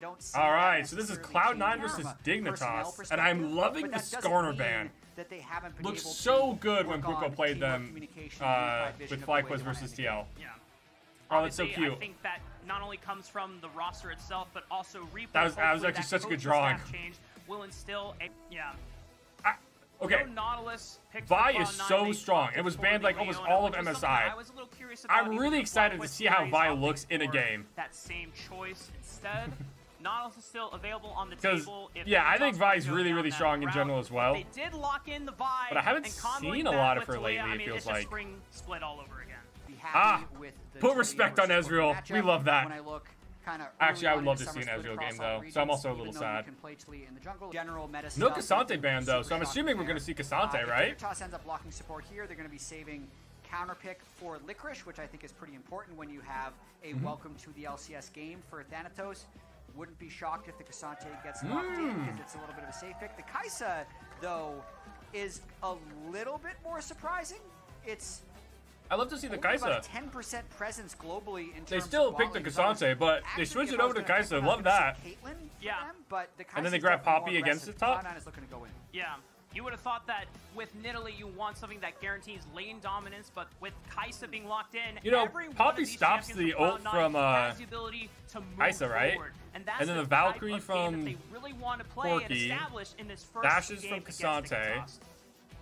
don't see All that right, so this is Cloud9 versus Dignitas, and I'm loving the that doesn't Skarner mean ban. that they haven't been Looks so good when work played them uh, with of the FlyQuest versus end the game. TL. Yeah. Oh, that's so cute. I think that not only comes from the roster itself, but also Reaper. That was- that was hopefully actually such a good drawing. staff Change will instill a yeah. Ah, okay, No Nautilus Vi is so strong. It was banned, like, almost all of which was something MSI. I was a little curious about. I'm really excited to see how Vi looks in a game. That same choice instead. Nautilus is still available on the 'Cause, table. if yeah, I think want Vi's really, really that strong in general as well. They did lock in the Vi, But I haven't seen a lot of with her Taliyah, lately, I it feels it's like. spring split all over again. Ah, with the put respect on versus Ezreal. Scorpion We love that. When I look Actually, I would love to see an split Ezreal game, across all though, so I'm also a little sad. can play Taliyah in the jungle. General meta No stuff K'Sante ban, though, so I'm assuming we're gonna see K'Sante, Uh, if right? Dignitas ends up blocking support here, they're going to be saving counter pick for Licorice, which I think is pretty important when you have a Mm-hmm. welcome to the LCS game for Thanatos. Wouldn't be shocked if the K'Sante gets locked in Mm. because it's a little bit of a safe pick. The Kaisa, though, is a little bit more surprising. It's I love to see the only about Kaisa. 10% presence globally in They terms still of picked the bot lane zones. K'Sante, but they Actually, switched it over to gonna Kaisa. pick, I was Love that. Caitlyn Yeah. them, but the And then they grab Poppy against the top? Is looking to go in. Yeah. You would have thought that with Nidalee you want something that guarantees lane dominance, but with Kaisa being locked in, You know, every one Poppy of stops the from ult from, uh, the ability to move Kaisa, right? forward. And, that's And then the type Valkyrie from that they really want to play and establish in this first dashes game from against K'Sante. Dignitas.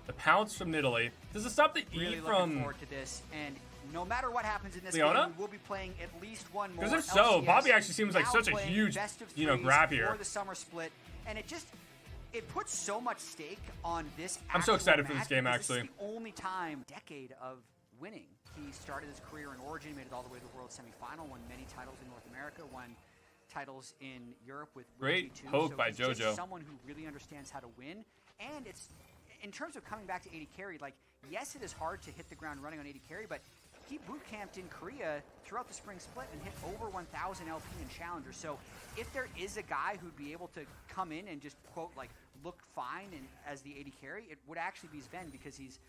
The pounce from Nidalee. Does it stop the E really from? forward to this. And no matter what happens in this Leona? game, we will be playing at least one more. Because if so, LCS, Bobby actually seems like such a huge, you know, threes grab here. for the summer split, and it just it puts so much stake on this. I'm so excited for this game, actually. This is the only time decade of winning. He started his career in Origen, made it all the way to the World Semifinal, won many titles in North America, won titles in Europe with Great G2. poke so by JoJo. someone who really understands how to win, and it's in terms of coming back to AD carry. Like, yes, it is hard to hit the ground running on AD carry, but he boot camped in Korea throughout the spring split and hit over 1,000 LP in Challenger. So if there is a guy who'd be able to come in and just quote like look fine and as the AD carry, it would actually be Zven because he's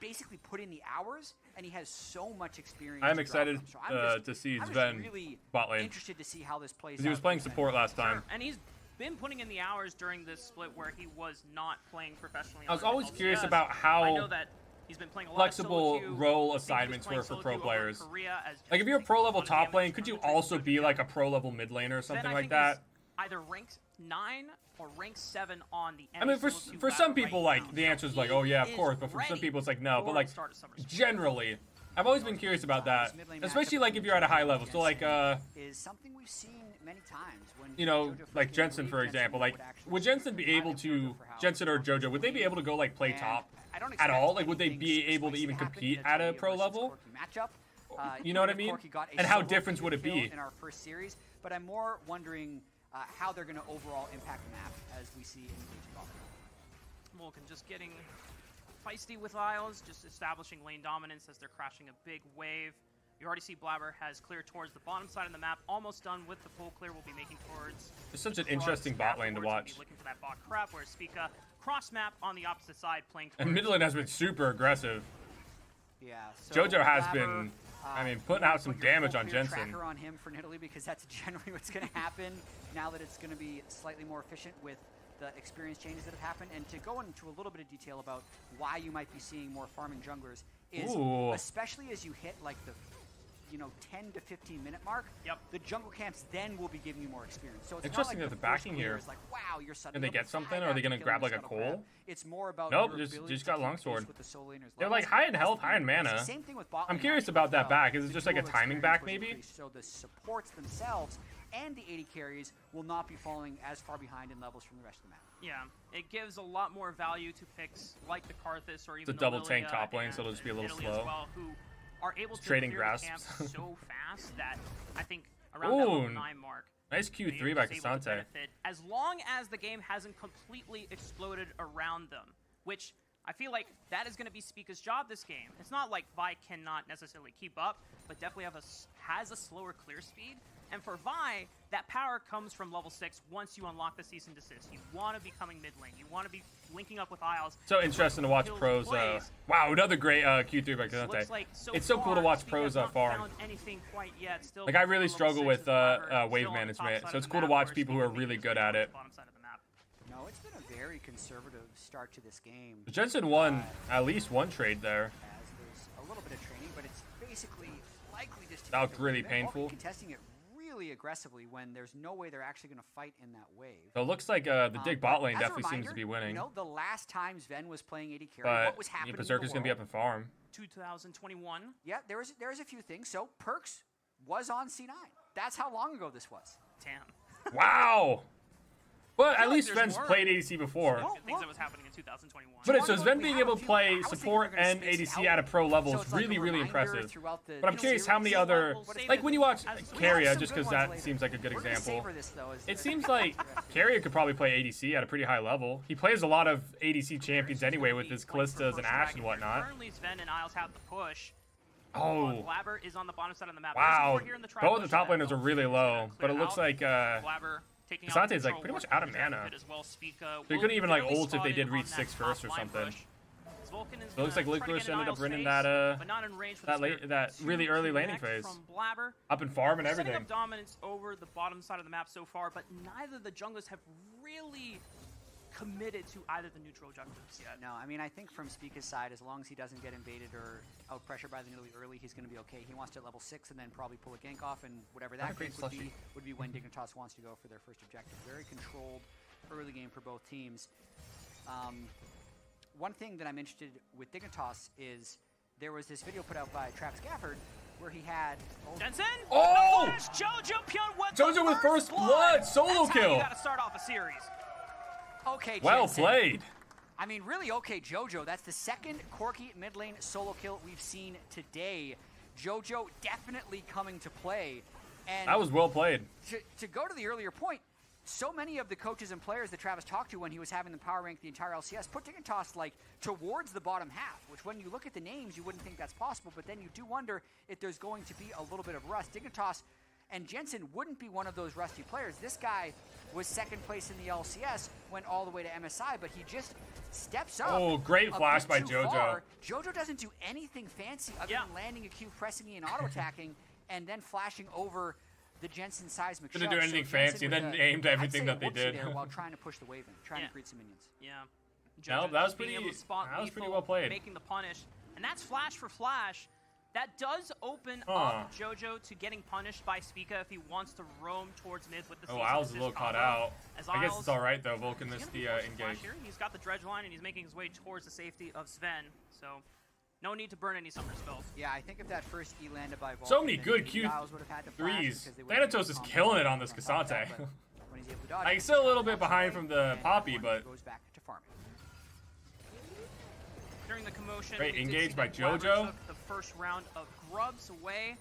basically put in the hours and he has so much experience. I'm excited. So I'm uh, just- to see I'm Zven really bot lane. Interested to see how this plays. 'Cause he was playing for Zven. support last time. Sure, and he's been putting in the hours during this split where he was not playing professionally. I was always LCS. curious about how I know that he's been playing a lot flexible of role I think he was assignments were for pro players. Like if you're a pro taking level a lot of top lane, could you also be like a pro level mid laner or something like that? Either ranked nine or ranked seven on the. I mean, for for some people, right like now. the answer is like, oh yeah, of course. But for some people, it's like no. But like start of Summer generally, I've always been curious about that, especially like if you're at a high level. So like uh, is something we've seen many times you know, like Jensen for example. Like, would Jensen be able to of for how Jensen or JoJo? Would they be able to go like play top? I don't at all? Like, would they be able to even compete at a pro level? Matchup. Uh, You know what I mean? Corki got a And how different would it be? in our first series? But I'm more wondering uh, how they're going to overall impact the map as we see in the Golf. Vulcan just getting feisty with Isles, just establishing lane dominance as they're crashing a big wave. You already see Blabber has cleared towards the bottom side of the map, almost done with the full clear. We'll be making towards. It's such an interesting bot lane to Afterwards, we'll watch. Be looking for that bot crap, where Spica cross map on the opposite side, playing. And mid lane has been super aggressive. Yeah. So JoJo has Blabber, been, I mean, um, putting out some put damage on Jensen. On him for Nidalee because that's generally what's going to happen now that it's going to be slightly more efficient with the experience changes that have happened. And to go into a little bit of detail about why you might be seeing more farming junglers is Ooh. especially as you hit like the you know 10 to 15 minute mark. Yep. The jungle camps then will be giving you more experience. So it's Interesting not that the backing clear here- is like wow you're suddenly Can they get something, or are they gonna grab, like, a scuttle crab. coal? It's more about Nope, just- just got keep longsword. with the solo They're, like, high in health, high in mana. Same thing with bot I'm curious about that back. Is it just like a timing back, maybe? So the supports themselves and the AD carries will not be falling as far behind in levels from the rest of the map. Yeah, it gives a lot more value to picks like the Karthus or even a double the tank top lane, so it'll just be a little Italy as slow. well, who are able to trading grasps. so fast that I think around Ooh, nine mark. Nice Q3 by K'Sante. As long as the game hasn't completely exploded around them, which I feel like that is going to be Spica's job this game. It's not like Vi cannot necessarily keep up, but definitely have a has a slower clear speed. And for Vi, that power comes from level 6 once you unlock the Cease and Desist. You want to be coming mid lane. You want to be linking up with Isles. So interesting to watch pros. Uh, wow, another great uh, Q3 by Looks K'Sante. like so It's so cool to watch pros has uh, farm. anything quite yet. Still Like I really struggle with uh, uh, wave on the top management, so it's cool to watch people who are really good at it. bottom side of the map. No, it's been a very conservative start to this game. Jensen won at least one trade there. As there's a little bit of training, but it's basically likely just to That get looked really wave. They've all been painful. Contesting it really aggressively when there's no way they're actually going to fight in that wave. So it looks like uh, the Um, dig but bot lane as a definitely seems to be winning. You know, the last time Zven was playing AD carry, but what was yeah, happening? Berserker's in the gonna be up in farm. 2021. Yeah, there was there was a few things. So Perkz was on C9. That's how long ago this was. Damn. Wow. But feel at like least there's Zven's more- played ADC before. Well, Good things that was happening in 2021. But it's so Sure, Zven being able to play I support we were gonna and ADC out. at a pro level So is like really, really impressive. the, But I'm you know, curious how many other, like when you watch As- we We have Keria, just because that later. seems like a good We're example. this, though, It seems like Keria could probably play ADC at a pretty high level. He plays a lot of ADC champions anyway with his Kalistas and Ashe and whatnot. Currently, Zven and Isles have the push. Oh, Blabber is on the bottom side of the map. wow. There's here in the Both the top laners are really low, but it looks out. like uh, Blabber taking K'Sante's, like, pretty much out of mana. well. Speak, uh, They couldn't even, like, ult if they did reach six first or something. is So it looks like Lucas ended up winning that, uh, not in range that late- that really early laning connect phase. Up in farm and everything. up dominance over the bottom side of the map so far, but neither the junglers have really committed to either the neutral objectives yet. No, I mean, I think from Spica's side, as long as he doesn't get invaded or out pressured by the Nidalee early, he's going to be okay. He wants to level six and then probably pull a gank off, and whatever that gank would be would be when Dignitas wants to go for their first objective. Very controlled early game for both teams. Um, one thing that I'm interested with Dignitas is there was this video put out by Travis Gafford where he had oh, Jensen? Oh! The! Jojo Pyun with Jojo the with first blood, solo That's How kill. you gotta start off a series. Okay. Well Jensen. played. I mean, really, okay, JoJo. That's the second Corki mid lane solo kill we've seen today. JoJo definitely coming to play. And That was well played. to, to go to the earlier point, so many of the coaches and players that Travis talked to when he was having the power rank the entire LCS put Dignitas like towards the bottom half, which when you look at the names, you wouldn't think that's possible, but then you do wonder if there's going to be a little bit of rust. Dignitas and Jensen wouldn't be one of those rusty players. This guy was second place in the LCS, went all the way to MSI, but he just steps up. Oh, great flash by JoJo. far. JoJo doesn't do anything fancy other Yeah. than landing a Q, pressing E, and auto attacking, and then flashing over the Jensen seismic Didn't do anything Jensen fancy, with then a- aimed everything that they did. there while trying to push the wave in, trying Yeah. to create some minions. Yeah. No, that was pretty- able to spot that was pretty well played. Making the punish, and that's flash for flash. That does open Huh. up JoJo to getting punished by Spica if he wants to roam towards mid with the Oh, cease and Isles is a little caught out. As I guess it's all right though. Vulcan He's missed gonna the uh, forced to flash engage. here. He's got the dredge line and he's making his way towards the safety of Zven. So no need to burn any summer spells. Yeah, I think if that first E landed by Vulcan, So many good Q Isles would have had to flash threes. because Thanatos is killing it on this on top of that, K'Sante. but when he's able to dodge Like, it, still a little bit behind from the Poppy, but- goes back to farming. During the commotion, Great we engage by that Blabber JoJo. The first round of grubs away.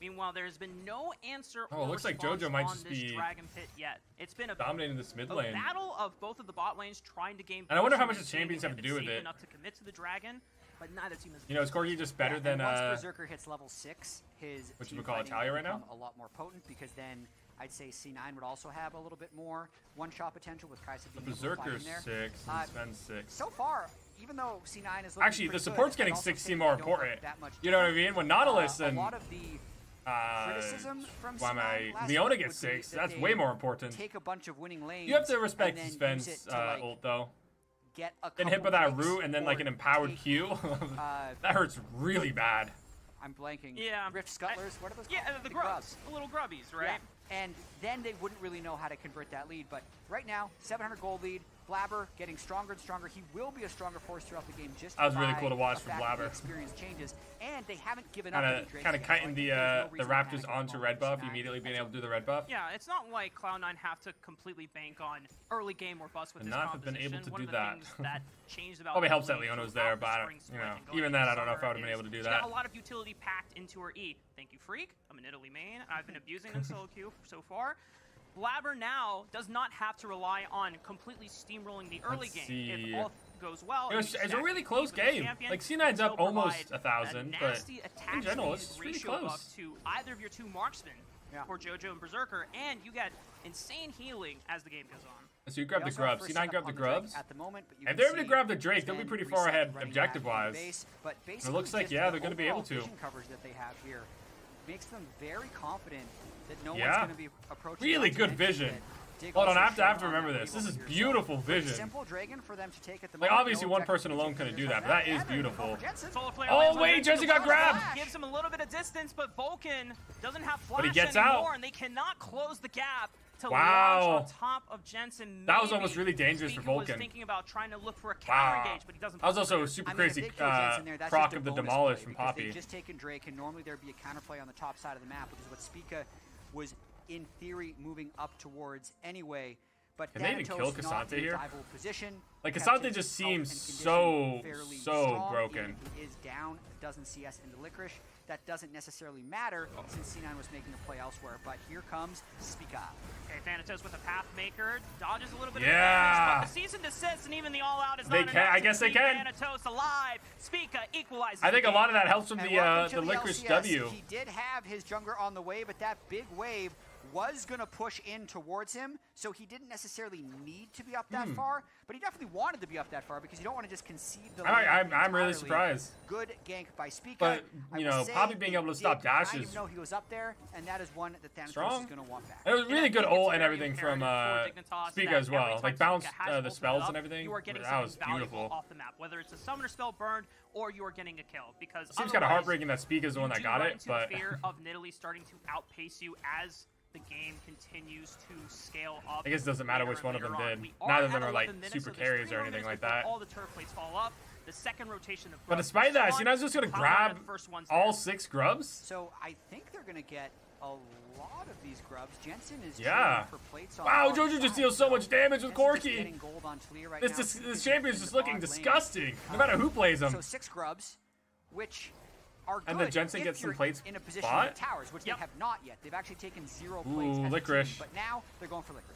Meanwhile, there has been no answer Oh, looks like JoJo might on just this be Dragon Pit yet. It's been a, Dominating this mid lane. battle of both of the bot lanes trying to gain. And I wonder how much the champions have to do with it. Enough to commit to the dragon, but neither team has. You know, is Corki just better Yeah, than once uh? Berserker hits level six, his What you would call Italia right now? A lot more potent because then I'd say C9 would also have a little bit more one-shot potential with Kaisa The being able to fight Berserker's in there. six Uh, and Zven's six. So far, even though C9 is Actually, the support's good, getting also 6 say more important. that much You know what I mean? When Nautilus uh, and a lot of the uh, criticism from why am C9 I? Leona gets six. that That's way more important. take a bunch of winning lanes. You have to respect and then Zven's use it to, uh, like, ult though. Get a Getting hit by that picks root and then like an empowered Q. Uh, that hurts really bad. I'm blanking. Yeah. Rift Scuttlers. What are those? Yeah, called? uh, the grubs, the little grubbies, right? Yeah. And then they wouldn't really know how to convert that lead. But right now, 700 gold lead. Blabber getting stronger and stronger. He will be a stronger force throughout the game. Just That was really cool to watch the from fact that the Blabber. Experience changes, and they haven't given up. kinda, Drakes kind of yet. kiting the there's no uh, the Raptors panic at the onto red buff, C9 immediately being able to do the red buff. Yeah, it's not like Cloud9 have to completely bank on early game or bust with And this not have been able to One do that. that changed about Probably helps that Leona Leona was there, throughout the but I don't- you know, even into then, I don't know if I would've been able to do that. got a lot of utility packed into her E. Thank you, Freak. I'm an Italy main. I've been abusing him solo queue so far. Blabber now does not have to rely on completely steamrolling the early Let's game. see. If all goes well, It was- it's a really close game. champion, Like, C9's up almost a thousand, a but in general, it's pretty close. to either of your two marksmen. Yeah. for JoJo and Berserker, and you get insane healing as the game goes on. So you grab the grubs. first C9 setup grab the grubs. At the moment, but you If they're able to grab the Drake, they'll be pretty far ahead running back into objective-wise. base, It looks like, yeah, they're gonna be able overall to. vision coverage that they have here makes them very confident that no Yeah. one's going to be approaching. Really good vision. Hold on, I have to, I have to remember this. This is over here. So, beautiful vision. Simple Dragon for them to take at the Like, obviously one person alone take couldn't do that, but that is beautiful. over Jensen. Solar Flare Oh, wait, Jensen Jensen got grabbed. Gives him a little bit of distance, but Vulcan doesn't have flash But he gets anymore, out. and they cannot close the gap to Wow. launch on top of Jensen. That was almost really dangerous for Spica was Vulcan. thinking about trying to look for a counter Wow. engage, but he doesn't. That was also a super I crazy they uh, there, that's proc of the bonus demolish play from Poppy. Just taken Drake, and normally there'd be a counterplay on the top side of the map, which is what Spica was in theory moving up towards anyway. But Can they even kill not K'Sante here? Position, Like, kept K'Sante just seems so- so strong, broken. He is down, doesn't CS into Licorice. That doesn't necessarily matter since C9 was making a play elsewhere. But here comes Spica. Okay, Thanatos with a Pathmaker dodges a little bit Yeah. of damage, but the cease and desist and even the all out is They not can- enough I guess they can. Thanatos alive. Spica equalizes. I think a lot of that helps from the uh, to the licorice LCS. W. He did have his jungler on the way, but that big wave was going to push in towards him, so he didn't necessarily need to be up that far, but he definitely wanted to be up that far because you don't want to just concede the Hmm. I- lane I'm- I'm really surprised. Good gank by Spica. But, you will know, Poppy being able to stop kind dashes- of know he was up there, and that is one that Thanatos Strong. is going to want back. It was And really good think ult and everything from imperative uh, for Spica as well. Like bounce uh, the spells up, and everything. You are getting That was valuable beautiful. off the map, whether it's a summoner spell burned or you are getting a kill. Because Seems kind of heartbreaking that Speak is the one that got it, but fear of Nidalee starting to outpace you as the game continues to scale up. I guess it doesn't matter which one of them on. did. We Neither of them are, like, minutes, super so carries or anything like that. All the turf plates fall up. The second rotation of but despite that, spawn. Sina's just gonna Cloud nine are grab the first ones all there. six grubs. So I think they're going to get a lot of these grubs. Jensen is Yeah. for plates on Wow, the Jojo just deals so much damage with Jensen's just Corki. getting gold on right This now. this, Spica's this champion's just looking bot lane. disgusting, no um, matter who plays him. So six grubs, which are good And the Jensen gets some plates in a position bot? towers, which Yep. they have not yet. They've actually taken zero Ooh, plates. as Licorice. team, but now they're going for licorice.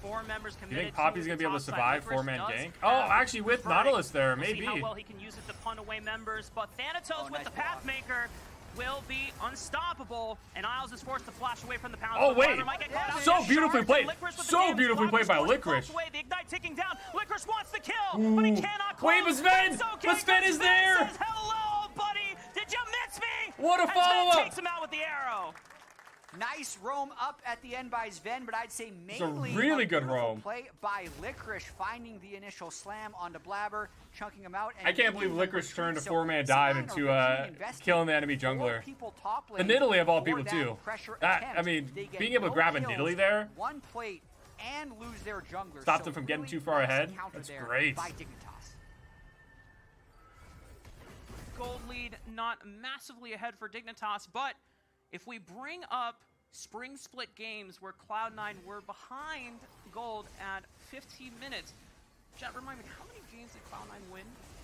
Four members committed. You think Poppy's to gonna be able to survive four-man does gank? Oh, actually, with Frag. Nautilus there, We'll see maybe. how well he can use it to punt away members, but Thanatos Oh, with nice the. Pathmaker will be unstoppable, and Isles is forced to flash away from the pound. Oh, but wait. Barber might get. So beautifully played. and Licorice with the So damage. beautifully played by forced to Licorice. close Away. The Ignite ticking down. Licorice wants the kill, but he Ooh. cannot Wait, close. but Zven- It's but Zven is there. Says, Hello, buddy. Did you miss me? What a follow-up. takes him out with the arrow. Nice roam up at the end by Zven, but I'd say mainly a mainly really good roam. play by Licorice, finding the initial slam onto Blabber, chunking him out. And I can't believe getting Licorice turned a four-man C9 dive into really uh, killing the enemy jungler. people top The Nidalee of all people too. That. I mean, being able to no grab a kills, Nidalee there, one plate, and lose their jungler. Stopped so them from getting too far nice ahead. That's there great. Gold lead not massively ahead for Dignitas, but if we bring up spring split games where Cloud9 were behind gold at 15 minutes, Jet, remind me, how many games did Cloud9 win?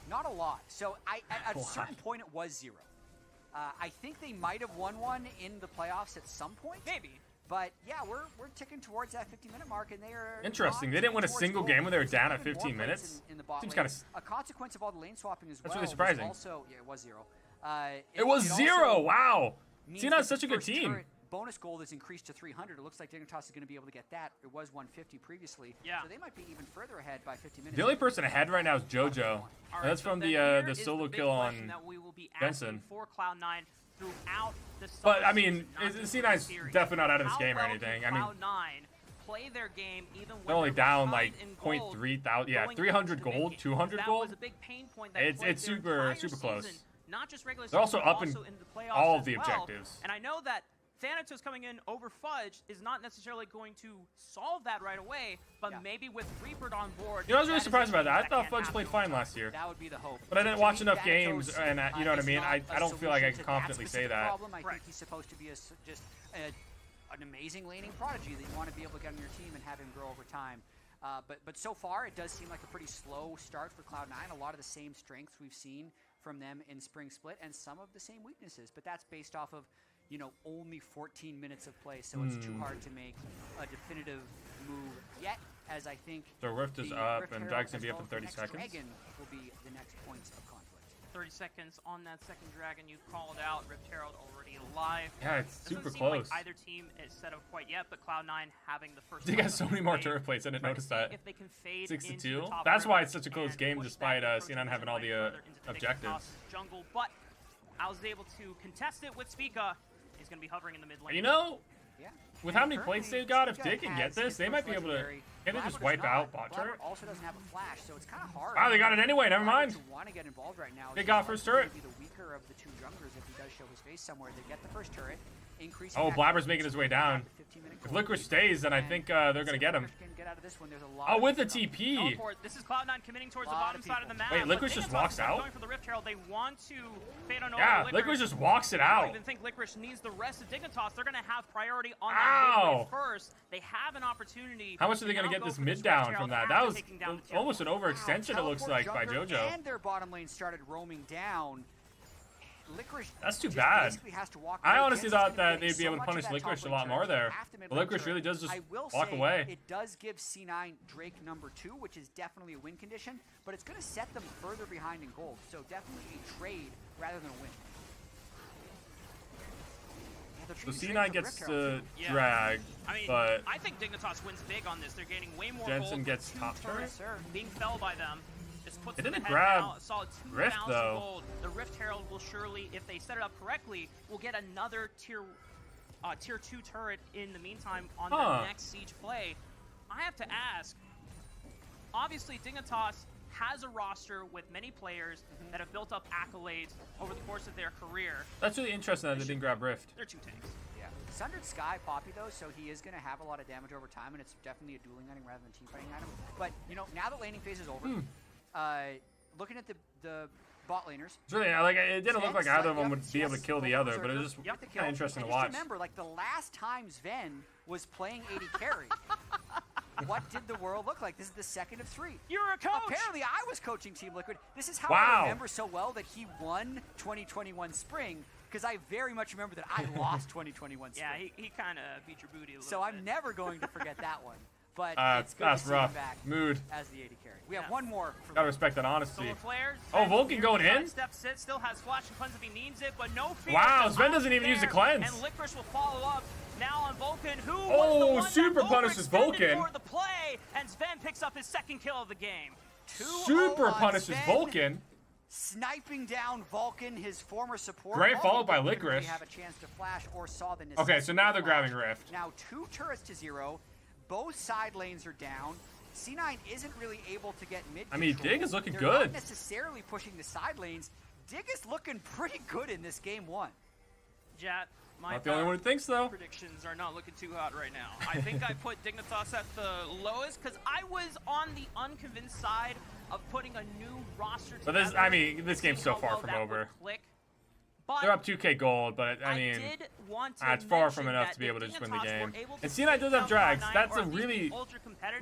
Not a lot. So I, at, at A a certain point, it was zero. Uh, I think they might have won one in the playoffs at some point. Maybe. But yeah, we're we're ticking towards that 50 minute mark, and they are Interesting. They didn't win a single towards game when they were down at 15 minutes. In, in the bot Seems kinda a consequence of all the lane swapping as That's well. really surprising. Also, yeah, it was zero. Uh, it was zero. Wow. means Cena's that such a good team. bonus gold is increased to 300. It looks like Dignitas is going to be able to get that. It was 150 previously. Yeah. So they might be even further ahead by 50 minutes. The only person ahead right now is JoJo. Right, that's so from the uh, the solo big kill on. that we will be Jensen. asking for Cloud9 throughout the But, I mean, season, not it- just C9 for the 's series. definitely not out of this game or anything. I mean- play their game even when They're only down like behind in point gold three thousand. Yeah, three hundred gold, two hundred gold. a big pain point that It's- it's super- super close. not just regular They're also up in also in the playoffs all of the objectives. And I know that Thanatos coming in over Fudge is not necessarily going to solve that right away, but Yeah. maybe with Reaper on board. You know, I was really surprised about something that. I thought Fudge played fine last year. That would be the hope. But I didn't watch enough Thanatos, games, and, uh, you know what I mean? I, I- a I don't feel like I can confidently say that. Problem. I Right. think he's supposed to be a s just a, an amazing laning prodigy that you want to be able to get on your team and have him grow over time. Uh, but but so far, it does seem like a pretty slow start for Cloud9. A lot of the same strengths we've seen from them in Spring Split, and some of the same weaknesses. But that's based off of you know only 14 minutes of play, so it's too Hmm. hard to make a definitive move yet. As I think So Rift is the up, Rift and Dragon's gonna be up in as the 30 seconds. Dragon will be the next points of conflict. 30 seconds on that second dragon you called out. Rift Herald already alive. Yeah, it's Doesn't super seem close. Like either team is set up quite yet, but Cloud9 having the first. They got so many more wave. turret plates. I didn't Trying notice that. If they can fade 62? into the That's why it's such a close game despite, back uh, the C9 having all the, uh, the objectives. Jungle, but I was able to contest it with Spica. He's going to be hovering in the mid lane. You know, Yeah. with And how many plates they've got, if Spica they can get this, they might be able to. legendary. Can they just wipe not. out bot Blabber turret? also doesn't have a flash, so it's kind of hard. Wow, they got it anyway. Never mind. want to get involved right now. They got first turret. Be the weaker of the two junglers if he does show his face somewhere. They get the first turret. Increasing Oh, back Blabber's making his way down. 15-minute If goal Licorice stays, then I think uh, they're gonna get him. Licorice can get out of this one. There's a lot Oh, with the. TP. Going for it. This is Cloud9 committing towards the bottom of side of the map. Wait, but Licorice just walks out? Going for the Rift Herald. They want to fade on over Yeah, Licorice. Licorice just walks it I out. don't even think Licorice needs the rest of Dignitas. They're going to have priority on that mid first. They have an opportunity. How much are they gonna get this mid down from that? That was taking down the tier almost an overextension, it looks like, by JoJo. And their bottom lane started roaming down. Licorice That's too bad. basically has to walk I honestly thought that they'd be so able to punish that Licorice a lot more there. half But lane Licorice really does just I will walk say away. It does give C9 Drake number two, which is definitely a win condition, but it's going to set them further behind in gold. So definitely a trade rather than a win. Yeah, So C9 gets Rift Herald, the Yeah. drag, I mean, but I think Dignitas wins big on this. They're gaining way more Jensen gold. gets top turret? Being felled by them. Just puts It didn't grab now. A solid 2,000 Rift, though. gold. The Rift Herald will surely, if they set it up correctly, will get another tier uh, tier 2 turret in the meantime on Huh. the next siege play. I have to ask, obviously Dignitas has a roster with many players Mm-hmm. that have built up accolades over the course of their career. that's really interesting that they didn't grab Rift. They're two tanks. Yeah. Sundered Sky Poppy though, so he is going to have a lot of damage over time, and it's definitely a dueling item rather than team fighting item. But you know, now that laning phase is over, Hmm. Uh, looking at the the bot laners, It's really like it didn't look like Zven's either of them would be able to kill the other, but it was just Yep. kind of interesting and to just watch. remember, like the last time Zven was playing AD carry, what did the world look like? This is the second of three. You're a coach! Apparently, I was coaching Team Liquid. This is how Wow. I remember so well that he won 2021 Spring, because I very much remember that I lost 2021 Spring. Yeah, he, he kind of beat your booty a little So bit. I'm never going to forget that one. But Uh, it's good that's to see rough. back Mood. as the AD carry. We have one more. For Gotta respect that honesty. Flares. Oh, Zven Vulcan going in? Steps it, still has flash and cleanse if he needs it, but no fear. Wow, because Zven doesn't I'm even use the cleanse. And Licorice will follow up now on Vulcan, who was Oh, the one that super punishes overextended Vulcan. for the play, and Zven picks up his second kill of the game. Super 2-0 on punishes Zven, Vulcan. Sniping down Vulcan, his former support. Great followed by them Licorice. have a chance to flash or saw the Okay, so now they're grabbing Rift. Now two turrets to zero. Both side lanes are down. C9 isn't really able to get mid. I mean. Dig is looking They're good. Not necessarily pushing the side lanes. Dig is looking pretty good in this game one. Jat, my Not the only one who thinks though. predictions are not looking too hot right now. I think I put Dignitas at the lowest because I was on the unconvinced side of putting a new roster But this- I mean, this game's seeing so far well from over. Click. But They're up 2k gold, but I I mean, did want to ah, it's far from enough to be able to just win the game. were able to And C9 does have drags. That's a at least be really,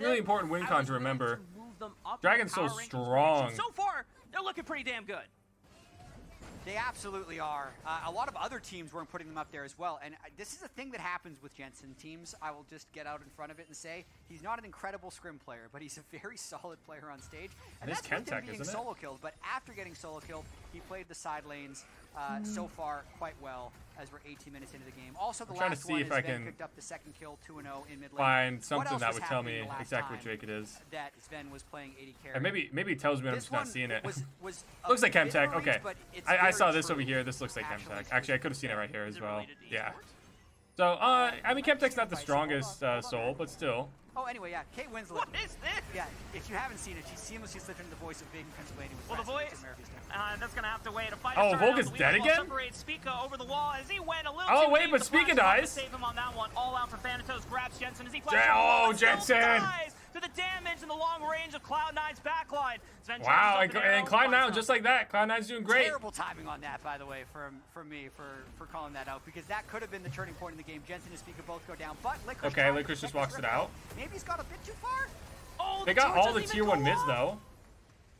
really important win I con to remember. move them up in Dragon's so strong. So far, they're looking pretty damn good. They absolutely are. Uh, a lot of other teams weren't putting them up there as well. And uh, this is a thing that happens with Jensen teams. I will just get out in front of it and say he's not an incredible scrim player, but he's a very solid player on stage. And It is that's with him being isn't solo killed. But after getting solo killed, he played the side lanes uh, so far quite well as we're 18 minutes into the game. Also, the I'm trying to last see one if I can picked up the second kill, 2 0 in mid lane. find something that would tell me exactly which Drake it is. That Zven was playing AD carry. Or maybe maybe it tells me, I'm just not seeing it. Was, was looks like Chemtech. Okay, I, I saw this over here. This looks like Chemtech. Actually, I could have seen it right here as well. Yeah. So, uh, I mean, Chemtech's not the strongest uh, soul, but still. Oh, anyway, yeah, Kate Winslet. What is this? Yeah, if you haven't seen it, she seamlessly slipped into the voice of Big Pennsylvania. with Well, the voice, to uh, that's gonna have to wait. A fight Oh, started Volk's dead again? Separates Spica over the wall as he went a little Oh, too wait, but The Spica flash tried to dies. Save him on that one. All out for Thanatos. Grabs Jensen as he flashes Jen- over the wall, oh, Jensen. dies To the damage and the long range of Cloud9's backline. Wow, and, charges up an arrow, and Cloud9 just like that. Cloud9's doing great. Terrible timing on that, by the way, from from me for for calling that out because that could have been the turning point in the game. Jensen and Spica both go down, but Licorice. Okay, Licorice just walks it out. Maybe he's got a bit too far. Oh, They the got all the tier 1 mids, though.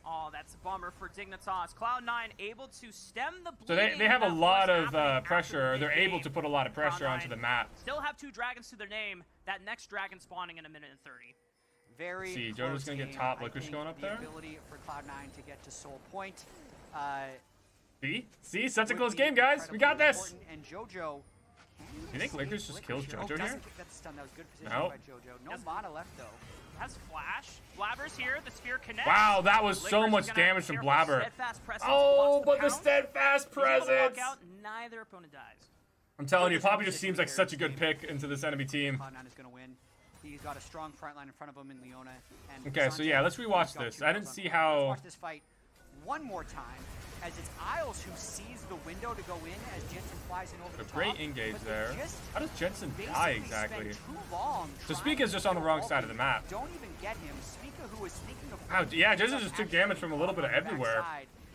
Oh, that's a bummer for Dignitas. Cloud9 able to stem the bleeding. So they, they have a lot of uh, pressure. the They're able to put a lot of pressure onto Cloud9 the map. Still have two dragons to their name. That next dragon spawning in a minute and 30. Very. See, JoJo's gonna get top, I Licorice going up the there? ability for Cloud9 to get to Soul Point. Uh, See? See? Such a close game, guys. We got this. And JoJo. You think Licorice just kills Oh, JoJo here? doesn't get that stun. That was good position No. by JoJo. No Yes. mana left though. Has flash. Blabber's here. The spear connects. Wow, that was so Licorice much is gonna have damage from Blabber. steadfast Oh, but the steadfast He's able to walk presence. out, Neither opponent dies. I'm telling you, There's Poppy just seems like such a good pick into this enemy team. Cloud9 is going to win. He's got a strong front line in front of him in Leona. And Okay, so yeah, let's rewatch this. I didn't see how- Let's watch this fight one more time as it's Isles who sees the window to go in as Jensen flies in over A the great top, engage but they there. How does Jensen die exactly? too long So trying Spica's to just on the wrong side of the map. Don't even get him. Spica, who was sneaking a Wow, yeah, Jensen just took damage from a little bit of everywhere.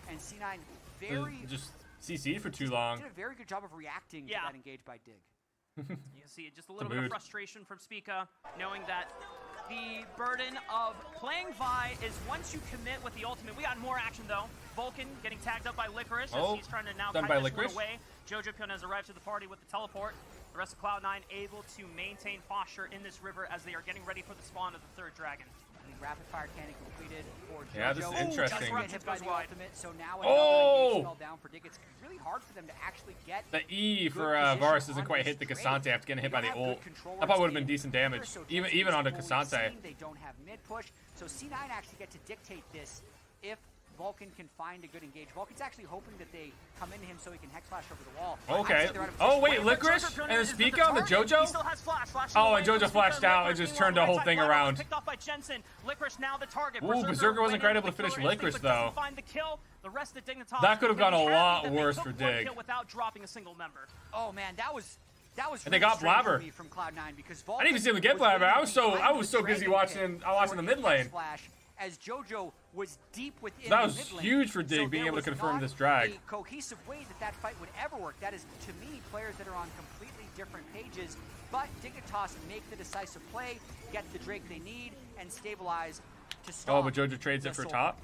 And C9 Uh, very Just CC'd for too long. did a very good job of reacting Yeah. to that engage by Dig. You can see just a little bit of frustration from Spica, knowing that the burden of playing Vi is once you commit with the ultimate. We got more action though. Vulcan getting tagged up by Licorice Oh, as he's trying to now done by Licorice. away. Jojo Pyun has arrived to the party with the teleport. The rest of Cloud9 able to maintain posture in this river as they are getting ready for the spawn of the third dragon. Rapid fire cannon completed for JoJo. Yeah, this is Ooh, interesting. just hit by the wide. ultimate, so now Oh! down for. It's really hard for them to actually get The E for uh, Varus doesn't quite hit the. K'Sante after getting hit by the ult. That probably would have been decent damage, So even even onto K'Sante. They don't have mid push, so C9 actually get to dictate this if Vulcan can find a good engage. Vulcan's actually hoping that they come into him so he can hex flash over the wall. Okay. I'd say they're out of Oh, position. wait, but Licorice and the is on the target. He JoJo? still has flash. Flash Oh, and JoJo flashed out and just turned the whole thing around. Picked off by Jensen. Licorice now the target. Ooh, Berserker Berserker wasn't went quite able to finish killer Licorice, though. Find the kill. The rest of Dignitas That could have gone a lot happy that they worse for one Dig. Without dropping a single member. Oh man, that was that was. And they really got strange Blabber. from Cloud9 because I didn't even see him get was Blabber. I was so- I was so busy watching- I was watching the the mid lane. Flash as JoJo was deep within That the was huge for Dig So being able to confirm this drag. Cohesive way that that fight would ever work. That is, to me, players that are on completely different pages. But Dignitas make the decisive play, get the Drake they need, and stabilize to oh, stop. Oh, but JoJo trades it for top.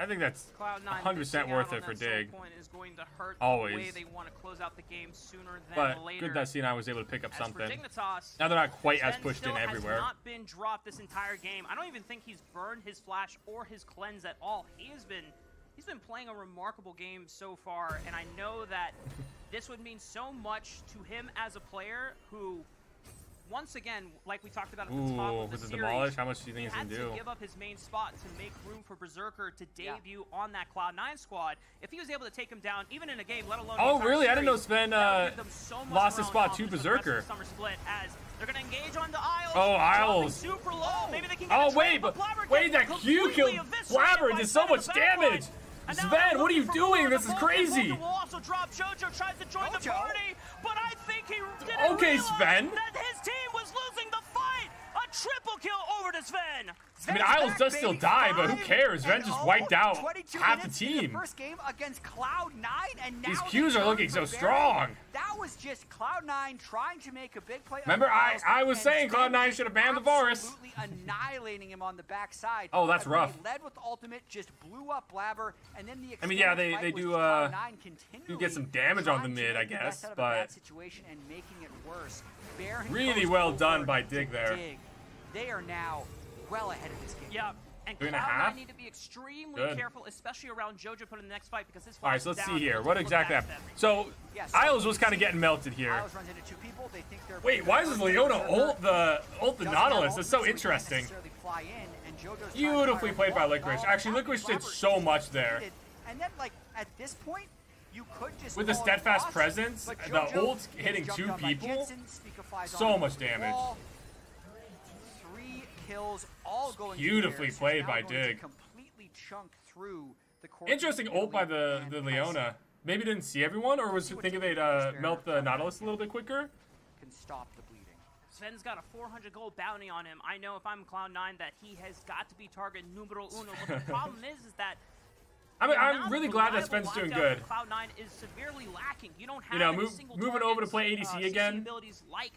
I think that's Cloud9 100% worth it for Dig. Is going to hurt Always. the way they want to close out the game sooner than But later. good that C9 was able to pick up As something. Dignitas, Now they're not quite as pushed in everywhere. Has not been dropped this entire game. I don't even think he's burned his flash or his cleanse at all. He has been he's been playing a remarkable game so far, and I know that this would mean so much to him as a player who. Once again, like we talked about at the top of the with the series, demolish, how much do you think he he's had gonna do? give up his main spot to make room for Berserker to Yeah. debut on that Cloud9 squad. If he was able to take him down, even in a game, let alone Oh, the entire really? I didn't know Zven, uh, so lost his spot to confidence for the rest of Berserker. Summer split as they're going to engage on the Isles. Oh, dropping Isles. Super low. Maybe they can get Oh, wait, but Blabber wait, that Q completely killed Blabber did so much damage. Zven, what are you doing? This is crazy. Vulcan will also drop JoJo tries to join the party, but I think he Okay, Zven. that his team was losing. A triple kill over to Zven. I mean, Isles back, does still die, but who cares? Zven just oh, wiped out half the team. first game against Cloud9, and now These Qs are looking so strong. That was just Cloud9 trying to make a big play. Remember, I- I was saying Cloud9 should have banned the Varus. Annihilating him on the backside. Oh, that's rough. Led with the ultimate, just blew up Blabber, and then the I mean, yeah, they- they do, uh, Cloud9 you get some damage on the mid, I the guess, out of a bad but- situation and making it worse. Baron Really well done by Dig there. Dig. They are now well ahead of this game. Yeah. And Three Cloud9 need to be extremely Good. careful, especially around JoJo put in the next fight because this All right, so let's see here. What exactly happened? So, Yeah, so Isles was you kind of getting melted here. Runs into two people. They think they're Wait, why does Leona ult the ult the Nautilus? That's so ultimate, he can't interesting. fly in, and JoJo's trying to Beautifully played by one Licorice. Actually, Now Licorice did so much there. And then, like at this point, you could just With the a steadfast loss, presence, the JoJo ult hitting two people, Jensen, Spica so onto much the damage. wall. Three kills, all going. Beautifully played by going Dig. Completely chunk through the court. Interesting ult by the and the Tyson Leona. Maybe didn't see everyone, or was thinking they'd uh, melt the Nautilus a little bit quicker. Can stop the bleeding. Zven's got a 400 gold bounty on him. I know if I'm Cloud9 that he has got to be target numero uno. But the problem is, is that I mean, I'm really glad that Zven's doing good. Cloud9 is severely lacking. You don't have You know, move- moving over to play uh, ADC CC again. abilities like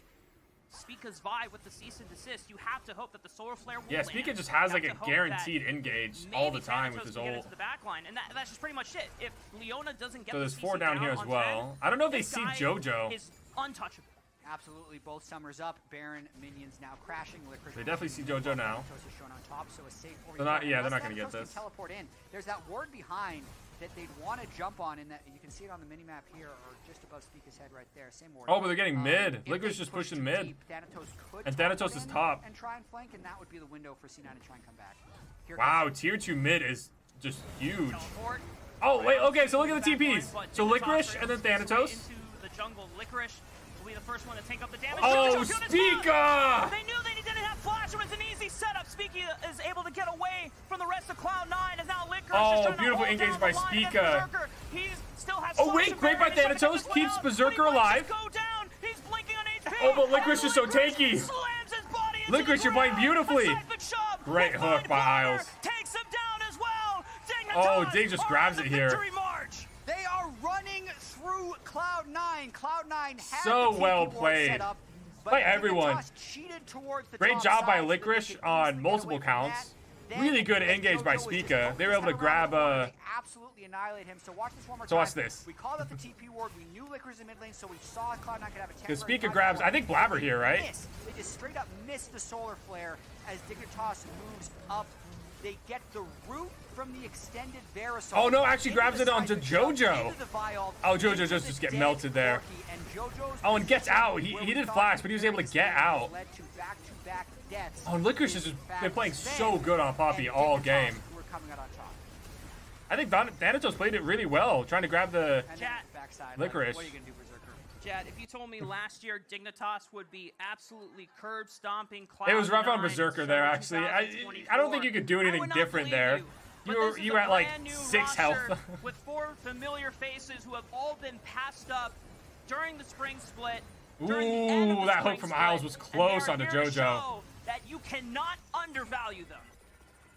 Spica's with the cease and desist. You have to hope that the solar flare will Yeah. Spica just has like a guaranteed engage all the time with his ult. the back line, and that, that's just pretty much it. If Leona doesn't get So the there's four CC down here as well. Zven, I don't know if they see JoJo. Is untouchable. Absolutely, both summers up. Baron minions now crashing. Licorice. They definitely see JoJo now. Thanatos shown on top, so a safe They're not- orient. yeah, they're not gonna get this. Teleport in. There's that ward behind that they'd want to jump on, and that you can see it on the mini map here, or just above Spica's head right there. Same order. Oh, but they're getting Um, mid. if Licorice just push pushing mid. deep, Thanatos could And Thanatos is top. and try and flank, and that would be the window for C9 to try and come back. Here Wow, comes- tier two mid is just huge. Teleport. Oh wait, okay. So look at the TPs. So Dignitas licorice and then straight Thanatos. Into the jungle, licorice will be the first one to take up the damage. Oh, Dignitas doing his job. Spica! They knew they didn't have flash. It was an easy setup. Speaky is able to get away from the rest of Cloud9 as now Licorice Oh, beautiful engage by the line against Spica. Berserker. He still has Oh, wait, great by. Thanatos, keeps. Berserker alive. Go down. He's blinking on HP. Oh, but Licorice And is so tanky. slams his body into Licorice, you're playing beautifully. The Siphon shove Great hook by Isles. Takes him down as well. Oh, Dig just grabs it here. Through Cloud9. Cloud9 had So the well played. set up, By everyone. Cheated towards the Great job by side so that they Licorice on multiple counts. Really good engage by Spica. They were able to grab, the corner, uh, absolutely annihilate him. So watch this one more So time. watch this. We called out the TP ward. We knew Licorice in mid lane, so we saw Cloud9 could have a. Because Spica grabs, I think Blabber here, right? They just straight up miss the solar flare as Dignitas moves up. They get the root from the extended Verisol. Oh, no, actually grabs it onto JoJo. Vial, Oh, JoJo just- just get melted there. And JoJo's Oh, and gets out. He- he did thought flash, but he was able to get out. to back-to-back. Oh, and Licorice is has in just fact been playing so good on Poppy all game. who were coming out on top. I think Than- Thanatos played it really well, trying to grab the. Chat. backside, Licorice. Like, what are you gonna do, Berserker? Jad, if you told me last year Dignitas would be absolutely curb stomping It was rough on Berserker there, actually. I, I don't think you could do anything different there. You, You were you were at like six health. with four familiar faces who have all been passed up during the spring split. during the end Ooh, that hook from split, Isles was close onto to JoJo. That you cannot undervalue them.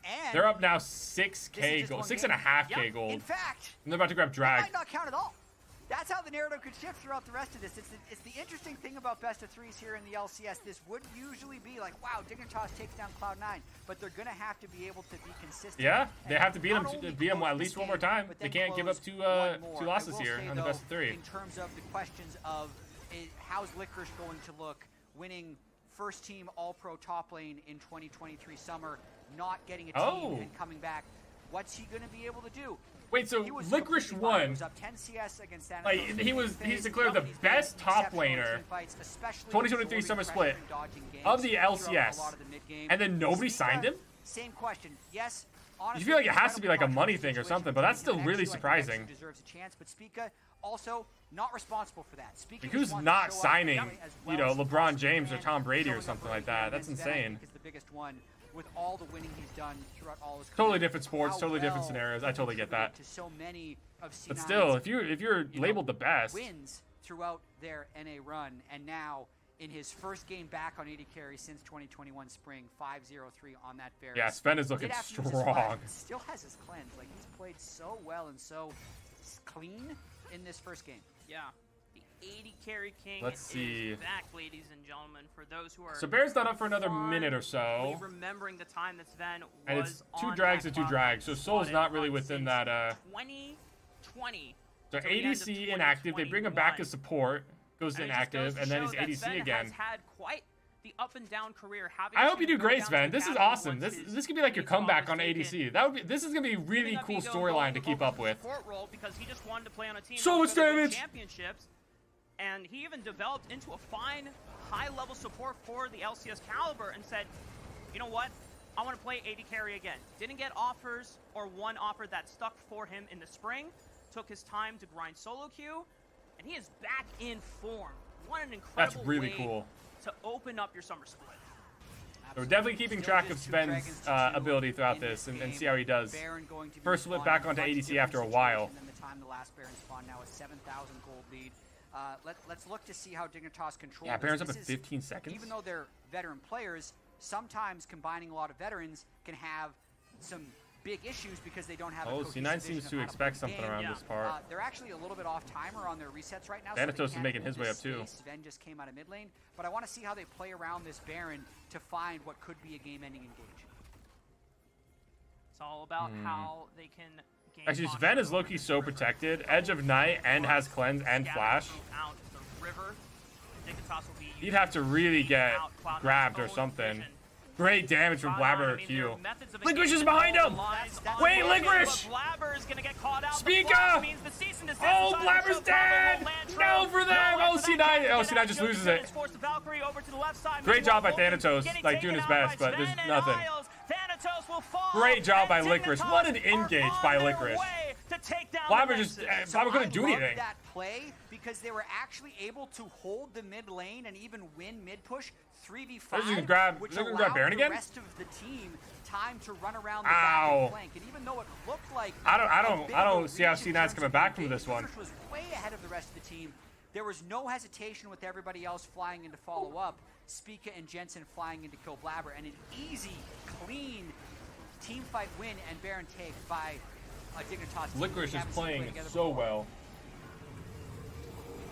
And They're up now 6k just gold, six and a half k Yep. gold. in fact, And they're about to grab drag. might not count at all. That's how the narrative could shift throughout the rest of this. It's the, it's the interesting thing about best of threes here in the LCS. This would usually be like, wow, Dignitas takes down Cloud9, but they're going to have to be able to be consistent. Yeah, they have to beat them to- beat 'em at least one more time. They can't give up two, uh, two losses here say, on the best of three. In terms of the questions of how's Licorice going to look winning first team All Pro top lane in 2023 summer, not getting a team Oh. and coming back. What's he going to be able to do? Wait, so Licorice completely fine. He won. was up 10 CS against Thanatos Like, he was- he's declared the best top laner team 2023 summer split and dodging games of the LCS. a lot of the mid-game. And then nobody signed him? Same question. Yes, honestly, feel like it has to be like a money thing or something, but that's still really Exu. I think Exu surprising. deserves a chance, but Spica also not responsible for that. Like, who's not signing, you know, LeBron James or Tom Brady or something like that? That's moments. That, I insane. is the biggest one with all the winning he's done throughout all his Totally different sports, How totally different scenarios. I totally get that. To so many of C9's But still, if you if you're you know, labeled the best, wins throughout their NA run, and now in his first game back on AD carry since 2021 spring, 5-0-3 on that Varus. yeah, Zven is Did looking have his strong. but Still has his cleanse. Like he's played so well and so clean in this first game. Yeah. The AD carry king Let's see. back, ladies and gentlemen. For those who are So Bear's not up for another minute or so. remembering the time that Zven was And it's two drags to two drags, so Soul's not really within that, uh, 2020. So till the end of ADC inactive, they bring him back as support, goes And it goes inactive, and then he's ADC Zven again. Has had quite the up and down career. Having I hope you do great, Zven. This is awesome. This his this could be like your comeback on. ADC. That would be. This is gonna be a really cool storyline to keep up with. Role because he just wanted to play on a team. So much damage! Championships, and he even developed into a fine, high-level support for the LCS caliber, and said, "You know what? I want to play AD carry again." Didn't get offers or one offer that stuck for him in the spring. Took his time to grind solo queue, and he is back in form. What an incredible really way cool. to open up your summer split. So we're definitely keeping Still track of two Zven's uh, ability throughout in this and, and see how he does. Baron going to be First flip back onto ADC after a while. the time the last Baron spawned now a 7,000 gold lead. Uh, let, let's look to see how Dignitas controls. Yeah, Baron's up this. at 15 is- seconds. Even though they're veteran players, sometimes combining a lot of veterans can have some big issues because they don't have. Oh, a C9 cohesive seems vision to of how expect play something the game. around Yeah. this part. Uh, they're actually a little bit off timer on their resets right now. so Thanatos they is making his way up, too. Zven just came out of mid lane, but I want to see how they play around this Baron to find what could be a game-ending engage. It's all about Hmm. how they can. Actually, Zven is low-key so protected. Edge of Night and has cleanse and flash. Out the river. Dignitas will be He'd have to really get grabbed or something. Great damage from Cloud9, Blabber Q. Licorice is behind him! Wait, Licorice! is gonna get caught out. The Spica! flash means the cease and desist Oh, Blabber's dead! No for them! No Oh, one for C9 that. oh, Get C9 just loses it. is forced to Valkyrie over to the left side. Great job by Thanatos, like, doing his best, but there's nothing. Great job by Licorice. What an engage by Licorice. way to take down Blabber the just- Nexus. uh, couldn't do anything. that play because they were actually able to hold the mid lane and even win mid push 3v5, They're grab- which allowed grab Baron the rest of the team time to run around the Ow. flank. And even though it looked like I don't- I don't- I don't see how C9's terms coming back from this one. Was way ahead of the rest of the team. There was no hesitation with everybody else flying in to follow up. Spica and Jensen flying in to kill Blabber, and an easy, clean team fight win and Baron take by uh, Dignitas. Licorice is playing so before. well.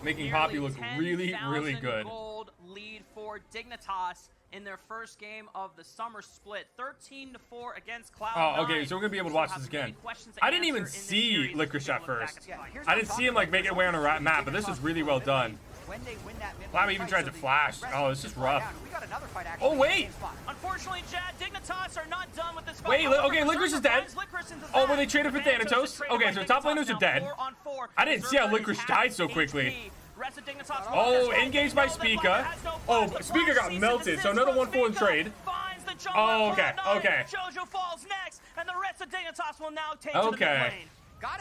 Making Nearly Poppy look really, really good. Gold lead for Dignitas in their first game of the summer split, 13 to 4 against Cloud. Oh, okay, so we're gonna be able to watch this again. I didn't even see Licorice at first. Yeah, I didn't see him, like, make it way on a map, but this is really well done. Mid lane. When they win that mid Blabber lane even tried to flash. Oh, this it's the just team rough. We got another fight Oh, actually in the wait. Unfortunately, Jad, Dignitas are not done with this fight. Wait, okay, Licorice is dead. finds Licorice into Oh, that. well, they traded for Thanatos Thanatos? is traded Okay, so top laners are dead. four on four. I didn't see how Berserker Licorice died so quickly. HP. Rest of Dignitas Oh, won this engaged by know that Spica. Blabber has no Oh, flash. The Spica flash got melted, so another one for in trade. Finds the jungler Oh, okay, Cloud9. okay. Jojo falls next, and the rest of Dignitas will now take to the Okay.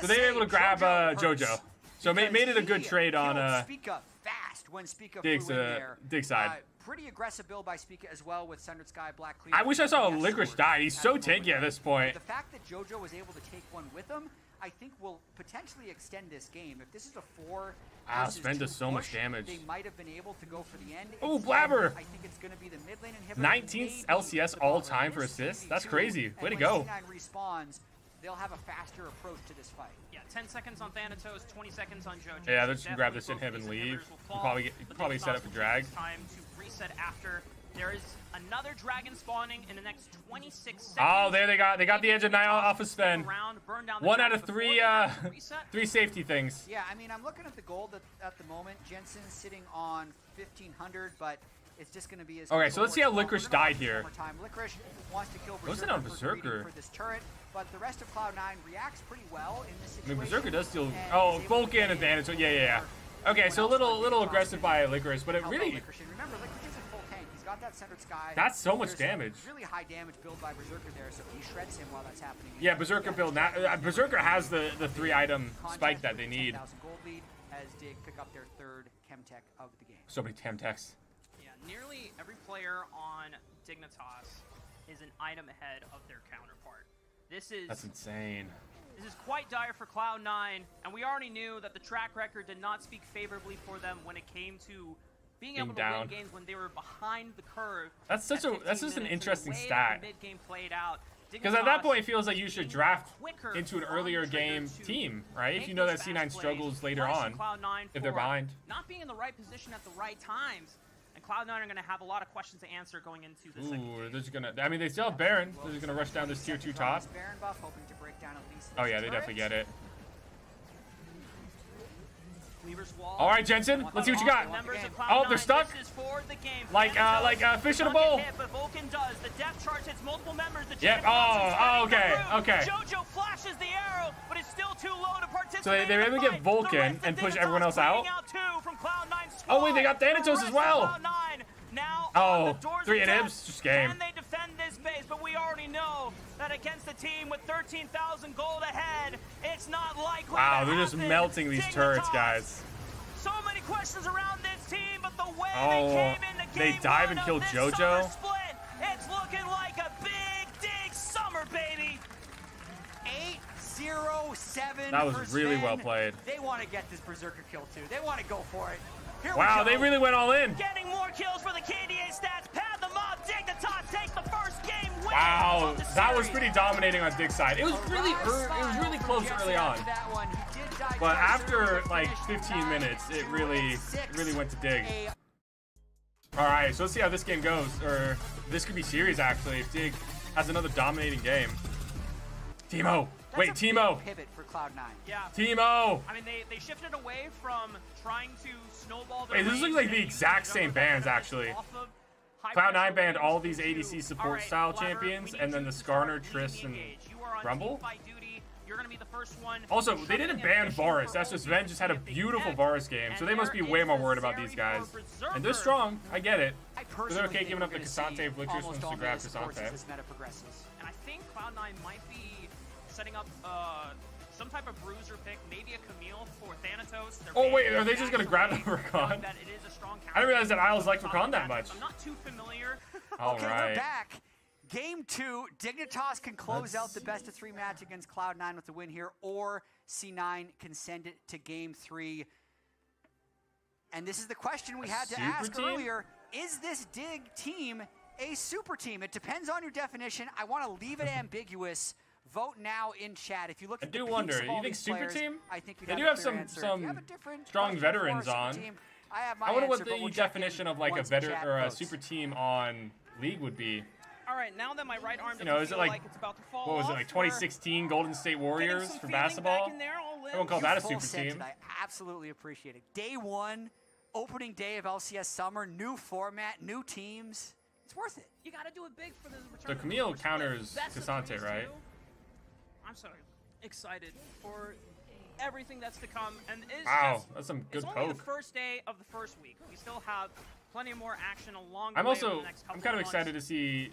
So they were able to grab uh, JoJo. So ma- because made it a good trade on killed uh, Spica fast when Spica Dig's, flew in uh, there. Dig's side. Uh, pretty aggressive build by Spica as well with Sundered Sky, Black Cleaver. I wish I saw a Licorice die. He's so tanky at this point. The fact that JoJo was able to take one with him, I think will potentially extend this game. If this is a four Wow, versus Zven does so much damage. They might have been able to go for the end. Instead, Blabber. I think it's going to be the mid lane inhibitor. 19th LCS all time for assists? That's crazy. Way to go. Respawns, they'll have a faster approach to this fight. Yeah, 10 seconds on Thanatos, 20 seconds on JoJo. Yeah, they're just gonna grab this in him and leave. We'll probably get- probably set up Dignitas for drag. Time to reset after. There is another dragon spawning in the next 26 seconds. Oh, there they got they got the Maybe edge of nine off will of stick Zven. around, burn down the One out of three uh have to reset. three safety things. Yeah, I mean, I'm looking at the gold at, at the moment. Jensen's sitting on 1500, but it's just going to be as. Okay, so let's see how. Licorice died here. Licorice wants to kill Berserker on Berserker. for this turret, but the rest of Cloud9 reacts pretty well in this I mean, Berserker does still. Oh, is able to Vulcan advantage. Yeah, yeah, yeah. Okay, so a little else little aggressive by Licorice, but it really Licorice. Remember, Licorice is in full tank. He's got that Sundered Sky. That's so much damage. Really high damage build by Berserker there, so he shreds him while that's happening. Yeah, Berserker build. Na- uh, Berserker has the the three item spike that they need. 10,000 gold lead as Dig pick up their third Chemtech of the game. So many Chemtechs. Nearly every player on Dignitas is an item ahead of their counterpart. This is That's insane. This is quite dire for Cloud9, and we already knew that the track record did not speak favorably for them when it came to being Being able to down. win games when they were behind the curve. That's such a- that's just an interesting stat. Mid game played out. Because at that point, it feels like you should draft into an earlier game team, right? If you know that C9 struggles later on. If they're behind. Not being in the right position at the right times. And Cloud9 are going to have a lot of questions to answer going into the second Ooh, game. they're just gonna. I mean, they still have Baron. They're just gonna rush down this tier two top. This Baron buff, hoping to break down at least Oh yeah, they definitely get it. All right, Jensen, let's see what you got. Oh, they're stuck? Like, uh, like, uh, fish in a bowl. Yep, oh, oh, okay, okay. So they- they able to get. Vulcan and push everyone else out? too from Cloud9's Oh, wait, they got. Thanatos as well. Cloud9 now Oh, three of inhibs, just game. Can they defend this base? But we already know that against a team with 13,000 gold ahead, it's not likely Wow, to they're just melting these turrets, guys. so many questions around this team, but the way Oh, they came into they game dive and kill JoJo? split, it's looking like a big dig summer, baby. 807 That was really well played. They want to get this Berserker kill too. They want to go for it. Here Wow, they really went all in. Getting more kills for the KDA stats. Pad them up. top, takes the first game win. Wow, that was pretty dominating on Dig's side. It was really, live ear- it was really close early on. that one. He did But after like 15 minutes, it really, really went to Dig. All right, so let's see how this game goes. Or this could be series actually if Dig has another dominating game. Teemo, wait, a Teemo, pivot for Cloud9. Yeah. Teemo. I mean, they, they shifted away from trying to snowball their Wait, this looks like the exact same bands, actually. Off of High Cloud9 pressure banned all these ADC support Alright, style champions, and then the Skarner, Triss, and engage. You are on Rumble? team fight duty. You're gonna be the first one. Also, they didn't ban Varus. That's just Ven just had a to be a big beautiful. Varus game, so they must be way more worried about these guys. And they're strong. I get it. I they're okay giving up the K'Sante Flickers almost to grab K'Sante. as this meta progresses. And I think Cloud9 might be setting up uh, some type of bruiser for Oh, wait, are they just gonna grab actually, the knowing Rakan? that it is a strong I didn't realize that Isles liked counter Rakan that much. I'm not too familiar. All okay, right. we're back. Game two, Dignitas can close out the best of three match against Cloud9 with the win here, or C9 can send it to game three. And this is the question we A had to ask team? earlier. Is this Dig team a super team? It depends on your definition. I want to leave it ambiguous. Vote now in chat. If you look I at do the wonder, peaks of you think super players, team? I think you'd They have do have some- answer. Some have strong question for a veterans on. team, I have my I wonder answer, what the we'll definition of like a once the better chat or a votes. super team on League would be. All right, now that my right arm doesn't know, is it feel like- like it's about to fall What was it like 2016 Golden State Warriors for basketball? in there, all in. Everyone called You that a super team. I absolutely appreciate it. Day one, opening day of LCS summer, new format, new teams. It's worth it. You gotta do it big for the return. So the Camille counters Best of K'Sante, right? too. I'm so excited for everything that's to come, and it's Wow, just, that's some good it's only the first day of the first week. We still have plenty more action along the I'm way also I'm kind of months. excited to see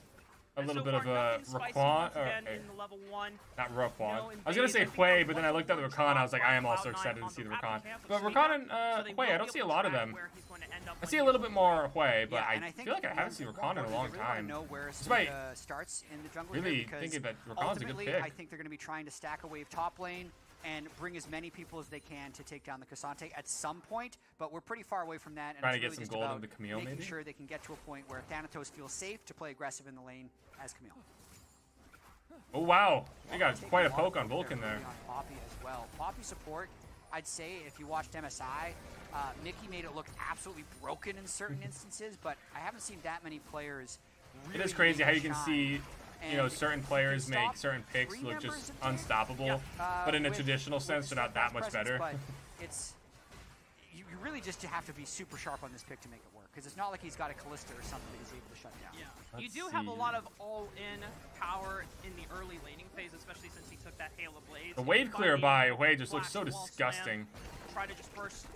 a little so bit of a nothing Rakan. Or, again okay, in level one. not Rakan. No, I was gonna say I Hwei, but then I looked at the was Rakan. I was like, I am also excited to see the the Rakan. But with Rakan and uh, so Hwei, I don't see a lot of them. where he's going to end up I see a little bit more Hwei, but yeah, I I feel like I haven't seen one Rakan in a thing, long I time. know where Despite starts in the jungle really because thinking that Rakan's a good ultimately, pick. I think they're going to be trying to stack a wave top lane and bring as many people as they can to take down the K'Sante at some point, but we're pretty far away from that. And Trying to get really some gold into Camille, making maybe? sure they can get to a point where Thanatos feels safe to play aggressive in the lane as Camille. Oh wow, they got quite a poke on Vulcan there. On Poppy as well. Poppy support, I'd say if you watched MSI, uh, Mickey made it look absolutely broken in certain instances, but I haven't seen that many players. It Really is crazy how you can see, you know, certain players make certain picks look just of the team, unstoppable. uh, But in a with- traditional sense, they're not that much presence, better. It's you, you really just have to be super sharp on this pick to make it work because it's not like he's got a Kalista or something that he's able to shut down. Yeah. you Let's do have a lot of all-in power in the early laning phase, especially since he took that Hail of Blades. The wave clear by the Hwei just looks so disgusting. slam, Try to just burst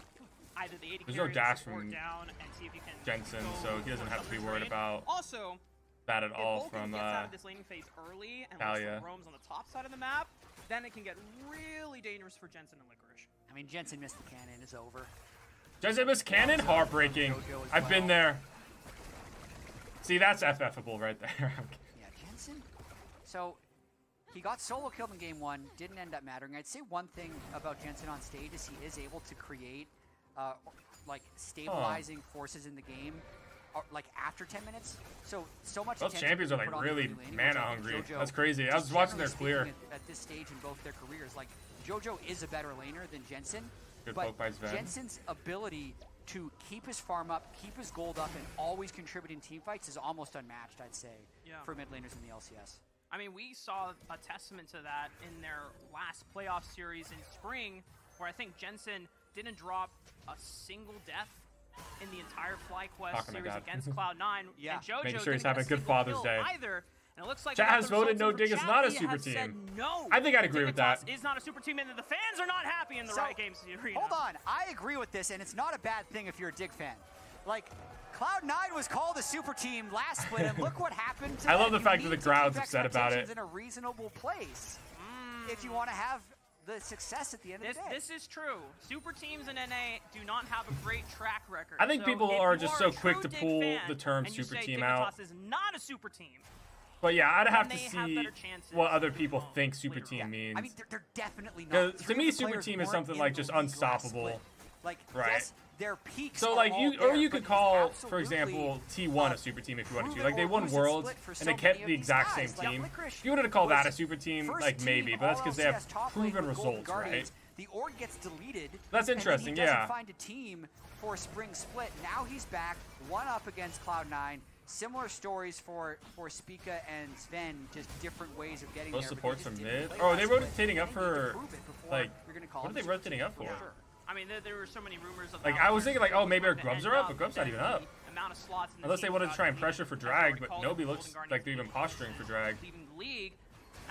either the 80 There's no carry or dash from down and see if you can Jensen, so he doesn't have to be worried about Also, that at if all Vulcan from gets out uh, of this laning phase early and Taliyah. roams on the top side of the map, then it can get really dangerous for Jensen and Licorice. I mean, Jensen missed the cannon. It's over. Jensen missed Cannon, heartbreaking. Jojo as I've been there. See, that's FFable right there. Yeah, Jensen. So he got solo killed in game one. Didn't end up mattering. I'd say one thing about Jensen on stage is he is able to create uh, like stabilizing forces in the game. Like after 10 minutes, so so much. Those attention champions are like put on the really early mana which I think hungry. JoJo, That's crazy. I was watching their clear. At, at this stage in both their careers, like JoJo is a better laner than Jensen, Good but poke by Zven. Jensen's ability to keep his farm up, keep his gold up, and always contribute in team fights is almost unmatched. I'd say Yeah. for mid laners in the LCS. I mean, we saw a testament to that in their last playoff series in spring, where I think Jensen didn't drop a single death in the entire FlyQuest Talking series God. against Cloud9. Yeah. and JoJo Making sure he's having a good Father's Day. Either. And it looks like Chat has voted no in Dig is not a super team. No, I think I'd agree with that. Is not a super team, and the fans are not happy in the So, Riot Games arena. Hold on, I agree with this, and it's not a bad thing if you're a Dig fan. Like, Cloud9 was called a super team last split, and look what happened to I love the You fact that the crowd's upset about it. in a reasonable place if you want to have the success at the end This, of the day. this is true. Super teams in NA do not have a great track record. I think So people are just so quick to pull fan the term and you super say team Dignitas out. is not a super team. But yeah, I'd have to they have see what other people to think super later team on. means. I mean, they're, they're definitely not. 'Cause to me, super team is something like just unstoppable. Like, Right. yes, their peaks so like you, or you could call, for example, T1 a super team if you wanted to. Like they won worlds and they kept the exact same team. If you wanted to call that a super team, like maybe, but that's because they have LCS top lane proven results, right? The org gets deleted. That's interesting, yeah. find a team for spring split. Now he's back, one up against Cloud9. Similar stories for for Spica and Zven, just different ways of getting Those there. supports from mid. Oh, last they rotating up I think you need to for prove it before like you're gonna call what are they rotating up for? I mean, there, there were so many rumors of Like, I was thinking, like, oh, maybe our grubs are up, but grubs not even up. Amount of slots. In the Unless they wanted to try and pressure for drag, but nobody looks like they're even posturing for drag. Leaving the league,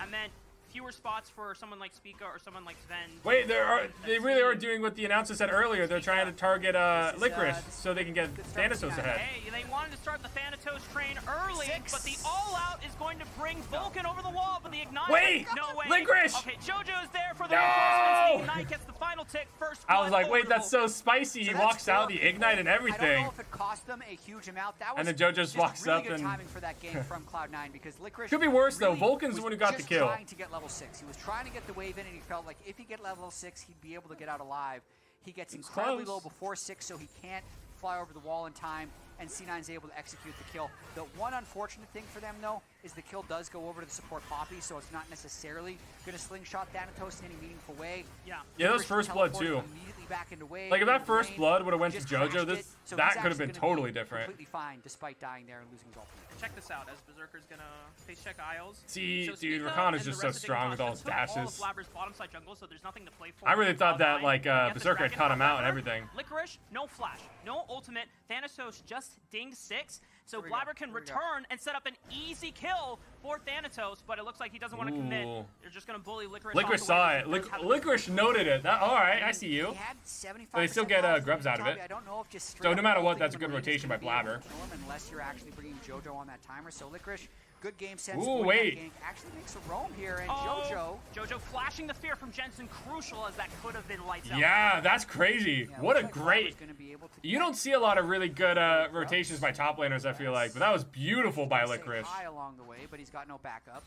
and meant fewer spots for someone like Spica or someone like Zven. Wait, they are they really are doing what the announcer said earlier. They're trying to target uh, This is, uh, Licorice this so they can get good start for Thanatos ahead. Hey, they wanted to start the Thanatos train early, Six. but the All Out is going to bring Vulcan over the wall, but the Ignite. Wait! no way. Licorice! Okay, JoJo is there for the No! reinforcements. The Ignite gets the final tick first. I was like, wait, that's so spicy. So He walks out, the ignite and I don't everything. know if it cost them a huge amount. That was And then Joe just walks really up good and- timing for that game from Cloud9 because Licorice Could be worse, though. Vulcan's the one who got the kill. trying to get level six. He was trying to get the wave in, and he felt like if he get level six, he'd be able to get out alive. He gets incredibly close. low before six, so he can't fly over the wall in time. And C9's able to execute the kill. The one unfortunate thing for them, though, is the kill does go over to the support Poppy, so it's not necessarily going to slingshot Thanatos in any meaningful way. Yeah. Yeah, that was first blood, too. immediately back into wave, Like, if that first lane, blood would've went to JoJo, this- it, so that could've been totally be different. Completely fine, despite dying there and losing his ultimate. Check this out as Berserker's gonna face check Isles. See, So dude, Rakan is just so strong with all his Dignitas took All dashes. of Blabber's bottom side jungle, so there's nothing to play for. I really thought that, like, uh, Berserker had dragon, caught him out and everything. Licorice, no flash, no ultimate. Thanatos just dinged six, so Here Blabber can here go. return and set up an easy kill for Thanatos, but it looks like he doesn't want to commit. Ooh. They're just gonna bully Licorice. Licorice saw it. Lic- does have the- Licorice noted it. That, all right, I see you. He had 75% But they still get, uh, grubs out of it. I don't know if just So no matter what, that's a good rotation by gonna be able Blabber. to kill him Unless you're actually bringing JoJo on that timer. So Licorice, good game sense. Ooh, going wait. gank, Actually makes a roam here, and Oh, JoJo. JoJo flashing the fear from Jensen, crucial as that could have been lights out. Yeah, that's crazy. Yeah, What a like great. Gonna be able to You don't see a lot of really good uh, rotations by top laners, I feel like, but that was beautiful by Say Licorice. high along the way, but he's got no backup.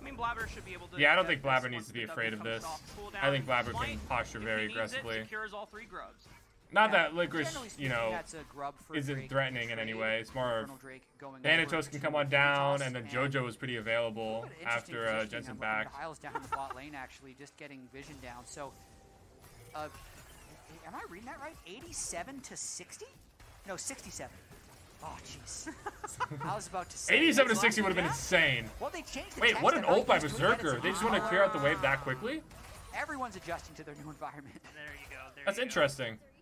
I mean, Blabber should be able to. Yeah, I don't think this Blabber needs to be afraid of this. off. I think Blabber can posture very aggressively. It, secures all three grubs. Not Yeah, that Licorice, generally you know, that's a grub for isn't threatening in any way. It's more Infernal Drake Thanatos can come on down, and then JoJo was pretty available What an interesting after uh. Jensen I'm back. Isles down in the bot lane, actually, just getting vision down. So, uh, am I reading that right? 87 to 60? No, 67. Oh, jeez. I was about to say. 87 to 60 would have been yeah. insane. Well, they changed the Wait, what an thought ult by he was doing that Berserker. They just want to clear out the wave that quickly? Everyone's adjusting to their new environment. There you go. There That's you interesting. yeah,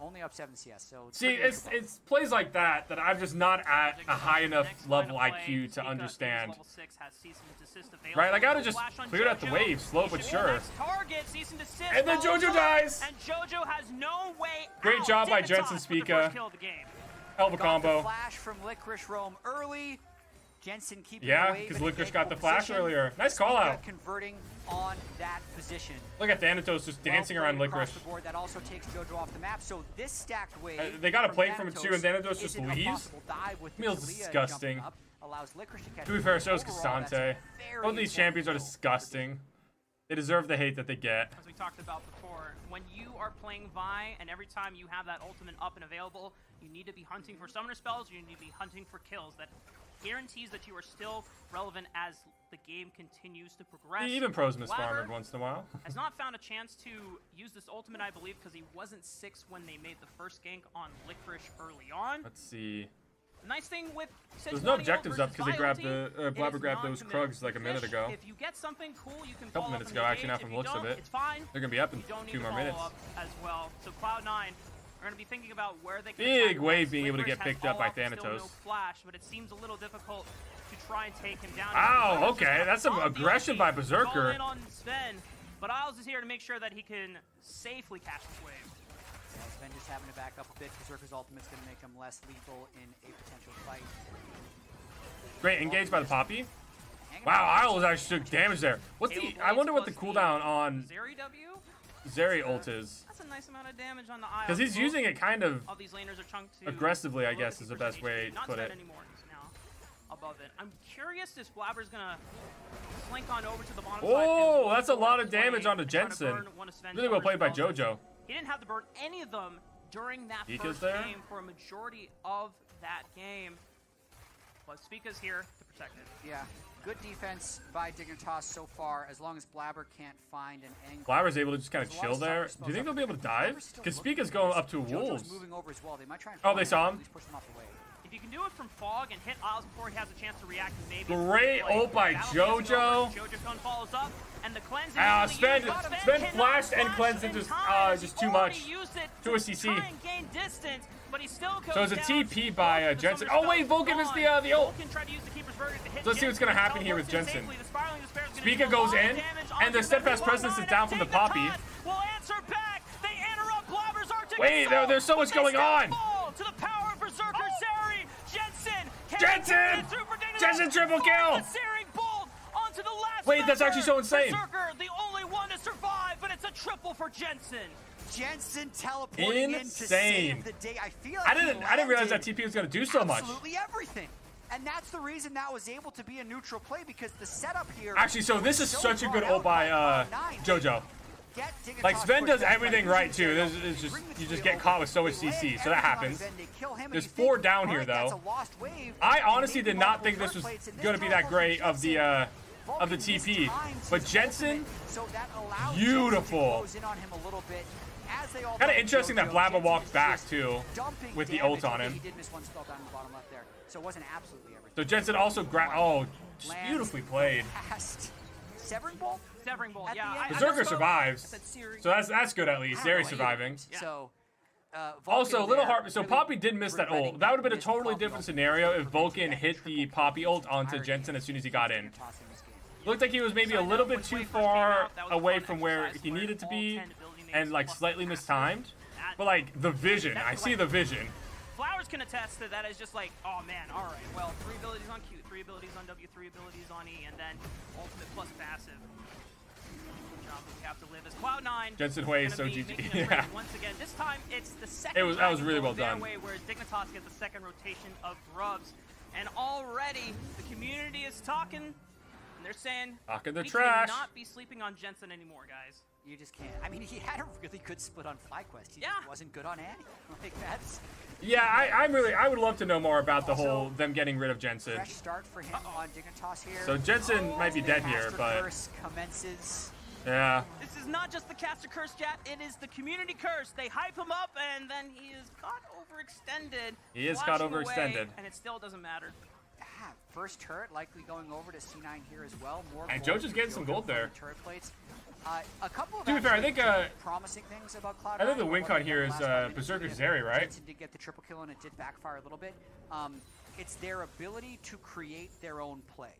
only up 7 CS, so it's See, it's miserable. it's plays like that that I'm just not at a high enough level of play, IQ to understand. level six, has cease and desist available. Right, I gotta just clear out the JoJo. wave, slow He but should be the sure. Target, and. And then JoJo dies. And JoJo has no way Great out. job by Dignitas Jensen with Spica. kill the game. Hell of a combo. Flash from Licorice Rome early. Jensen keeping Yeah, because in Licorice got the flash position. earlier. Nice call out. converting on that position. Look at Thanatos just dancing Well around played Licorice. The board. That also takes JoJo off the map. So this stacked wave. Uh, they got a from plate from it too, and Thanatos just leaves? possible dive with Feels disgusting. jumping Up, allows Licorice to To be fair, so is K'Sante. Both these champions are disgusting. They deserve the hate that they get. as we talked about before, when you are playing Vi and every time you have that ultimate up and available, you need to be hunting for summoner spells, you need to be hunting for kills. That guarantees that you are still relevant as the game continues to progress. Even pros miss farm every once in a while. has not found a chance to use this ultimate, I believe, because he wasn't six when they made the first gank on Licorice early on. Let's see. The nice thing with There's no objectives up because they grabbed the uh, Blabber grabbed those. Krugs like a minute ago. If you get something cool, you can Couple minutes ago, actually, now from the looks of it. It's fine. They're gonna be up in You don't need two more minutes. up as well. So Cloud9 are going to be thinking about where they can Big attack wave being able to get picked up by Thanatos. No flash, but it seems a little difficult to try and take him down. Ow, okay, that's some aggression by call Berserker. in on Zven, but Isles is here to make sure that he can safely catch this wave. Yeah, Zven just having to back up a bit. Berserker's ultimate's going to make him less lethal in a potential fight. Great, engaged by the Poppy. Wow, around. Isles actually took damage there. What's the? I wonder what the cooldown on Zeri ult is. That's a nice amount of damage on the Isles. Because he's Both using it kind of All these laners are chunked to aggressively, I guess, is the best way to put it. anymore. He's now above it. I'm curious if Blabber's gonna slink on over to the bottom. Oh, and that's a lot of damage play onto and try to Jensen. burn one of Zven's Really well played by. JoJo. He didn't have to burn any of them during that Spica's first there? game for a majority of that game. But Spica's here to protect it. Yeah, good defense by Dignitas so far. As long as Blabber can't find an angle. Blabber's able to just kind of There's a lot chill there. Do you think they'll be able to dive? Blabber's still Because looking Spica's going up to JoJo's wolves. moving over as well. They might try and Oh, they saw At him? least push them off the way. If you can do it from Fog and hit Isles before he has a chance to react, maybe. Great like, ult by that'll be easy Jojo. over. Jojo Cone follows up, and the cleanse. Ah, immediately Zven- Zven flashed and flash cleansed in into- time. uh, just too much. used it To a CC. try and gain distance, but he still So it's a. TP by, uh, Both of the Jensen. Oh, wait, Stones Vulcan is the, uh, the ult. Vulcan tried to use the Keeper's Burger to hit So let's see what's gonna happen here with Jensen. safely. The Spiraling Despair is gonna Spica goes in, and the Steadfast Presence is down from the Poppy. Dignitas will answer back. They interrupt Blabber's Arctic Wait, Assault, there- there's so much going on. To the power of Berserker oh! Zeri. Jensen. Jensen! turn it through for Dignitas. Jensen triple kill! Finds the Severing Bolt onto the last Wait, that's actually so insane. Berserker, the only one to survive, but it's a triple for Jensen. Jensen teleporting in to Insane. save the day. I feel like I didn't I didn't realize that TP was gonna do so much. Absolutely everything. And that's the reason that was able to be a neutral play because the setup here. Actually, so this is so such a good ult by uh, out by Cloud9. JoJo. Like Zven does everything right too. Zeri. There's, just you just get caught with so much CC, so that happens. Zven. They kill him and There's four down here, though. a lost wave. I honestly did not think this was this going to be that great of the uh, of the TP, but Jensen, so that beautiful. Jensen to close in on him a little bit. As they all Kind of interesting that Blabber walked back too with the ult on him. He did miss one spell down in the bottom left there, so it wasn't absolutely everything. So Jensen also gra- oh, just beautifully played. Past Severing Bolt. Severing Bolt, yeah. the I- end- I Berserker survives, I so that's that's good at least. I don't Zeri surviving. Yeah. So. Uh, Also, a little there hard. So really Poppy did miss that regretting ult. That would have been a totally different scenario if Vulcan hit the Poppy ult onto Jensen as soon as he got in. Dignitas in this game. Looked like he was maybe a little bit too Wave first came far out, that was a away from where he needed to be 10 ability names and like slightly mistimed. But like the vision, I see the vision. Flowers can attest to that that is just like, oh man, all right, well, three abilities on Q, three abilities on W, three abilities on E, and then ultimate plus passive. Good job that we have to live as Cloud9. Jensen Hwei is so GG. making a trade Yeah. Once again, this time it's the second. It was- that was really well done. Way, whereas Dignitas gets the second rotation of Grubs, and already the community is talking, and they're saying Talking their trash. cannot be sleeping on Jensen anymore, guys. You just can't. I mean, he had a really good split on FlyQuest. He Yeah. just wasn't good on Annie. Like that's Yeah, I, I'm really. I would love to know more about the Also, whole them getting rid of Jensen. fresh start for him on Dignitas here. So Jensen might be dead here, but Curse commences. yeah. This is not just the caster curse, Jet. It is the community curse. They hype him up, and then he is caught overextended. He is caught flashing away, overextended. and it still doesn't matter. Ah, first turret likely going over to C9 here as well. More And gold Jojo's getting some gold there. Turret plates. Uh, a couple of To be fair, I think, uh, promising things about Cloud9. I think the win cut here is, uh, five Berserker Zeri, right? Jensen did get the triple kill and it did backfire a little bit. Um, it's their ability to create their own play.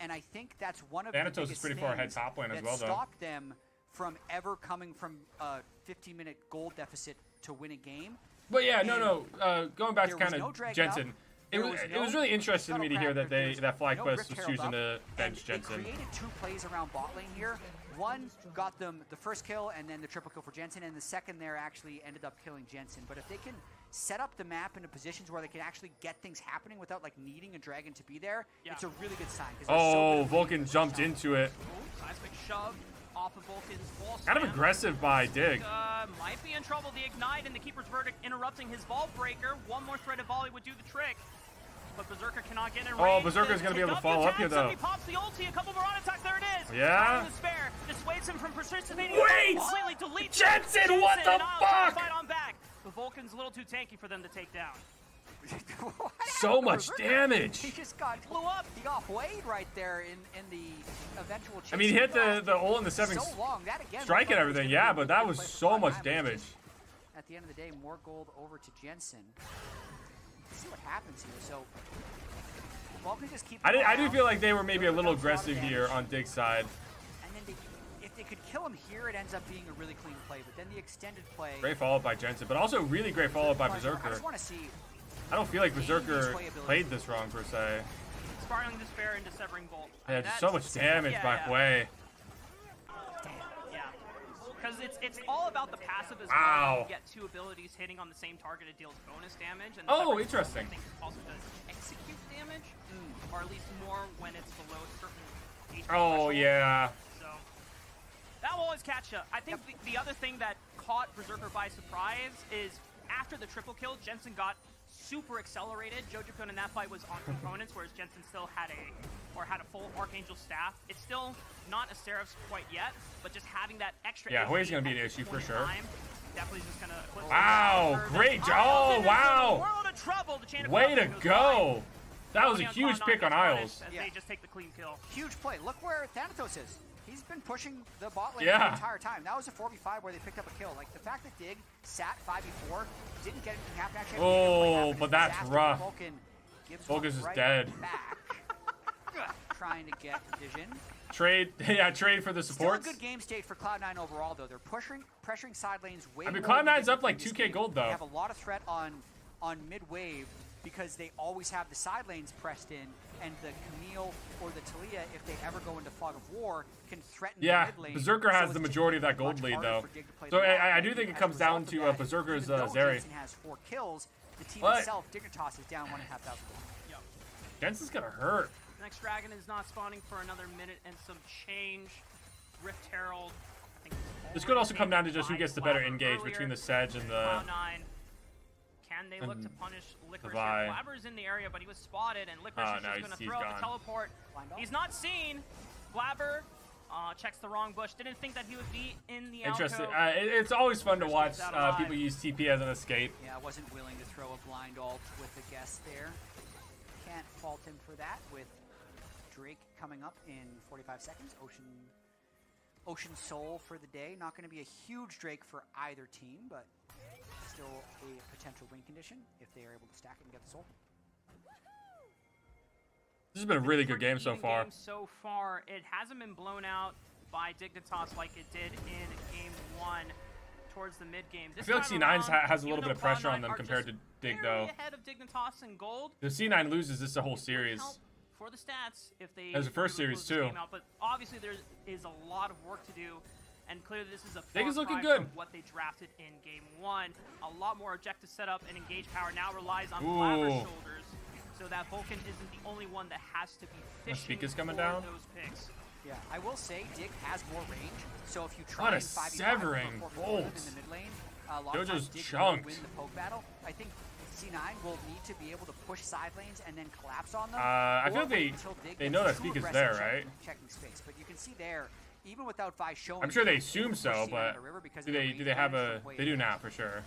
And I think that's one of Thanatos the is pretty far ahead things top lane as that well, though. stopped them from ever coming from a 15-minute gold deficit to win a game. But yeah, no, no. Uh, going back to kind of no Jensen, up. it was was it was really interesting to me to hear that they that FlyQuest no was choosing to bench and Jensen. They created two plays around bot lane here. One got them the first kill and then the triple kill for Jensen, and the second there actually ended up killing Jensen. But if they can set up the map into positions where they can actually get things happening without like needing a dragon to be there, Yeah. it's a really good sign. 'cause they're so good Oh, Vulcan jumped into it. Ooh, seismic shove off of Vulcan's wall Kind of aggressive by Dig. Uh, might be in trouble. The ignite and the keeper's verdict interrupting his vault breaker. One more Threaded Volley would do the trick. But Berserker cannot get in Oh, range. Berserker's gonna be able to W follow up here, though. He pops the ulti. A couple more attacks. There it is. Yeah? Fire in Despair dissuades him from participating. Wait! Completely deletes Jensen, him. what the and Isles trying to fuck? Fight on back. The Vulcan's a little too tanky for them to take down. So much damage. He just got blew up. He got Wade right there in, in the eventual chase. I mean, he hit the the ult in the seven so long. That again. strike and looked like it was everything, yeah, but that was so much damage. At the end of the day, more gold over to Jensen. Let's see what happens here. So, Vulcan just keep. I did, I do feel like they were maybe a little Does a lot of aggressive here on Dig's side. And then they, if they could kill him here, it ends up being a really clean play. But then the extended play. Great follow up by Jensen, but also really great follow up by Berserker. I Berserker. just want to see. I don't feel like Berserker played this wrong per se. Spiraling Despair into Severing Bolt. I Yeah, just so much damage yeah, by yeah. Way. Because it's it's all about the passive as Wow. well. You get two abilities hitting on the same target, it deals bonus damage. And Oh, interesting. I think also does execute damage, hmm. or at least more when it's below a certain HP Oh yeah. So that will always catch you. I think the, the other thing that caught Berserker by surprise is after the triple kill, Jensen got super accelerated. Jojo Kun in that fight was on components, whereas Jensen still had a or had a full Archangel staff. It's still not a Seraph's quite yet, but just having that extra. Yeah, Hwei's HP gonna be at an issue for sure. time Definitely just gonna. Wow, great Then job. Oh, wow. World of trouble. The chain of Way to command goes go! That was a huge pick on gets Isles. As Yeah. they just take the clean kill. Huge play. Look where Thanatos is. He's been pushing the bot lane Yeah. the entire time. That was a 4v5 where they picked up a kill. Like the fact that Dig sat 5v4, didn't get anything happen. Actually, Oh, had a play oh, happen. but that's rough. Vulcan gives Vulcan's one is right dead. Trying to get vision. Trade, yeah, trade for the Still a supports. good game state for Cloud9 overall, though. They're pushing pressuring side lanes way I mean, more than they Cloud9's up like 2K game. gold, though. They have a lot of threat on on mid wave because they always have the side lanes pressed in, and the Camille or the Taliyah, if they ever go into fog of war, can threaten Yeah, the mid lane. Berserker has So the majority of that gold lead, though. for Dig to play So I- I do think it comes down result of to, uh, Berserker's, even uh, Zeri. Jensen has four kills. The team But- itself, Dignitas, is down one and a half thousand gold. Jensen's gonna hurt. Next dragon is not spawning for another minute and some change. Rift Herald. I think This could also come down to just who gets the better engage between the Sedge and the. Cloud9. Can they look to punish Licorice? Vi. Blabber's in the area, but he was spotted, and Licorice Oh, is no, just going to throw gone. the teleport. Blind? He's not seen. Blabber uh, checks the wrong bush. Didn't think that he would be in the Interesting. Uh, it, it's always fun to watch uh, people use TP as an escape. Yeah, I wasn't willing to throw a blind alt with the guest there. Can't fault him for that with Drake coming up in 45 seconds. Ocean Ocean Soul for the day. Not going to be a huge Drake for either team, but still a potential win condition if they are able to stack it and get the soul. This has been a really good game so far. game so far. It hasn't been blown out by Dignitas like it did in game one towards the mid game. I feel like C9's ha- has a little bit of pressure on them compared to Dig, though. ahead of Dignitas and gold. If C9 loses, this is a whole series. for the stats if they As a first were able to series, too. out, but obviously there is a lot of work to do. And clearly, this is a Dig far is looking good. from what they drafted in game one. A lot more objective setup and engage power now relies on Ooh. Blabber's shoulders, so that Vulcan isn't the only one that has to be My fishing speaker's coming for down? those picks. Yeah, I will say Dick has more range. So if you try What a 5v5 severing before we pull them bolt. in the mid lane, a lot of times Dig chunked. will win the poke battle. I think C9 will need to be able to push side lanes and then collapse on them. Uh, I feel like they- they know that too Speak is there, right? Checking space, but you can see there, even without Vi showing. I'm sure they assume so, but to river because do they do they have a? They do now for sure.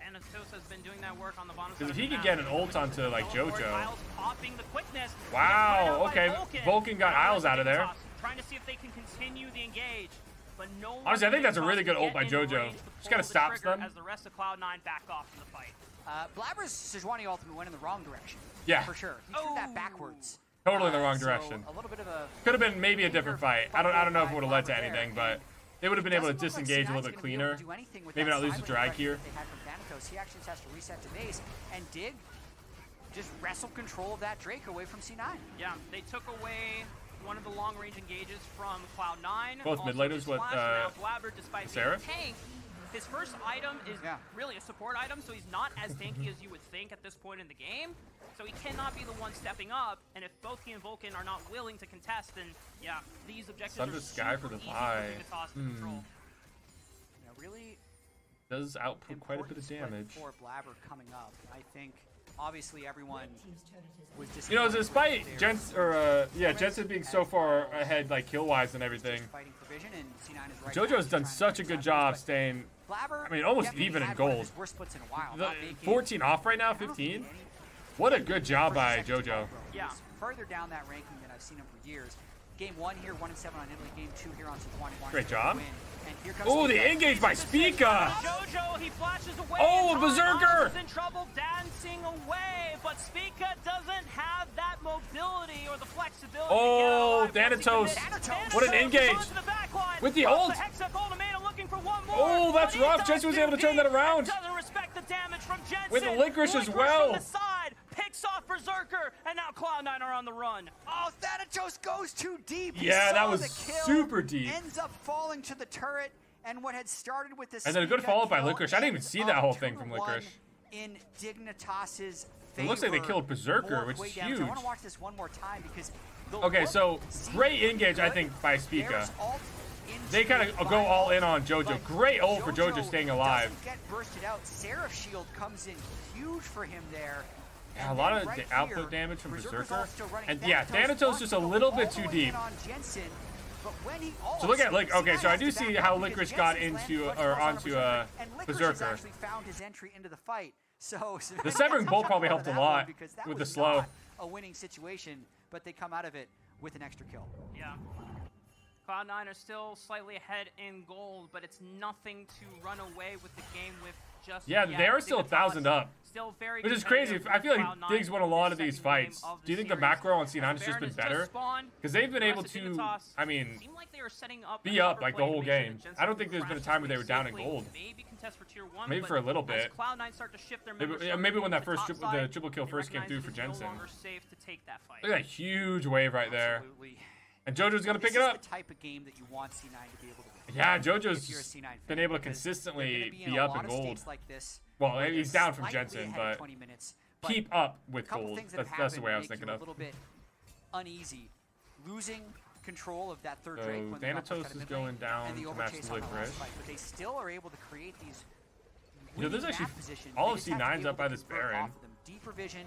Thanatos has been doing that work on the bottom Because if he could get an map. ult onto like JoJo, Isles popping the quickness. Wow, Gets right out by okay, Vulcan. Vulcan got Now Isles out of there. Trying to see if they can continue the engage. But no Honestly, I think that's a really good can ult by JoJo. range to Just gotta pull the stop trigger. As the rest of Cloud9 back off from the fight. Uh, Blabber's Sejuani ultimate went in the wrong direction. Yeah. For sure. He threw that Oh. backwards. Totally in the wrong so direction. a little bit of a Could have been maybe a different fight. I don't I don't know if it would have led to anything, but they would have been able to Doesn't like disengage a C9's little bit gonna be able cleaner. to do anything with Maybe not lose the drag here. They had from Thanatos. He actually just has to reset to base and Dig just wrestle control of that Drake away from C9. Yeah, they took away one of the long-range engages from Cloud9. Both mid laners with, flash, uh, now Blabber, despite Seraph? being tank, his first item is Yeah. really a support item, so he's not as tanky as you would think at this point in the game. So he cannot be the one stepping up, and if both he and Vulcan are not willing to contest, then yeah, these objectives Thunder are Sky for super the easy Vi. Dignitas to Hmm. control. You really Does output quite a bit of damage. for Blabber coming up. I think obviously everyone was just. You know, despite with Jens or uh, yeah, Jensen being so far ahead, like kill wise and everything, fighting for vision, and C9 is right JoJo's done such a good job staying I mean, almost even in had gold. his worst splits in a while. the 14 off right now, I don't think 15. Any What a good job by JoJo. Yeah. Further down that ranking than I've seen him for years. Game one here, one and seven on Taliyah. Game two here on Sejuani. Great to job. Win. And here comes Oh, the Spica. engage by Spica. Jojo, he flashes away. Oh, and Berserker! Isles is in trouble dancing away, but Spica doesn't have that mobility or the flexibility. Oh, to get alive oh, once he Thanatos. What an Thanatos engage. onto the back. With the Goes ult. to Hextech Ultimatum looking for one more. Oh, that's rough. does Jensen was able to turn that around. and Doesn't respect the from With the Licorice as well. From the side, picks off Berserker, and now Cloud9 are on the run. Oh, Thanatos goes too deep. Yeah, that was kill, super deep. Ends up falling to the turret, and what had started with this. And then a good follow-up by kill Licorice. I didn't even see that whole thing from to 1 Licorice. In Dignitas's It looks like they killed Berserker, which is way down. So I want huge. to watch this one more time because. Okay, so seemed great engage, I think, by Spica. There's ult into They kind of go all in on JoJo. Great ult for JoJo staying alive. doesn't get bursted out. Seraph Shield comes in huge for him there. Yeah, a lot of right da- output here, damage from Berserker. ult still running. And yeah, Thanatos wants just a little bit too deep. Jensen, but when he So look at ults, like okay, so I C9 do see how up Licorice got into or closer on onto uh And Licorice has Berserker. found his entry into the fight. So The severing bolt probably helped a lot with the slow. a winning situation, but they come out of it with an extra kill. Yeah. Cloud9 are still slightly ahead in gold, but it's nothing to run away with the game with just Yeah, they are still a 1,000 up. Still very Which is crazy. I feel like with Cloud9 Diggs won a lot of these fights. of Do you think the macro on C9 has just been better? Because they've been able to, I mean, like they were setting up be up, like, the whole sure game. I don't think there's been a time where they were down in gold. Maybe contest for tier one, Maybe for a little bit. Cloud9 start to shift their Maybe- yeah, maybe when that first triple- the triple kill first came through for Jensen. No safe to take that fight. look at that huge wave right there. Absolutely. And JoJo's going to pick this it up. the type of game that you want C9 to be able to win. Yeah, if you're a JoJo's C9 fan, been able to consistently be, be up in gold. like this Well, where he's down from Jensen, but 20 minutes, but keep up with gold. that That's, that's the way I was thinking of. a little bit uneasy. Losing control of that third So Drake when they got pushed Thanatos is going down and the to match the Licorice. fight, but they still are able to create these You know, there's actually map positions. all of just have C9's up by this Baron. off of them. Deeper vision,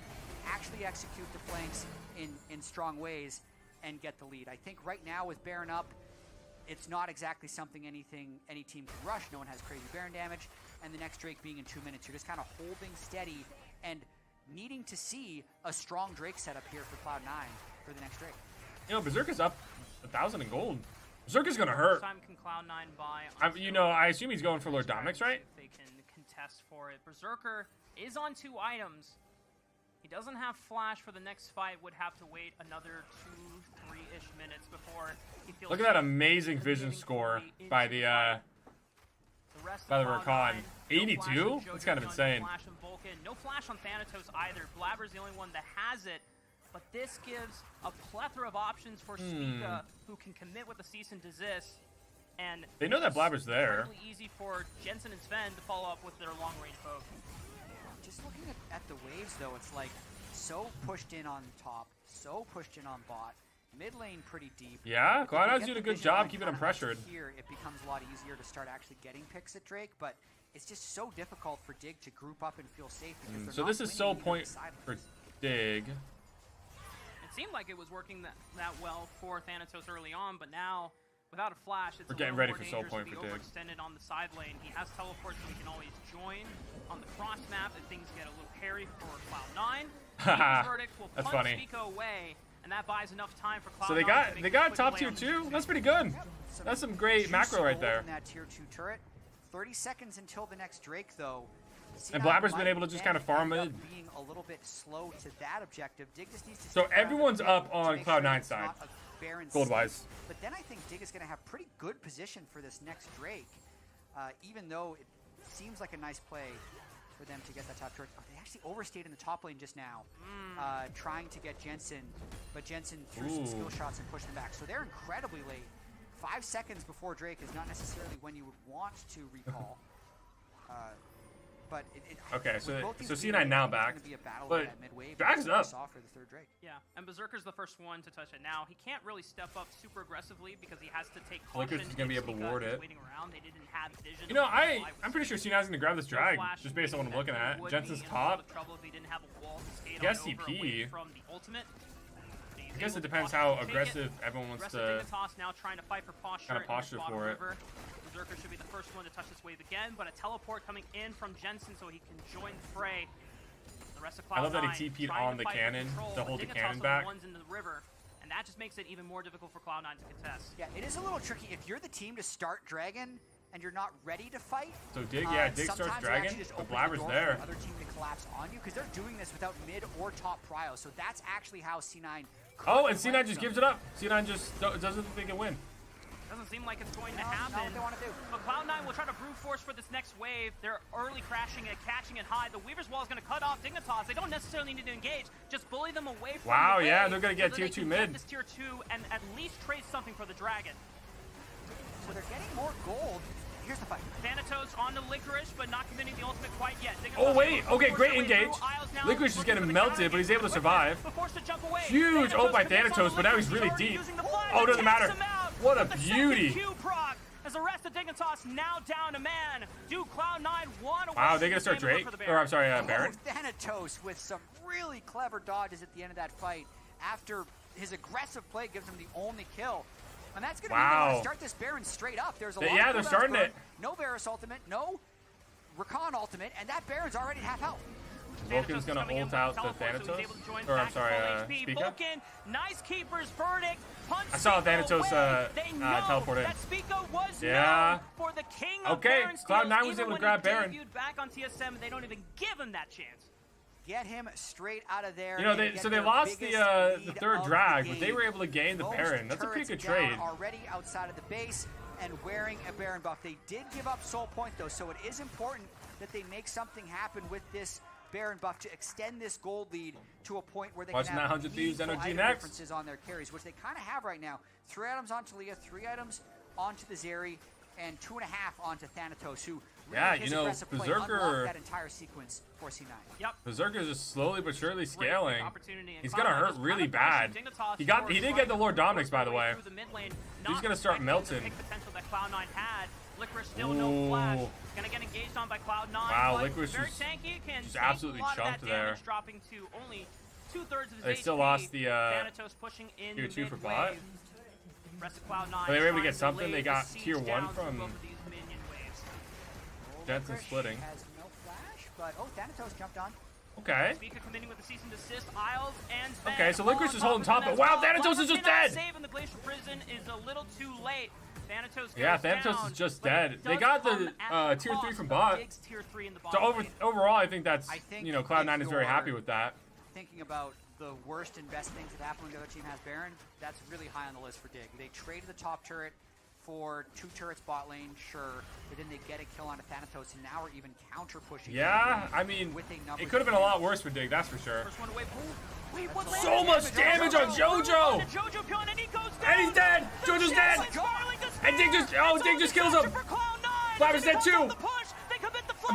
actually execute the flanks in, in strong ways and get the lead. I think right now with Baron up, it's not exactly something anything any team can rush. No one has crazy Baron damage, and the next Drake being in two minutes, you're just kind of holding steady and needing to see a strong Drake setup here for Cloud9 for the next Drake. You know, Berserker's up a thousand in gold. Berserker's going to hurt. Time can Cloud9 buy. I, onto you know, I assume he's going for Lord Dominik's, right? If they can contest for it. Berserker is on two items. He doesn't have flash for the next fight. Would have to wait another two, three-ish minutes before he feels. Look at that amazing vision score by the, the uh, fight. The rest by of the Cloud9, Rakan. no 82? That's kind of insane. No flash on Vulcan. No flash on Thanatos either. Blabber's the only one that has it. But this gives a plethora of options for Spica, who can commit with a cease and desist. And Hmm. They know that it's Blabber's there. incredibly easy for Jensen and Zven to follow up with their long-range poke. Just looking at, at the waves, though, it's like so pushed in on top, so pushed in on bot, mid lane pretty deep. Yeah, If they Cloud9's get doing a good job keeping him kinda up to pressured. Here, it becomes a lot easier to start actually getting picks at Drake, but it's just so difficult for Dig to group up and feel safe Mm, So this is winning so point side for. Dig. It seemed like it was working that, that well for Thanatos early on, but now, without a flash, it's We're getting little ready more for Soul dangerous Point to be for Dig. overextended on the side lane. He has teleport, so he can always join on the cross map if things get a little hairy for Cloud9. Demon's verdict will That's punch funny. Spica away, and that buys enough time for Cloud9 So they got make they got quick top tier on two. That's pretty good. That's some great macro right there. that tier two turret. 30 seconds until the next Drake, though. And C9 Blabber's been able to just kinda farm it. Being a little bit slow to that objective. Dig needs to So everyone's up on Cloud9 side, not a barren gold-wise. But then I think Dig is going to have pretty good position for this next Drake, uh, even though it seems like a nice play for them to get that top turret. Actually overstayed in the top lane just now, uh, trying to get Jensen, but Jensen threw some skill shots and pushed them back. So they're incredibly late. Five seconds before Drake is not necessarily when you would want to recall. uh, but it, it, Okay, so- so C9 late, now I think it's back, gonna be a battle but of Drax as is we up. for the third Drake. Yeah, and Berserker's the first one to touch it now. He can't really step up super aggressively because he has to take Lakers caution. is gonna be able to ward it. Waiting around. They didn't have vision. You know, I I'm pretty sure sitting. C9's gonna grab this drag just based on what I'm looking at. would Jensen's be in a lot top. of trouble if he didn't have a wall to skate Guess on over TP. away from the ultimate. I guess it depends how aggressive everyone wants Rest to. of Dignitas now trying to fight for posture. kinda posture for it. River. Berserker should be the first one to touch this wave again, but a teleport coming in from Jensen so he can join the fray. The rest of Cloud I love that he Cloud9 TP'd on the cannon control, to but hold the Dignitas cannon are back. ones in the river, and that just makes it even more difficult for Cloud9 to contest. Yeah, it is a little tricky. If you're the team to start Dragon and you're not ready to fight, So Dig, uh, yeah, Dig starts sometimes it dragging, actually just but opens the Blabber's door for there. the other team to collapse on you because they're doing this without mid or top prio. So that's actually how C9. Oh, and C9 just them. gives it up. C9 just doesn't think they can win. Doesn't seem like it's going to No, not happen. what they want to do. But Cloud9 will try to brute force for this next wave. They're early crashing it, catching it high. The Weaver's Wall is going to cut off Dignitas. They don't necessarily need to engage. Just bully them away from Wow, the yeah, they're gonna get that tier two mid. Get this tier 2 and at least trade something for the Dragon. So they're getting more gold. Here's the fight. Thanatos on the Licorice, but not committing the ultimate quite yet. Dignitas Oh, wait. Okay, great their way through. engage. Isles Licorice is getting melted, but he's able to survive. to jump away. Huge oh, Thanatos ult by connects Thanatos, but now he's really deep. using the flash Oh, doesn't matter. Him out What a with the second beauty. Q proc. As the rest of Dignitas now down a man. Do Cloud9 one away Wow, they from gonna start Drake? look Or I'm sorry, uh, Oh, Baron. Thanatos with some really clever dodges at the end of that fight after his aggressive play gives him the only kill. And that's going to be Wow. able to start this Baron straight up. There's a They- lot yeah, of they're starting burn, it. No Varus ultimate, no Rakan ultimate, and that Baron's already half health. Vulcan's going to ult out the Thanatos. Or, I'm sorry, uh, Spica. Nice keeper's verdict. Punch I saw Thanatos uh, uh, teleport in. yeah. okay, Cloud9 was able to grab Baron. Back on TSM, they don't even give him that chance. Get him straight out of there. You know, they, so they lost the uh, the third drag, the but they were able to gain the Most Baron. That's a pretty good trade. Already outside of the base and wearing a Baron buff. They did give up soul point though, so it is important that they make something happen with this Baron Buff to extend this gold lead to a point where they Watch can 900 have Thieves energy next. differences on their carries, which they kind of have right now. Three items on Leah, three items onto the Zeri, and two and a half onto Thanatos, who yeah, you know, Berserker. That entire sequence just slowly but surely scaling. He's gonna hurt really bad. He got, he did get the Lord Dominik's, by the way. He's gonna start melting. Ooh. Wow, Licorice is just, absolutely chumped there. They still lost the uh, tier two for bot. But they were able to get something. They got tier one from death and splitting. No flash, but, oh, okay. Okay, so Licorice is holding top, but wow, Thanatos is just dead! Saving the Glacial Prison is a little too late. Thanatos yeah, Thanatos down, is just dead. They got the uh, tier three from bot. Three so over, overall, I think that's I think you know Cloud Nine is very happy with that. Thinking about the worst and best things that happen when the other team has Baron, that's really high on the list for Dig. They traded the top turret for two turrets bot lane, sure, but then they get a kill on a Thanatos, and now we're even counter pushing. Yeah, I mean, it could have been a lot worse for Dig, that's for sure. Wait, so much damage, on JoJo! And, JoJo and, he and he's dead! The JoJo's dead! And Dig just, oh, Dig just kills him! Flavor's dead too!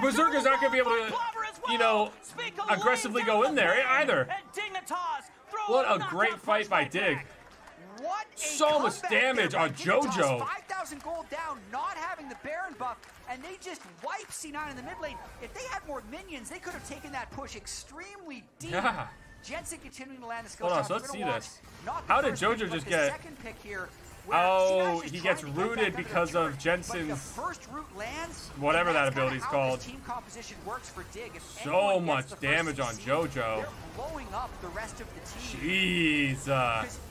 Berserker's not going to be able to, you know, aggressively go in there eh, either. What a great fight by Dig. What so much damage on JoJo. 5,000 gold down, not having the Baron buff, and they just wipe C9 in the mid lane. If they had more minions, they could have taken that push extremely deep. Yeah. Jensen continuing to land the skill Hold on, so let's see this. How did JoJo pick, just get... Second pick here Oh, he gets rooted because of Jensen's whatever that ability is called. So much damage on JoJo. Jeez.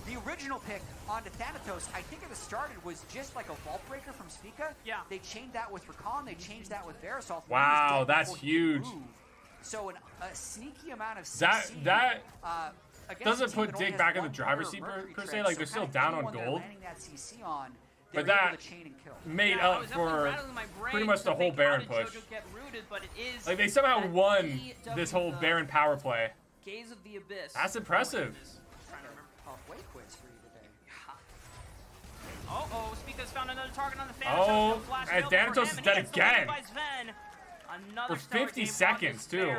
The original pick onto Thanatos, I think it started was just like a vault breaker from Spica. Yeah. They changed that with Rakan. They changed that with Varus ult. Wow, that's huge. So an, a sneaky amount of CC, that that uh, doesn't put Dig back in the driver's seat per, per, se. Like they're still down on gold. But that made up for pretty much the whole Baron push. like they somehow won this whole Baron power play. Gaze of the Abyss. That's impressive. Oh, oh, Spica's found another target on the Thanatos. Oh, and Thanatos is dead again. For 50 seconds, too.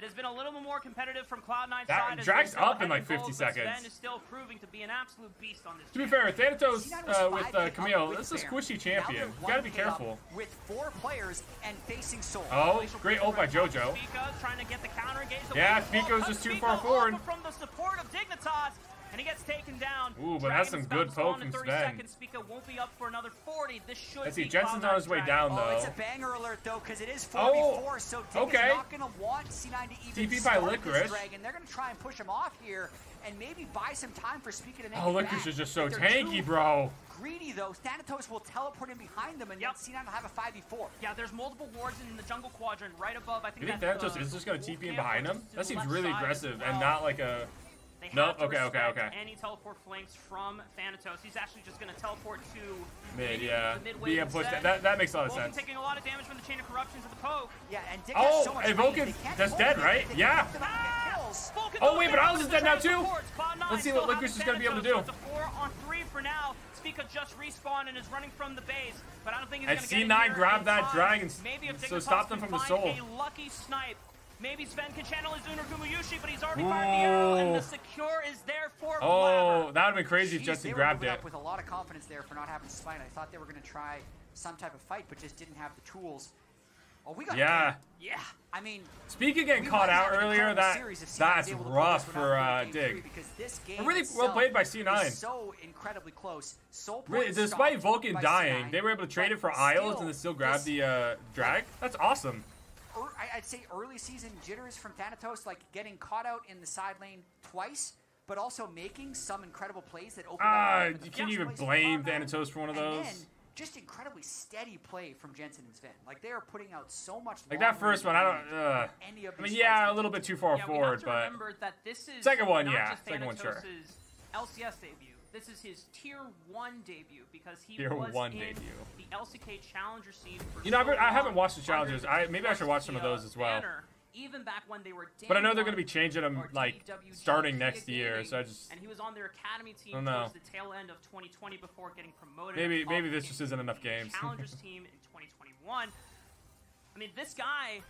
It has been a little more competitive from Cloud9's that side. Drax up in like 50 goals, seconds. Zven is still proving to be an absolute beast on this. To be fair, Thanatos uh, with uh, Camille, this is a squishy champion. You gotta be careful. With four players and facing Soul. Oh, great ult by JoJo. Fiko's trying to get the counter engage. Yeah, Fiko's just too far forward. From the support of Dignitas, he gets taken down. Ooh, but Dragon that's some good poke from Zven. Seconds. Won't be up for another 40. This should Let's see, Jensen's on his way down, though. Oh, it's a banger alert, though, because it is 4v4, oh, so okay. not going to want C9 to even TP by Licorice. Dragon. They're going to try and push him off here and maybe buy some time for Spica to make Oh, Licorice back. is just so tanky, bro greedy though, Thanatos will teleport in behind them and yep. C9 will have a 5v4. Yeah, there's multiple wards in the jungle quadrant right above. I think, you think Thanatos uh, is just going to TP in behind him? That seems really aggressive well. and not like a they nope. have okay, okay, okay. any teleport flanks from Thanatos. He's actually just going to teleport to mid, yeah. the. Yeah, push that, that. That makes a lot of Vulcan sense. taking a lot of damage from the Chain of Corruptions and the poke. Yeah, and Dig oh, so and Vulcan, that's dead, right? Yeah. Ah! Oh, wait, but Alice is dead now, too. Let's see what Licorice is going to be able to do. It's a four on three for now. Spica just respawned and is running from the base, but I don't think he's going to get C9 grabbed that dragon, so stop them from the soul. A lucky snipe Maybe Zven can channel his Unargumuyushi, but he's already fired the arrow, and the secure is there for Oh, that would have been crazy Jeez, if Justin grabbed it. with a lot of confidence there for not having spine. I thought they were going to try some type of fight, but just didn't have the tools. Oh, we got yeah. Yeah. I mean, speaking of getting caught out earlier, that that's rough for uh, Dig. really well played by C9. So incredibly close. Really, despite Vulcan dying, C9, they were able to trade it for Isles and then still grab the uh, drag. That's awesome. Er, I, I'd say early season jitters from Thanatos, like getting caught out in the side lane twice, but also making some incredible plays that open Ah, up. the game you can't even blame Thanatos for one of And those. then just incredibly steady play from Jensen and Zven. Like they are putting out so much. Like that first one, I don't. Uh. Any of I mean, yeah, a little bit too far yeah, forward, but remember that this is Second one, yeah. Second one, sure. LCS debut. This is his tier one debut because he Tier was one in debut. the LCK Challenger scene for You know, I've so heard- I haven't watched the Challengers. I- maybe I should watch some of those as well. banner, even back when they were. but I know they're going gonna be changing them like starting next year. So I just and he was on their academy team don't know. towards the tail end of 2020 before getting promoted. Maybe- maybe this just isn't enough games. Challengers team in 2021. I mean, this guy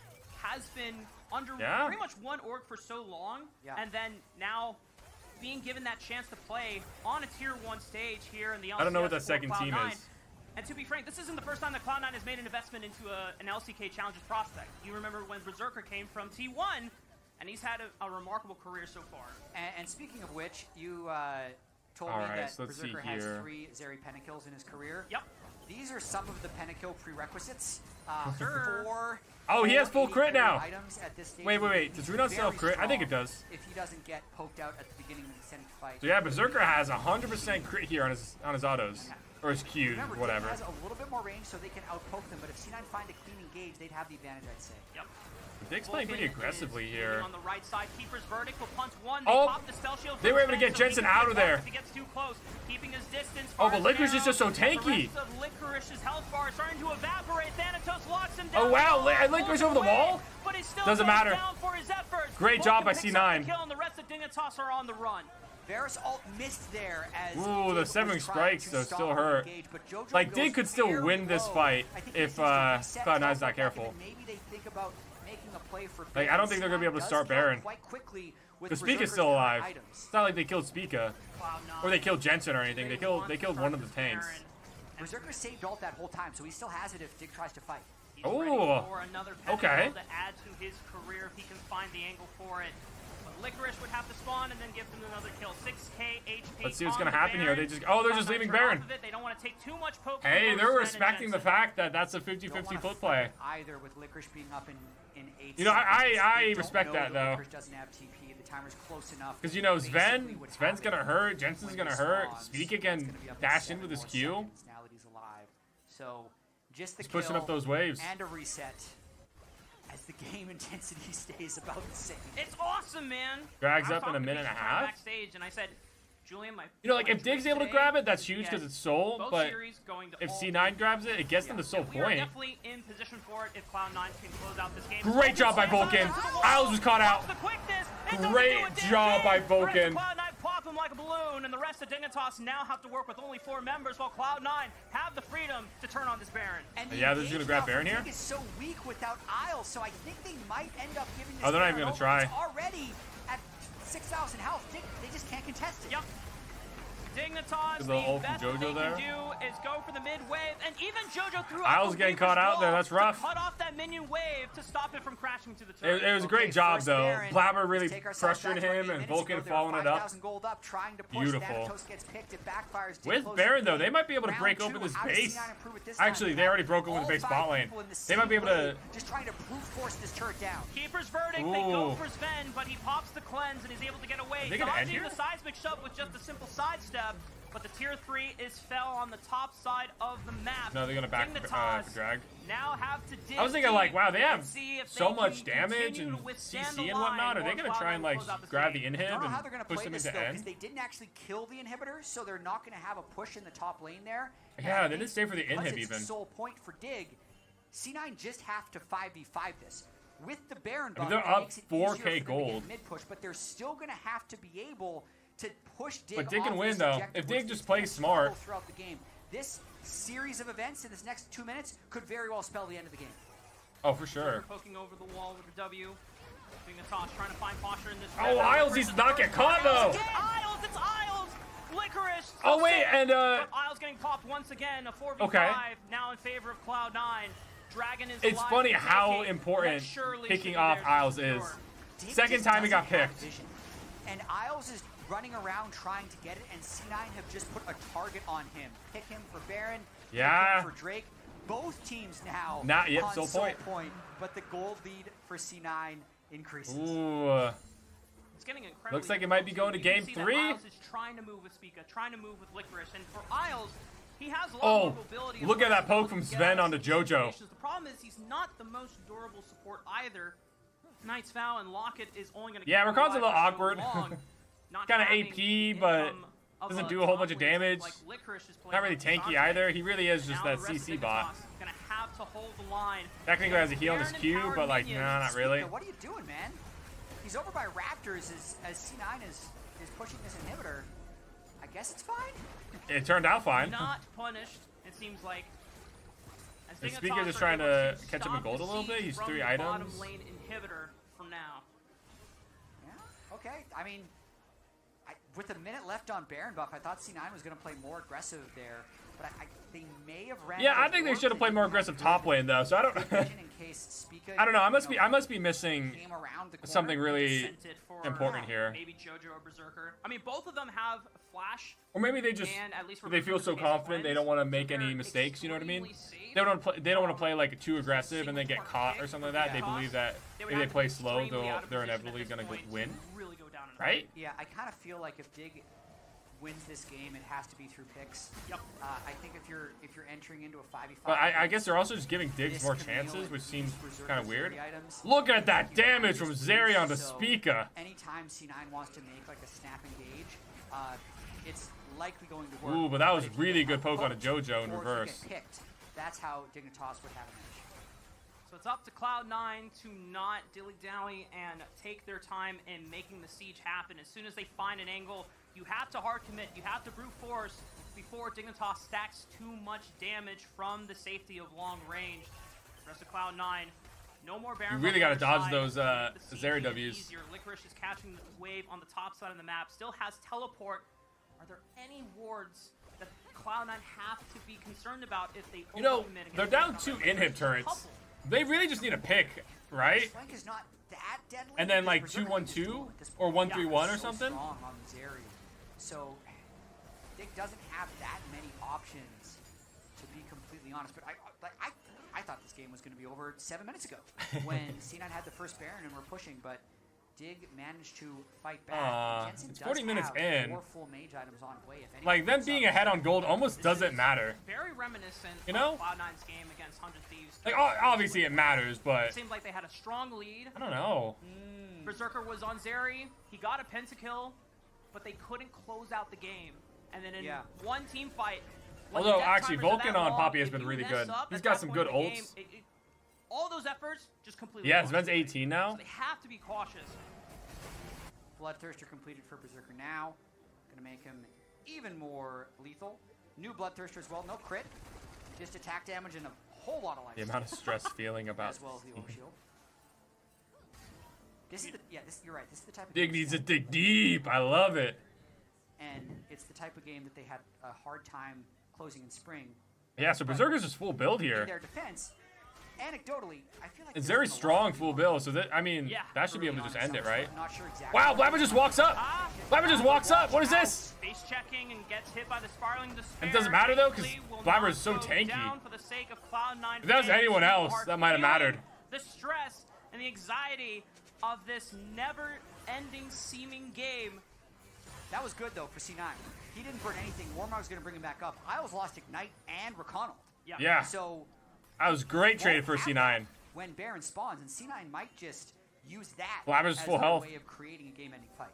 has been under Yeah. pretty much one org for so long, Yeah. and then now being given that chance to play on a tier one stage here in the LCS I don't know what that for second team Cloud9. is. And to be frank, this isn't the first time that Cloud9 has made an investment into a, an LCK Challengers prospect. You remember when Berserker came from T1, and he's had a, a remarkable career so far. And, and speaking of which, you uh, told me Alright, that so Berserker has three Zeri pentakills in his career. Yep. These are some of the pentakill prerequisites. Uh, four, Oh, he has full crit now. Items at this stage Wait, wait, wait. Does Rune still have crit? I think it does. If he doesn't get poked out at the beginning of the fight. So yeah, Berserker has 100% crit here on his on his autos or his Dig whatever. has a little bit more range, so they can outpoke them. But if C9 find a clean engage, they'd have the advantage, I'd say. Yep. Dig's playing pretty aggressively here. On the right side, Keeper's verdict will punt one. They Oh, pop the spell shield they were able to get Jensen can out of there. He gets too close, keeping his distance. Oh, but far Licorice is just so tanky. Licorice's health bar is starting to evaporate. Thanatos locks him Oh, wow, Li- and Licorice over the wall? But he still Doesn't matter. down for his efforts. Great job by Vulcan C9. the Kill, and the rest of Dignitas are on the run. Varus ult missed there as Ooh, the severing strikes, though, still hurt. engage, but Jojo Like, goes Dig could still very win this fight I think if, this is uh, Cloud9's not careful. Maybe they think about making a play for Like, I don't think they're gonna be able to start kill Baron. Quite quickly with Because Spica's still alive. items. It's not like they killed Spica Cloud9. or they killed Jensen or anything. They killed they killed one of the tanks. Baron. Berserker saved ult that whole time, so he still has it if Dig tries to fight. He's ready Ooh. for another Okay. to add to his career if he can find the angle for it. But Licorice would have to spawn and then give them another kill. 6k HP. Let's see what's gonna the happen here. They just- oh, they're just leaving turn Baron. They don't want to take too much poke. Hey, they're both Zven and respecting the fact that that's a 50-50 wanna flip fight play. Either with Licorice being up in, in eight You know, I- I- I respect that, though. Licorice doesn't have TP. The timer's close enough. Because you know Basically Zven, Zven's gonna hurt, Jensen's gonna hurt, Speak again. it's can gonna be up to dash in seven with his Q. seconds Now that he's alive, so just the He's pushing up those waves. and a reset as the game intensity stays about the same. It's awesome, man. Drags up in a minute and a Beach Time half? Backstage, and I said, Julian, my You know, like if Dig's able to grab it, that's huge because it's Soul. But series going to if C9 grabs it, it gets them to Soul we are Point. definitely in position for it if Cloud9 can close out this game. Great job by Vulcan. Isles was caught out. The quickness. It doesn't Great do a damn job by Rest Vulcan. Cloud9 pop him like a balloon, and the rest of Dignitas now have to work with only four members, while Cloud9 have the freedom to turn on this Baron. And Yeah, they're just gonna grab Baron for here? Dig is so weak without Isles, so I think they might end up giving this Oh, they're not even gonna try. Already at 6,000 health. They just can't contest it. Yep. Dignitas, Good the ult from best Jojo they there. can do is go for the mid wave, and even Jojo threw out Isles the getting caught out there, that's rough. cut off that minion wave to stop it from crashing to the turret. it was a Okay, great job though. Baron. Blabber really Let's take ourselves pressuring back to our eight him and minutes Vulcan ago. Following it up. 5,000 gold up, trying to push. Beautiful. Gets picked. It backfires. With Baron though, they might be able to break two, open this base. C9 improve it this? Actually, they already broke open All the base five bot lane. the They might be able to. just trying to brute force this turret down. Keeper's verdict, they go Ooh. for Zven, but he pops the cleanse and is able to get away. Are they gonna end Dodging here? the seismic shove with just a simple sidestep, but the tier 3 is fell on the top side of the map. No, they're gonna back uh, Dignitas for drag. Now have to dig I was thinking like, wow, they have see if so they much damage and CC and whatnot. Are they gonna try and like close grab game. the I inhib don't know how they're and going to push play them this into though, end? because they didn't actually kill the inhibitor, so they're not going to have a push in the top lane there. And Yeah, I they think didn't stay for the because inhib it's even. Soul point for Dig. C9 just have to 5v5 this. With the Baron I mean, buff, they're up 4K easier for them to get gold. mid push, but they're still going to have to be able to push Dig. But Dig can win, though. If which Dig just plays smart. throughout the game. This series of events in this next two minutes could very well spell the end of the game. Oh, for sure. Poking over the wall with the W. Dignitas trying to find posture in this. Oh, red. Isles needs to not get caught though. It's Isles, it's Isles! Licorice! so Oh wait, sick. and uh, But Isles getting popped once again. A 4v5 Okay. now in favor of Cloud9. Dragon is It's alive funny how take important Red picking off there Isles is. Second time he got doesn't picked. And Isles is running around trying to get it, and C9 have just put a target on him. Pick him for Baron, pick Yeah. him for Drake. both teams now Not yet, on Soul Soul Point. Point, but the gold lead for C9 increases. Ooh. It's getting incredibly Looks like it might be going to game three. Isles is trying to move with Spica, trying to move with Licorice, and for Isles, he has a lot Oh, of mobility. and look at that poke from Zven out of onto JoJo. The problem is he's not the most durable support either. Knight's Vow and Locket is only going to Yeah, Rakan's a little awkward. Kinda AP, but doesn't do a whole bunch of damage. Not really tanky either. He really is just that CC bot. Gonna have to hold the line. Technically has a heal on his Baron Q, but like, minions. nah, not really. What are you doing, man? He's over by Raptors as, as C9 is, is pushing this inhibitor. I guess it's fine. It turned out fine. Not punished. It seems like. As Is just trying to catch up in gold a little bit? He's three items. Bottom lane inhibitor from now. Yeah, okay. I mean, I, with a minute left on Baron buff, I thought C9 was going to play more aggressive there, but I, I, they may have ran. Yeah, I think they should have played more aggressive top lane though. So I don't. in case Spica, I don't know. I must be. I must be missing came around the corner. something really for, important uh, here. Maybe JoJo or Berserker. I mean, both of them have flash. Or maybe they just and at least they feel so confident they don't want to make any mistakes. You know what I mean? They don't want to play. They don't want to play like too aggressive and then get caught or something like that. They believe that They if they play slow, they'll, they're inevitably gonna go point win, right? Yeah, I kind of feel like if Dig wins this game, it has to be through picks. Yep. Uh, I think if you're if you're entering into a five v five, But I, I guess they're also just giving Diggs more chances, which seems kind of weird. Look at that damage from Zerion to Spica. Anytime C9 wants to make like a snap engage, uh, it's likely going to work. Ooh, but that was really good poke on a JoJo in or if you reverse. picked, that's how Dignitas would have an edge. So it's up to Cloud9 to not dilly-dally and take their time in making the siege happen. As soon as they find an angle, you have to hard commit, you have to brute force before Dignitas stacks too much damage from the safety of long range. The rest of Cloud9, no more Baron. You really gotta dodge side. those, uh, Zeri Ws. easier. Licorice is catching the wave on the top side of the map, still has teleport. Are there any wards that Cloud9 have to be concerned about if they You know, they're down two inhib turrets. couple. They really just need a pick, right? Is not that deadly. And then, like, 2-1-2 can just do it at this or point. 1-3-1 or something? So Dig doesn't have that many options, to be completely honest. But I, like, I, I thought this game was going to be over seven minutes ago when C9 had the first Baron and were pushing, but Dig managed to fight back. Aw, Jensen it's 40 minutes have in. Full mage items on way. If anything Like them being up. ahead on gold almost doesn't matter. Very reminiscent You know? of Cloud9's game against Hundred Thieves. Like o- obviously it matters, but It seemed like they had a strong lead. I don't know. Hmm. Berserker was on Zeri. He got a pentakill, but they couldn't close out the game. And then in Yeah. one team fight. Although, actually, Vulcan on long, Poppy has been really good. up He's at got some good in game, ults. it- it- all those efforts just completely. Yeah, lost. Zven's 18 now. So they have to be cautious. Bloodthirster completed for Berserker now. Gonna make him even more lethal. New Bloodthirster as well. No crit. Just attack damage and a whole lot of life. The amount of stress feeling about as well as the O shield. This is the yeah. This you're right. This is the type of Dig game needs to dig deep. I love it. and it's the type of game that they had a hard time closing in spring. Yeah, so Berserker's just full build In here. their defense, anecdotally, I feel like It's very been a lot strong full people- build, so that I mean Yeah, that should be able to just end it, Summer right? Slaughter. Not sure exactly. Wow, Blabber just walks up. Ah, Blabber just walks up. What is this? Space checking and gets hit by the spiraling despair. It doesn't matter, though, because will Blabber is so tanky. For the sake of Cloud9 If that was anyone else, that might have mattered. The stress and the anxiety of this never-ending seeming game. That was good though for C9. He didn't burn anything. Warmog's gonna bring him back up. I was lost Ignite and Reconnault. Yeah. Yeah, So that was great trade for C9. when Baron spawns, and C9 might just use that Blabber's as full health. way of creating a game-ending fight.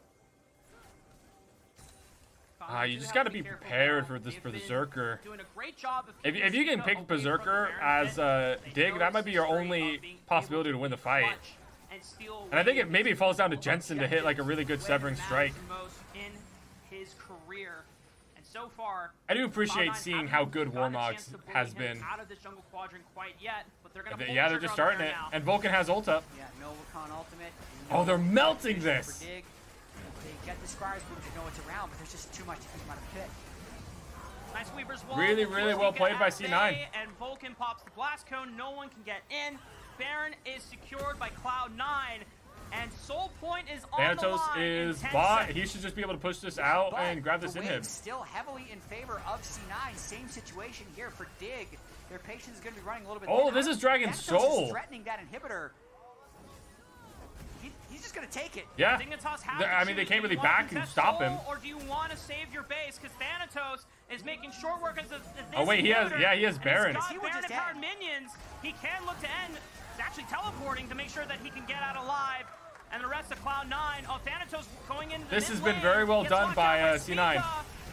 Ah, Cloud9 you just gotta be prepared for this They've been Berserker. Doing a great job of If, if you can pick the Berserker as a uh, Dig, that might be your only of being able possibility to win the fight. and I think it maybe falls down to Jensen to hit like a really good severing strike. So far, I do appreciate seeing how good gotten a Warmogs chance to bully has been. out of this jungle quadrant quite yet, but they're gonna pull Yeah, they're just starting it. Now. And Vulcan has ult up. Yeah, no Recon ultimate. Oh, they're melting this. Dig. They get the Scry's boom to know it's around, but there's just too much to keep out of the pit. Nice Weaver's wall. Really, really well played by C9. bay, And Vulcan pops the blast cone. No one can get in. Baron is secured by Cloud9. And Soul Point is on the line is 10 bot. seconds. He should just be able to push this out But and grab this the inhib. wind's still heavily in favor of C9. Same situation here for Dig. Their patience is going to be running a little bit. Oh, thin. this is Dragon Thanatos Soul. Is threatening that inhibitor. He, he's just going to take it. Yeah. Dignitas have I mean, they can't really back and stop Soul, him. Or do you want to save your base? Because Thanatos is making short work of this Oh, wait, he has- yeah, he has and Baron. He's got He will Baron just and powered minions. He can look to end. He's actually teleporting to make sure that he can get out alive. And the rest of Cloud9. Oh, Thanatos going into the This has mid been very well done locked by, uh, C9.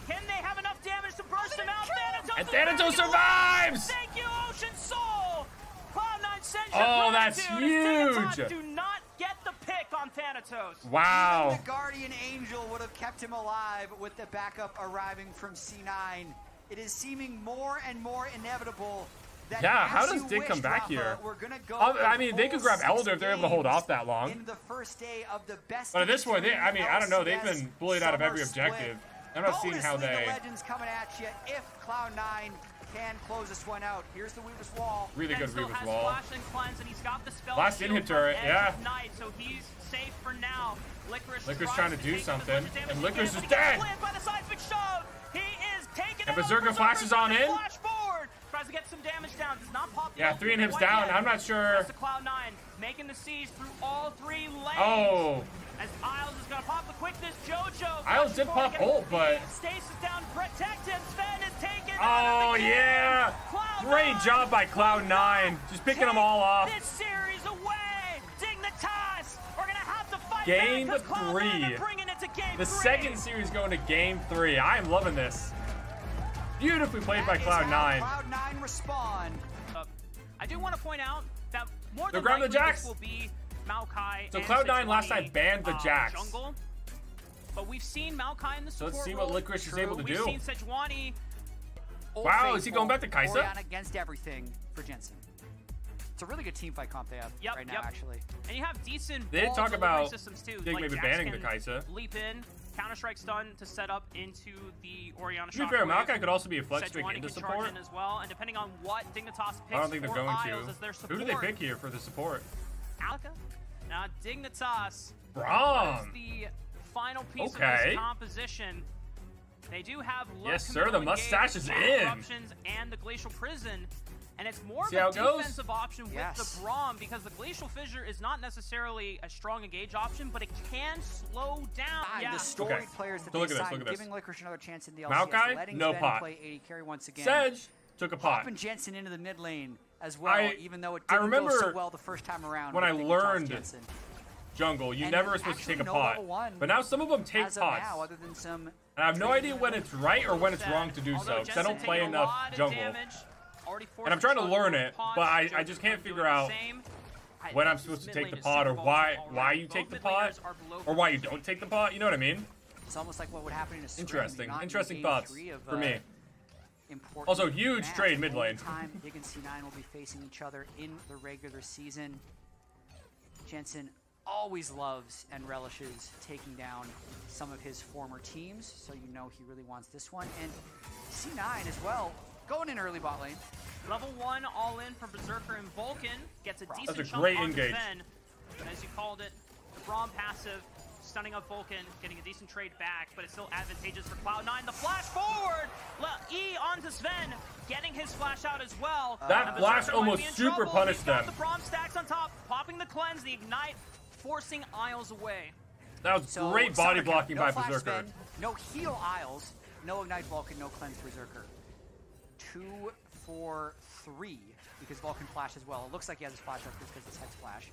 Can they have enough damage to burst him out? Thanatos And is Thanatos survives! Thank you, Ocean Soul. Cloud9 sends Oh, that's gratitude as huge. Do not get the pick on Thanatos. Wow. Even the Guardian Angel would have kept him alive with the backup arriving from C9. It is seeming more and more inevitable that Yeah, how does Dig come back here? Go I mean, they could grab Elder if they're able to hold off that long. In the first day of the best. But at this point, they, I mean, I don't know. They've been bullied out of every objective. I'm not seeing how they Legends coming at you if Cloud9 can close this one out. Here's the Weaver's Wall. really good has wall. Flash and cleanse, and he's got the spell Last shield inhib from turret, yeah. Night, so he's safe for now. Licorice, Licorice trying to do something, and Licorice is dead. split by the seismic shove. He is taken And. Berserker flashes on in. Tries to get some damage down. Does not pop Yeah, three and him's down. yet. I'm not sure. Rest Cloud9 making the siege through all three lanes. Oh, As Isles is gonna pop the quickness, JoJo. Isles did pop ult, but- Stasis down, protect him. Zven is taken. oh out of the oh, game. yeah. Cloud9 Great job by Cloud9. Just picking them all off. This series away. Dignitas are gonna have to fight Game back 'cause Cloud9 three. are bringing it to game The three. second series going to game three. I am loving this. Beautifully played by That is how Cloud9. Cloud9 respond. Uh, I do want to point out that more They're than grabbing the likely Jax. will be Maokai So Cloud9 last Sejuani, time banned the uh, Jax. Jungle. But we've seen Maokai in the support So let's see what role. Licorice is able to We've do. seen Sejuani Old Wow, is he going back to Kai'Sa? Orianna against everything for Jensen. It's a really good team fight comp they have Yep, right now, yep. actually. And you have decent They did ball talk about systems too. Dig like maybe Jax banning the Kai'Sa. Leap in, Counter Strike stun to set up into the Orianna To be fair, Maokai could also be a flex pick into support. in as well, and depending on what Dignitas picks I don't think they're going Isles to. their Who do they pick here for the support? Alka? Now Dignitas Braum. the final piece of Okay. this composition. They do have Yes, sir, the mustache is in. Eruptions and the Glacial Prison. And it's more See of a it goes? defensive option with Yes. the Braum because the Glacial Fissure is not necessarily a strong engage option, but it can slow down. Ah, yeah. The storied Okay. players that So look they at signed, this. giving Licorice another chance in the LCS, Maokai, letting no Zven pot. play AD carry once again. Sedge took a pot. Popping Jensen into the mid lane as well, I- even though it didn't go so well the first time around. when I learned Jensen. Jungle, you And never are supposed to take a no pot. one But now some of them take pots. now, other than some And I have no idea when it's right or when it's wrong to do so, because I don't play enough jungle. damage, already And I'm trying to learn it, but I- I just can't figure out when I'm supposed to take the pot or why why you take the pot laners are below or why you don't take the pot. You know what I mean? It's almost like what would happen in a. Interesting. You're not in Interesting thoughts of, for uh, me. important Also, huge match. trade mid lane. time Dig and C9 will be facing each other in the regular season. Jensen always loves and relishes taking down some of his former teams, so you know he really wants this one. And C9 as well, going in early bot lane. Level one, all in from Berserker and Vulcan. Gets a decent That's a chunk great on engage. Fen. And as you called it, the Braum passive, stunning up Vulcan, getting a decent trade back, but it's still advantageous for Cloud9. The flash forward! Le- E onto Zven, getting his flash out as well. That flash almost super trouble. punished He's them. the Braum stacks on top, popping the cleanse, the ignite, forcing Isles away. That was So great body blocking no by Berserker. spin, no heal Isles, no ignite Vulcan, no cleanse Berserker. Two, four, three, because Vulcan flash as well. It looks like he has his flash up just because his head splash.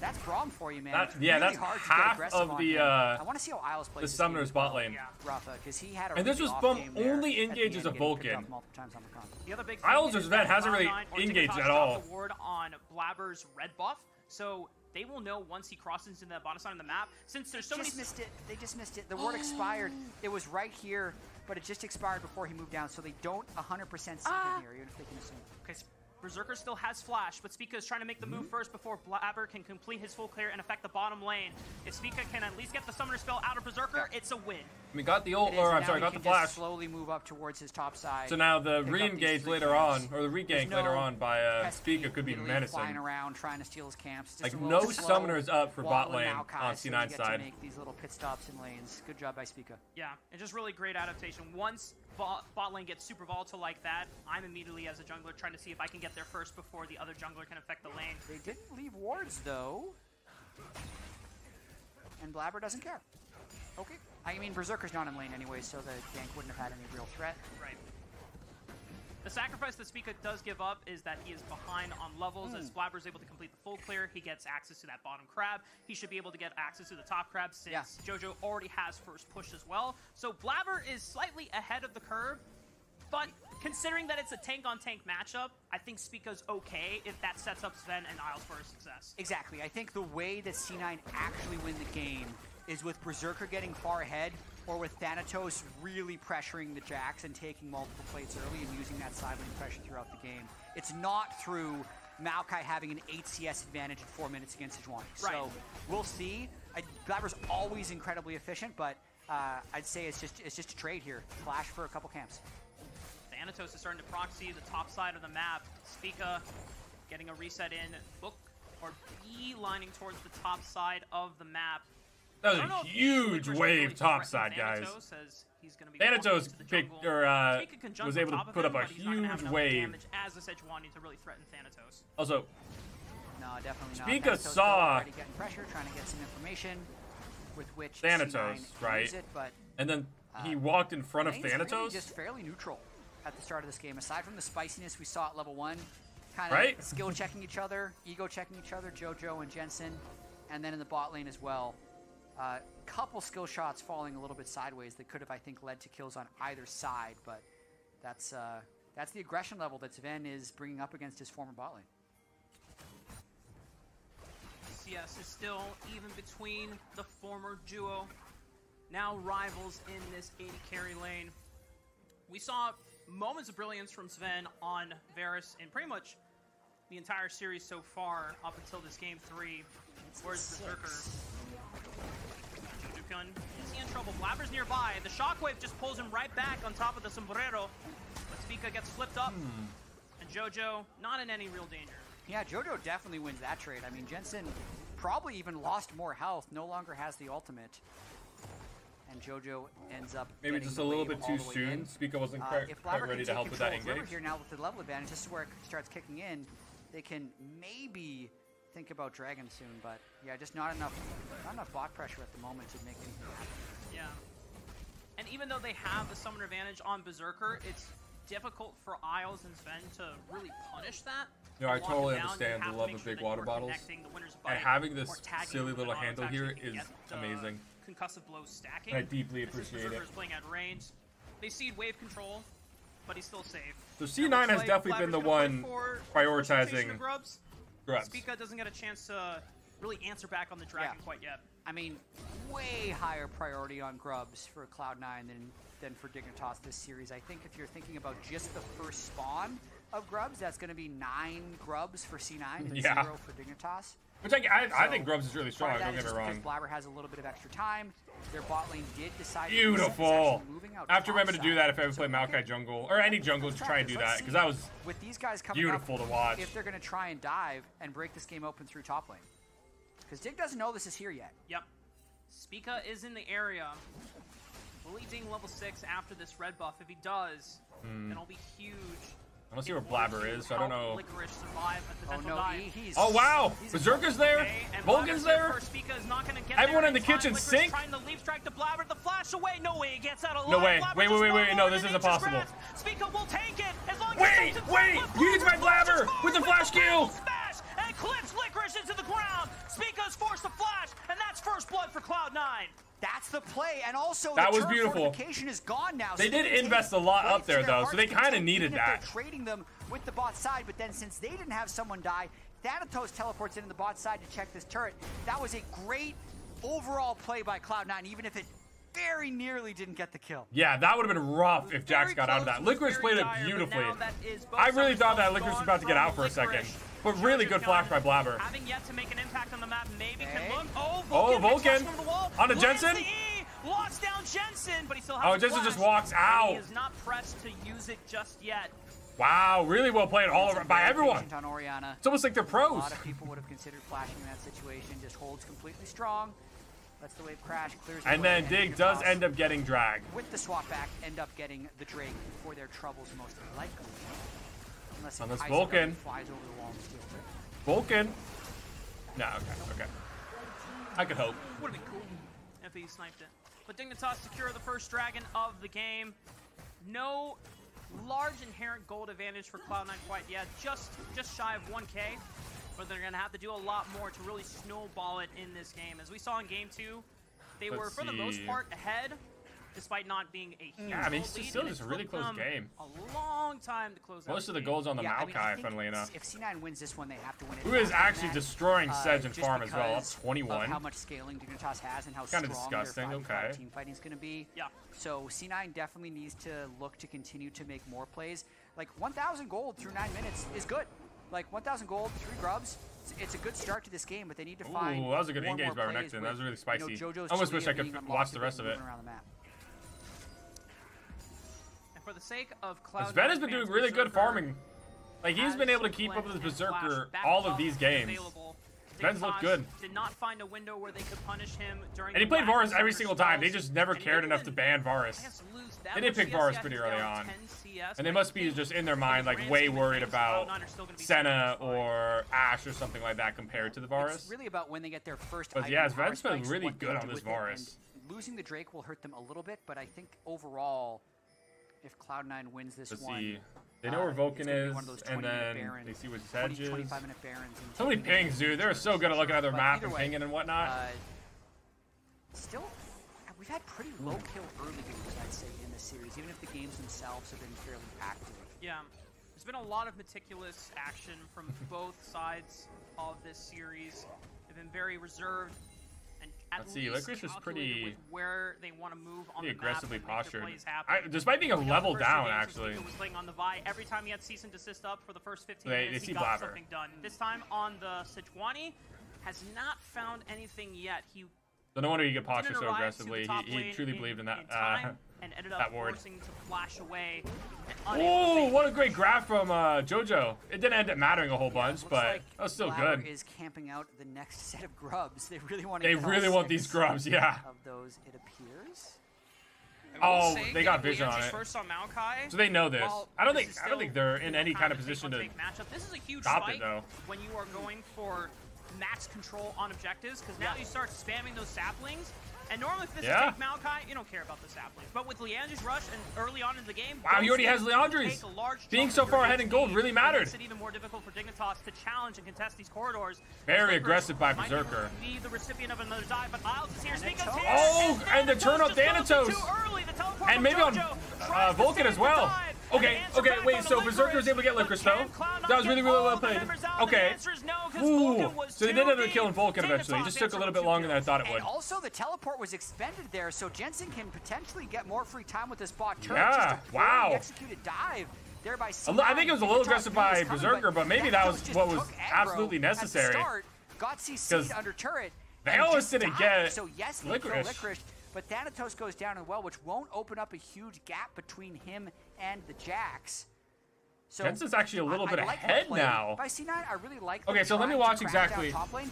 That's Braum for you, man. That's- It's yeah, really that's hard to half get aggressive of the, uh, I want to see how Isles plays the this summoner's bot lane. Yeah. Rafa, because he had a And this was off from game there only at the engages end, of getting picked Vulcan. times on the. The other big Isles or is that hasn't really Cloud9 engaged at all. the ward on Blabber's red buff, so they will know once he crosses into the bottom side of the map. Since there's so just many missed it. They just missed it. The word expired. It was right here, but it just expired before he moved down, so they don't 100% see him here, even if they can assume. Okay, s- Berserker still has flash, but Spica is trying to make the move Mm-hmm. first before Blabber can complete his full clear and affect the bottom lane. If Spica can at least get the summoner spell out of Berserker, it's a win. We got the ult, or I'm sorry, got the can just flash. slowly move up towards his top side. So now the pick up these re-engage three later on, or the regank There's later on by uh, Pesky Spica could be menacing. Flying around trying to steal his camps. Just Like, no slow summoners up for bot waddling lane Maokai, on so you C9 get side. To make these little pit stops in lanes. Good job by Spica. Yeah, and just really great adaptation. Once bot, lane gets super volatile like that, I'm immediately as a jungler trying to see if I can get there first before the other jungler can affect the lane. They didn't leave wards though, and Blabber doesn't care. Okay. I mean, Berserker's not in lane anyway, so the gank wouldn't have had any real threat. Right. The sacrifice that Spica does give up is that he is behind on levels. As hmm. Blabber is able to complete the full clear, he gets access to that bottom crab. He should be able to get access to the top crab since Yeah. JoJo already has first push as well. So Blabber is slightly ahead of the curve, but considering that it's a tank on tank matchup, I think Spica's okay if that sets up Zven and Isles for a success. Exactly. I think the way that C9 actually win the game is with Berserker getting far ahead or with Thanatos really pressuring the Jax and taking multiple plates early and using that side lane pressure throughout the game. It's not through Maokai having an 8 CS advantage in 4 minutes against Sejuani. Right. So we'll see. I, Blabber's always incredibly efficient, but uh, I'd say it's just it's just a trade here. Flash for a couple camps. Thanatos is starting to proxy the top side of the map. Spica getting a reset in. Book or B lining towards the top side of the map. That was a huge wave really top side, guys. Thanatos as he's gonna be walking Thanatos into the picked, or uh, Spica can jump was able to put him, up a but he's not gonna have huge wave. as a Sejuani to really threaten Thanatos. Also, No, definitely not. Thanatos saw- already getting pressure, trying to get some information with which Thanatos, right? it, but and then he Uh, walked in front of Lane's really Thanatos. just fairly neutral at the start of this game. Aside from the spiciness we saw at level one, kind of Right? skill checking each other, ego checking each other, JoJo and Jensen, and then in the bot lane as well. Uh, couple skill shots falling a little bit sideways that could have, I think, led to kills on either side, but that's uh, that's the aggression level that Zven is bringing up against his former bot lane. CS is still even between the former duo, now rivals in this AD carry lane. We saw moments of brilliance from Zven on Varus in pretty much the entire series so far up until this game three. Whereas Berserker Jujukun is he in trouble? Blabber's nearby. The shockwave just pulls him right back on top of the sombrero. But Spica gets flipped up. And Jojo not in any real danger. Yeah, JoJo definitely wins that trade. I mean, Jensen probably even lost more health, no longer has the ultimate. And JoJo ends up Maybe just a little bit too soon. in. Spica wasn't Uh, quite, if quite Blabber ready to help with that control of River engage. here now with the level advantage, this is where it starts kicking in. They can maybe think about Dragon soon, but yeah, just not enough, not enough bot pressure at the moment to make anything happen. Yeah. And even though they have the summoner advantage on Berserker, it's difficult for Isles and Zven to really punish that. No, I totally down, understand the love of sure big that water bottles. connecting the And having this silly little handle attack here so you can is get the amazing. Concussive blows stacking. I deeply And since appreciate Berserker it. is playing at range. They seed wave control, but he's still safe. So C9 has like definitely been the one play for prioritizing rotation of Grubs. Grubs. Spica doesn't get a chance to really answer back on the dragon Yeah. quite yet. I mean, way higher priority on Grubs for Cloud9 than, than for Dignitas this series. I think if you're thinking about just the first spawn of Grubs, that's going to be nine Grubs for C9 and Yeah. zero for Dignitas. Which I, I, I think Grubs is really strong. Don't get me wrong. because Blabber has a little bit of extra time. Their bot lane did decide. to reset. It's Beautiful. actually moving out I have to top remember to do that if I ever So play look Maokai at- jungle or any jungle to try and do Let's that because that was with these guys coming beautiful up, to watch. If they're going to try and dive and break this game open through top lane, because Dig doesn't know this is here yet. Yep. Spica is in the area. Will he ding level 6 after this red buff? If he does, Hmm. then it'll be huge. I don't see where Blabber is, so I don't know. Licorice survive a Oh no, he. Oh wow, Berserker's there, Okay, Vulcan's there. first. Spica is not gonna get Everyone in the kitchen sink? trying to leave strike the Blabber. The flash away. No way he gets out alive. No way. Wait, wait, wait, wait, no, this isn't nature's possible. will take it as long as Wait, he takes it wait, use my Blabber with the flash kill. Smash and clips Licorice into the ground. Spica is forced to flash, and that's first blood for Cloud9. That's the play, and also That the was beautiful. fortification is gone now. They so did can invest a lot up there, though, so they kinda needed that. Trading them with the bot side, but then since they didn't have someone die, Thanatos teleports into the bot side to check this turret. That was a great overall play by Cloud9, even if it very nearly didn't get the kill. Yeah, that would have been rough if Jax got out of that. was Licorice played it dire, but beautifully. now that is both I really thought that both Licorice was about to get out for a second. Licorice. But really good flash by killing, Blabber. Having yet to make an impact on the map, maybe Okay. can look. Oh, Oh, Vulcan, makes Vulcan. flash from the wall. On to Jensen. the locks down Jensen, but he still has Oh, a Jensen flash, just walks out. He is not pressed to use it just yet. Wow, really well played all It's over by everyone. On Orianna. It's almost like they're pros. A pros. lot of people would have considered flashing in that situation. Just holds completely strong. Lets the wave crash, clears the And way, then Dig does Dignitas, end up getting dragged. with the swap back, end up getting the Drake for their troubles most likely. Unless Unless Vulcan. flies over the Vulcan. No, okay, okay. I could hope. Would have been cool if he sniped it. But Dignitas secure the first dragon of the game. No large inherent gold advantage for Cloud9 quite yet. Just just shy of 1k. But they're gonna have to do a lot more to really snowball it in this game. As we saw in game two, they were Let's for the most part ahead, despite not being a huge Yeah, I mean, it's lead, still just a really close game. A long time to close out Most of the game. goals on the Yeah, I mean, I funnily enough. If C9 wins this one, they have to win it. Who is actually that, destroying uh, Sedge and Farm as well. Up 21. How much scaling Dignitas has and how Kinda strong disgusting, their 5v5 okay. team fighting is going to be. Yeah. So C9 definitely needs to look to continue to make more plays. Like 1,000 gold through nine minutes is good. Like 1,000 gold, three grubs. It's, it's a good start to this game, but they need to find. Ooh, that was a good more and engage by plays Renekton. That was really you spicy. know, JoJo's I almost wish I could being f- unlocked watch the rest of it. For the sake of Cloud9 Zven has been doing really good farming. Like, he's been able to keep up with flash Berserker all of these games. Zven's looked good. Did not find a window where they could punish him during. And he played Varus every single time. They just never cared enough to ban Varus. guess, lose that They did pick Varus pretty early on. And they must be just in their mind, like, way worried about Cloud9 are still gonna be Senna or Ashe or something like that compared to the Varus. It's really about when they get their first. But yeah, Zven's been really good on this Varus. Losing the Drake will hurt them a little bit, but I think overall, if Cloud9 wins this Let's one, see. They uh, know where it's Vulcan gonna is, one of those and then Baron- they see what 20, Sedge is. 25 minute barons. and So many pings, dude. They're so good at looking at their But map either and way, pinging and whatnot. Uh, still, we've had pretty low kill early games, I'd say, in this series, even if the games themselves have been fairly active. Yeah, there's been a lot of meticulous action from both sides of this series. They've been very reserved and at Let's see, Licorice was pretty- where they want to move on the aggressively and make their postured. I, despite being a level the first two down, actually. Was playing on the Vi. Every time he had cease and desist up for the first 15 They- they minutes, see he got Blabber. something done. This time on the Sejuani, has not found anything yet. He So no wonder he could posture so arrive to the aggressively. He, he truly in- believed in that in uh, and ended up that ward. forcing to flash away. and unable to Oh, what a great graph from uh, JoJo. It didn't end up mattering a whole bunch, Looks but like that was still Blabber good. is camping out the next set of grubs. They really want to. They really want these grubs, yeah. Of those, it appears. Oh, say, they got vision on Liandry's it. First on Maokai. So they know this. while I don't this think I don't think they're in any kind of position to. take-on-take matchup. This is a huge stop it, though. when you are going for max control on objectives because now Yeah. you start spamming those saplings. And normally, if this Yeah. is take Maokai, you don't care about the saplings. But with Liandry's rush and early on in the game, Wow, he already has things Liandry's. take a large Being so far ahead in gold really It mattered. makes it even more difficult for Dignitas to challenge and contest these corridors. Very aggressive by Berserker. Be the recipient of another dive, but Isles is here. Sneako's Thanatos. here. Oh, and the turn up just Thanatos. too early. The And maybe on, uh, Vulcan as well. dive. Okay, okay, wait, so Berserker was able to get Licorice, though? That was really, really well played. Okay. The answer is no, 'cause Ooh, so they did end up killing Vulcan eventually. It just took a little bit longer than I thought it would. And also, the teleport was expended there, so Jensen can potentially get more free time with this bot turret. Yeah, a wow. executed dive there by I think it was a little aggressive knew it was by Berserker, but maybe that was what was absolutely necessary. start, got 'Cause CC'd under turret. they just didn't get So yes, Licorice. Licorice, but Thanatos goes down as well, which won't open up a huge gap between him and the Jax. So Jensen's actually a little I- bit I like ahead now. By C9, I really like. Okay, so let me watch exactly. lane,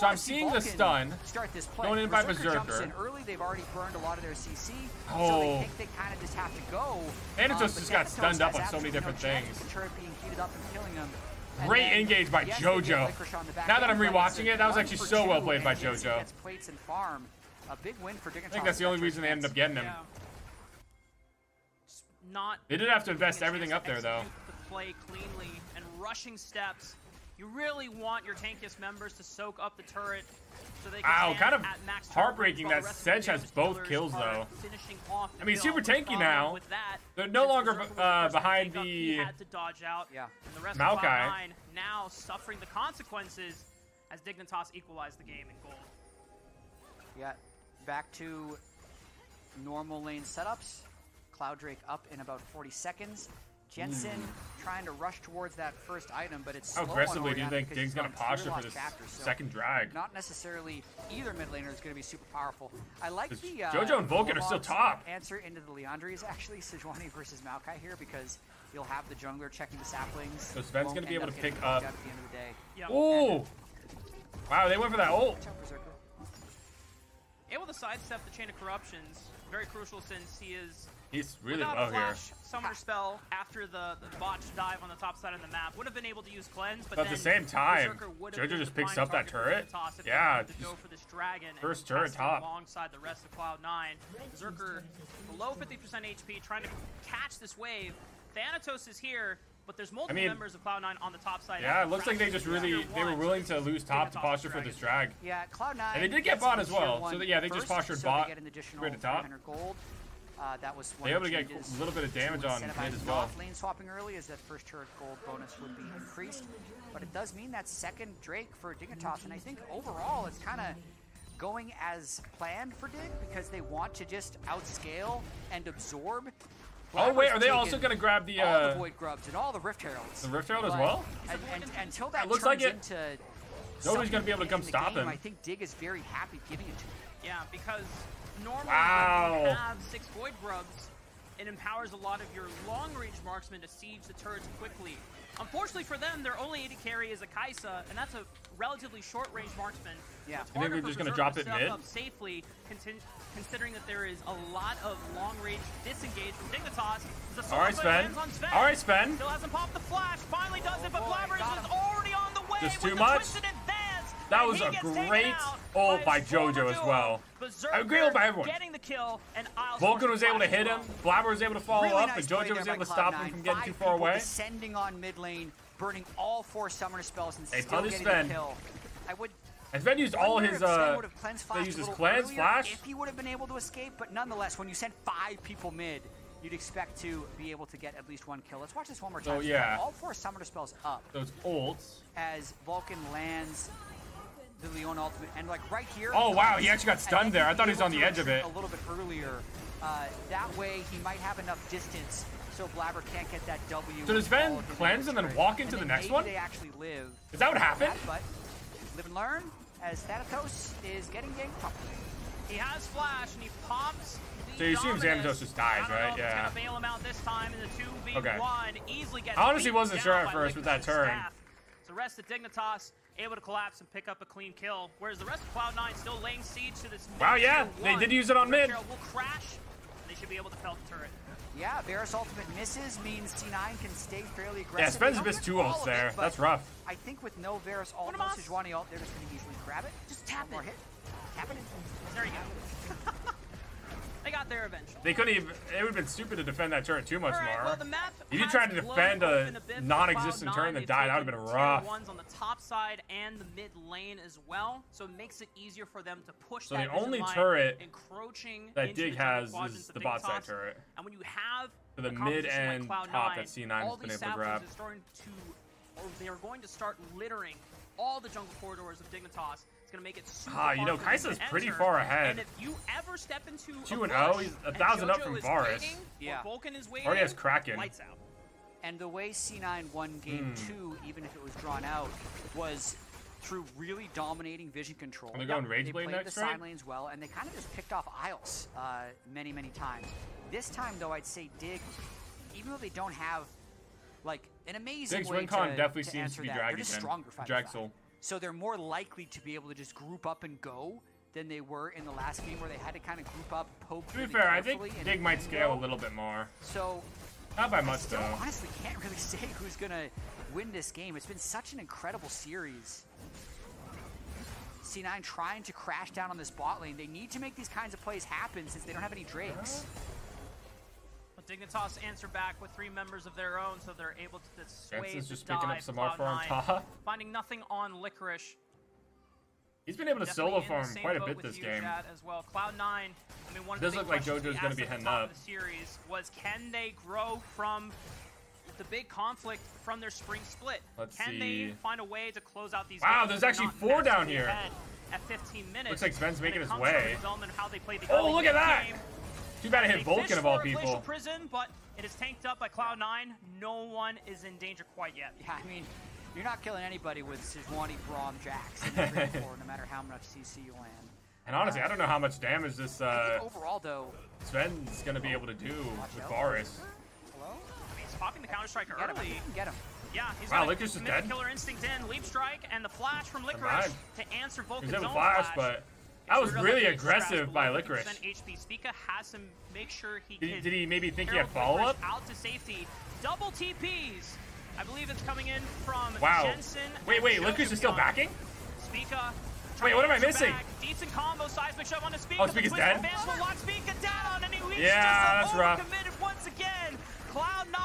So I'm see seeing the stun Start this play. going in by Berserker jumps Berserker. in early. They've already burned a lot of their CC, so Oh. they think they kind of just have to go. Thanatos Um, just got stunned up on so many absolutely no different things. with The turret being heated up and killing them. And Great then, engage by yes, JoJo. Licorice on the back Now that I'm rewatching it, that was actually so well played by JoJo. Gets plates and farm. A big win for Dignitas. I think that's the only reason they ended up getting him. Yeah. Just not They did have to invest everything up there, though. The play cleanly and rushing steps. You really want your tankiest members to soak up the turret so they can Ow, kind of at max heartbreaking that the rest of the Sedge has both kills, though. finishing off the I mean, super tanky problem now. with that, They're no longer, Berserker was the uh, behind take up, the- had to dodge out. Yeah. And the rest Maokai. of Cloud9 now suffering the consequences as Dignitas equalized the game in gold. Yeah, back to normal lane setups. Cloud Drake up in about 40 seconds. Jensen trying to rush towards that first item, but it's How slow on aggressively do you think because Dig's he's gonna posture for this chapters, so second drag? Not necessarily either mid laner is going to be super powerful. I like the uh, JoJo and Vulcan are still top. Answer into the Leandri is actually Sejuani versus Maokai here because you'll have the jungler checking the saplings. So Zven's gonna be able to pick up- out at the end of the day. Yeah. Oh! Wow, they went for that ult. Watch out, Berserker. Able to sidestep the chain of corruptions. Very crucial since he is He's really without low a here. flash summoner spell after the, the botch dive on the top side of the map. Would have been able to use cleanse, but, But at the same time, Berserker would have JoJo just picks up that turret. Dignitas if Yeah, wanted to go for this dragon first turret top. alongside the rest of Cloud Nine. Zerker below 50% HP, trying to catch this wave. Thanatos is here. But there's multiple mean, members of Cloud9 on the top side. Yeah, it looks like they just really they were willing to lose top to posture for this drag. Yeah, Cloud9. And they did get bot as well, so that- yeah, they just postured so bot get an additional to top. gold. Uh, that was one They of able to get a little bit of damage on mid as well. lane swapping early is that first turret gold bonus would be increased, but it does mean that second Drake for Dignitas, and I think overall it's kind of going as planned for Dig because they want to just outscale and absorb. Oh wait, are they also gonna grab the all the uh Void Grubs and all the Rift Heralds. the Rift Herald as well? And, and, until that It looks turns like it- into Nobody's gonna be able to come stop game, him. I think Dig is very happy giving it to him. Yeah, because normally Wow. when you have six Void Grubs, it empowers a lot of your long-range marksmen to siege the turrets quickly. Unfortunately for them, their only AD carry is a Kaisa, and that's a relatively short-range marksman. Yeah. It's You think harder they're just gonna drop it set mid? Up safely, considering that there is a lot of long-range disengage from Dignitas. The All right, solo Zven. Zven. All right, Zven. Still hasn't popped the flash. Finally does it, but oh, boy, is already on the way. Just too much? That was a great out ult by his JoJo as well. Berserker Agreed with by everyone. Getting the kill, and Isles Vulcan was able to hit him. well. Blabber was able to follow Really up, nice and JoJo was able to stop Cloud9. him from getting Five too far people away. Descending on mid lane, burning all four summoner spells and Hey, still getting Zven. the kill. I would And Zven used all his uh would have cleansed they used his cleanse flash. If he would have been able to escape, but nonetheless, when you send five people mid, you'd expect to be able to get at least one kill. Let's watch this one more So, time. yeah. all four summoner spells up Those ults. as Vulcan lands the Leon ultimate, and like right here. Oh, wow, he actually got stunned there. I thought he was on the edge of it. A little bit earlier. Uh, that way, he might have enough distance so Blabber can't get that W. So does with Zven all of his cleanse and then walk into And the next one? They actually live. Is that what happened? But live and learn as Thanatos is getting ganked properly. He has flash, and he pops. So you assume Dominus. Thanatos just dies, I don't know right? if it's Yeah. gonna bail him out this time in the 2v1. Okay. Easily gets I honestly wasn't sure at first with that turn. staff. So rest of Dignitas able to collapse and pick up a clean kill, whereas the rest of Cloud9 still laying siege to this. Wow, yeah, they did use it on Rift mid. Will crash. And They should be able to fell the turret. Yeah, Varus ultimate misses means C9 can stay fairly aggressive. Yeah, Zven's missed two all ults there. it, That's rough. I think with no Varus ult, What no about- Sejuani ult, they're just going to easily grab it. Just tap more it. hit. Tap it. There you go. they got there eventually. They couldn't even. It would have been stupid to defend that turret too much right, more. well, If you tried to defend a for non-existent Cloud9. turn that died, that would've taken been rough. ones on the top side and the mid lane as well, so it makes it easier for them to push So the only turret encroaching that Dig has is the bot side turret. And when you have the mid like and Cloud9, top that C9 has been able to grab. are starting to, or they are going to start littering all the jungle corridors of Dignitas. It's going to make it super Ah, you know, for Kai'Sa's pretty enter. far ahead. And if you ever step into 2 a and oh, bush he's a thousand up from is Varus. waiting, Yeah. Or Vulcan is waiting. Already has Kraken. Lights out. And the way C9 won game Hmm. two, even if it was drawn out, was through really dominating vision control. Are they going Rage they Blade played next, the right? side lanes well, and they kind of just picked off Isles uh, many, many times. This time, though, I'd say Dig, even though they don't have like an amazing Dig's way win con to, definitely to seems answer to be that, Drag they're just stronger. five Drag five. Soul. So they're more likely to be able to just group up and go than they were in the last game where they had to kind of group up, poke. To be fair, I think Dig might scale a little bit more. So Not by much though. honestly can't really say who's gonna win this game. It's been such an incredible series. C9 trying to crash down on this bot lane. They need to make these kinds of plays happen since they don't have any Drakes. Dignitas answer back with three members of their own, so they're able to dissuade Jensen's the just picking up some more farm Cloud9, top. Finding nothing on Licorice. He's been able to Definitely solo farm quite a bit this you, game. Chad, as well. Cloud9, I mean, one of Does look like JoJo's gonna be at the heading up. The series was can they grow from the big conflict from their spring split? Let's can see. they find a way to close out these Wow, there's actually four down here. At 15 minutes. Looks like Zven's making his to way. how they play the Oh, look at that! game. Too bad I hit Vulcan of all for a Glacial people. Prison, but it is tanked up by Cloud9. No one is in danger quite yet. Yeah, I mean, you're not killing anybody with Sejuani Braum Jax in the three and four, no matter how much CC you land. And honestly, I don't know how much damage this uh, overall, though, Zven's gonna be able to do watch with out. Varus. Hello? I mean, he's popping the Counter Strike Get him. I early. think you can get him. Yeah, he's Wow, gonna Licorice is dead. Killer Instinct in, Leap Strike, and the flash from Licorice to answer He's Vulcan's own to flash, but that was really aggressive by 50% Licorice. HP. Spica has to make sure he Did he, did he maybe think he had follow up? Out to safety. Double TPs. I believe it's coming in from Wow. Jensen. Wait, wait, Licorice is still backing? Spica. Wait, what am I missing? back. Decent combo, seismic shove on the Spica. Oh, Spica's dead? advance will lock Spica down, and he Yeah, just that's rough. committed once again. Cloud9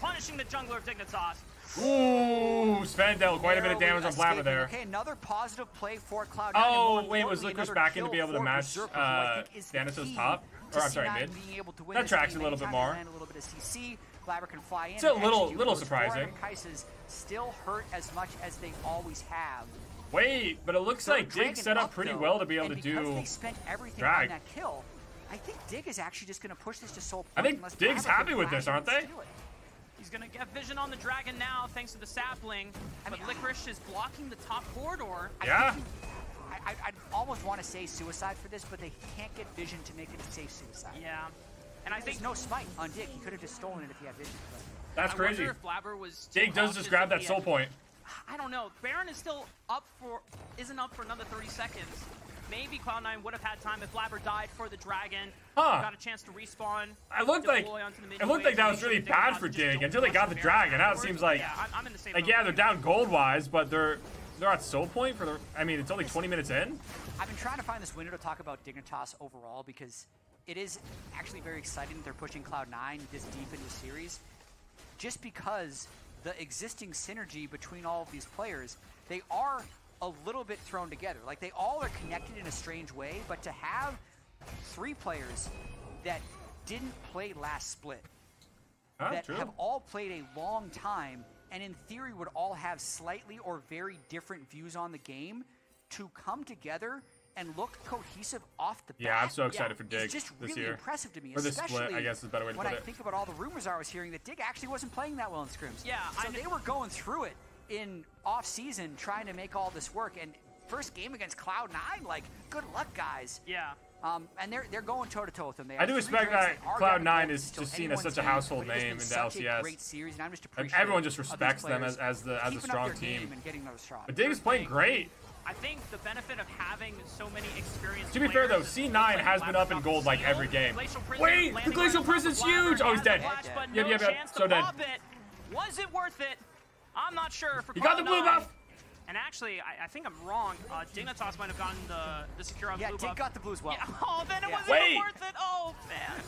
punishing the jungler of Dignitas. Ooh, Zven dealt quite a bit of damage on Blabber there. Okay, another positive play for Cloud9. Oh, wait, was Licorice back in to be able to match, uh, think is the Thanatos' top? to Or, I'm sorry, mid. Being able to win That tracks a little bit more. A little bit of CC. Blabber can fly in. Still a little- little surprising. still hurt as much as they always have. Wait, but it looks They're like Dig set up pretty though, well to be able to do. they spent everything drag. on that kill. I think Dig is actually just going to push this to soul point. I think Dig's happy with this, aren't they? Steal it. He's gonna get vision on the dragon now, thanks to the sapling. I But mean, Licorice is blocking the top corridor. I Yeah. think he- I, I, I'd almost want to say suicide for this, but they can't get vision to make it a safe suicide. Yeah. And I There's think no smite on Dig. He could have just stolen it if he had vision. But That's I crazy. wonder if Blabber was too Dig does just grab that soul had- point. I don't know. Baron is still up for isn't up for another 30 seconds. Maybe Cloud9 would have had time if Blabber died for the dragon. Huh. Got a chance to respawn. It looked like deploy onto the mid it looked like that was really bad for Dig until they got the dragon. Now it seems like yeah, I'm, I'm in the same like yeah, they're down gold wise, but they're they're at soul point for the. I mean, it's only 20 minutes in. I've been trying to find this window to talk about Dignitas overall because it is actually very exciting that they're pushing Cloud9 this deep into the series. Just because the existing synergy between all of these players, they are a little bit thrown together. Like they all are connected in a strange way, but to have three players that didn't play last split, Huh, that true. have all played a long time and in theory would all have slightly or very different views on the game to come together and look cohesive off the bat. Yeah, I'm so excited for Dig It's just this really year. impressive to me, Or this split, especially I guess is a better way to when put I it. think about all the rumors I was hearing that Dig actually wasn't playing that well in scrims. Yeah, so I they were going through it in off season trying to make all this work and first game against Cloud9, like good luck guys. Yeah. Um, and they're they're going toe to toe with them. They I do three respect that Cloud9 is just seen as such a household but it has name in such the a LCS. Great series, and I'm just And everyone just respects them as, as the as a strong team. and getting another. But Dig is playing great. I think the benefit of having so many experienced To be fair, though, C9 like has been up in gold, like, every game. Prison Wait, the Glacial right on Prison's huge! Oh, he's dead. flash, Dead, but Yep, yep, yep, so dead. pop it. Was it worth it? I'm not sure. For He got the blue Cloud9. buff. And actually, I, I think I'm wrong. Uh, Dignitas might have gotten the, the secure on Yeah, blue Dig buff. got the blue as well. Yeah. Oh, then it Yeah. wasn't Wait. worth it. Oh, man.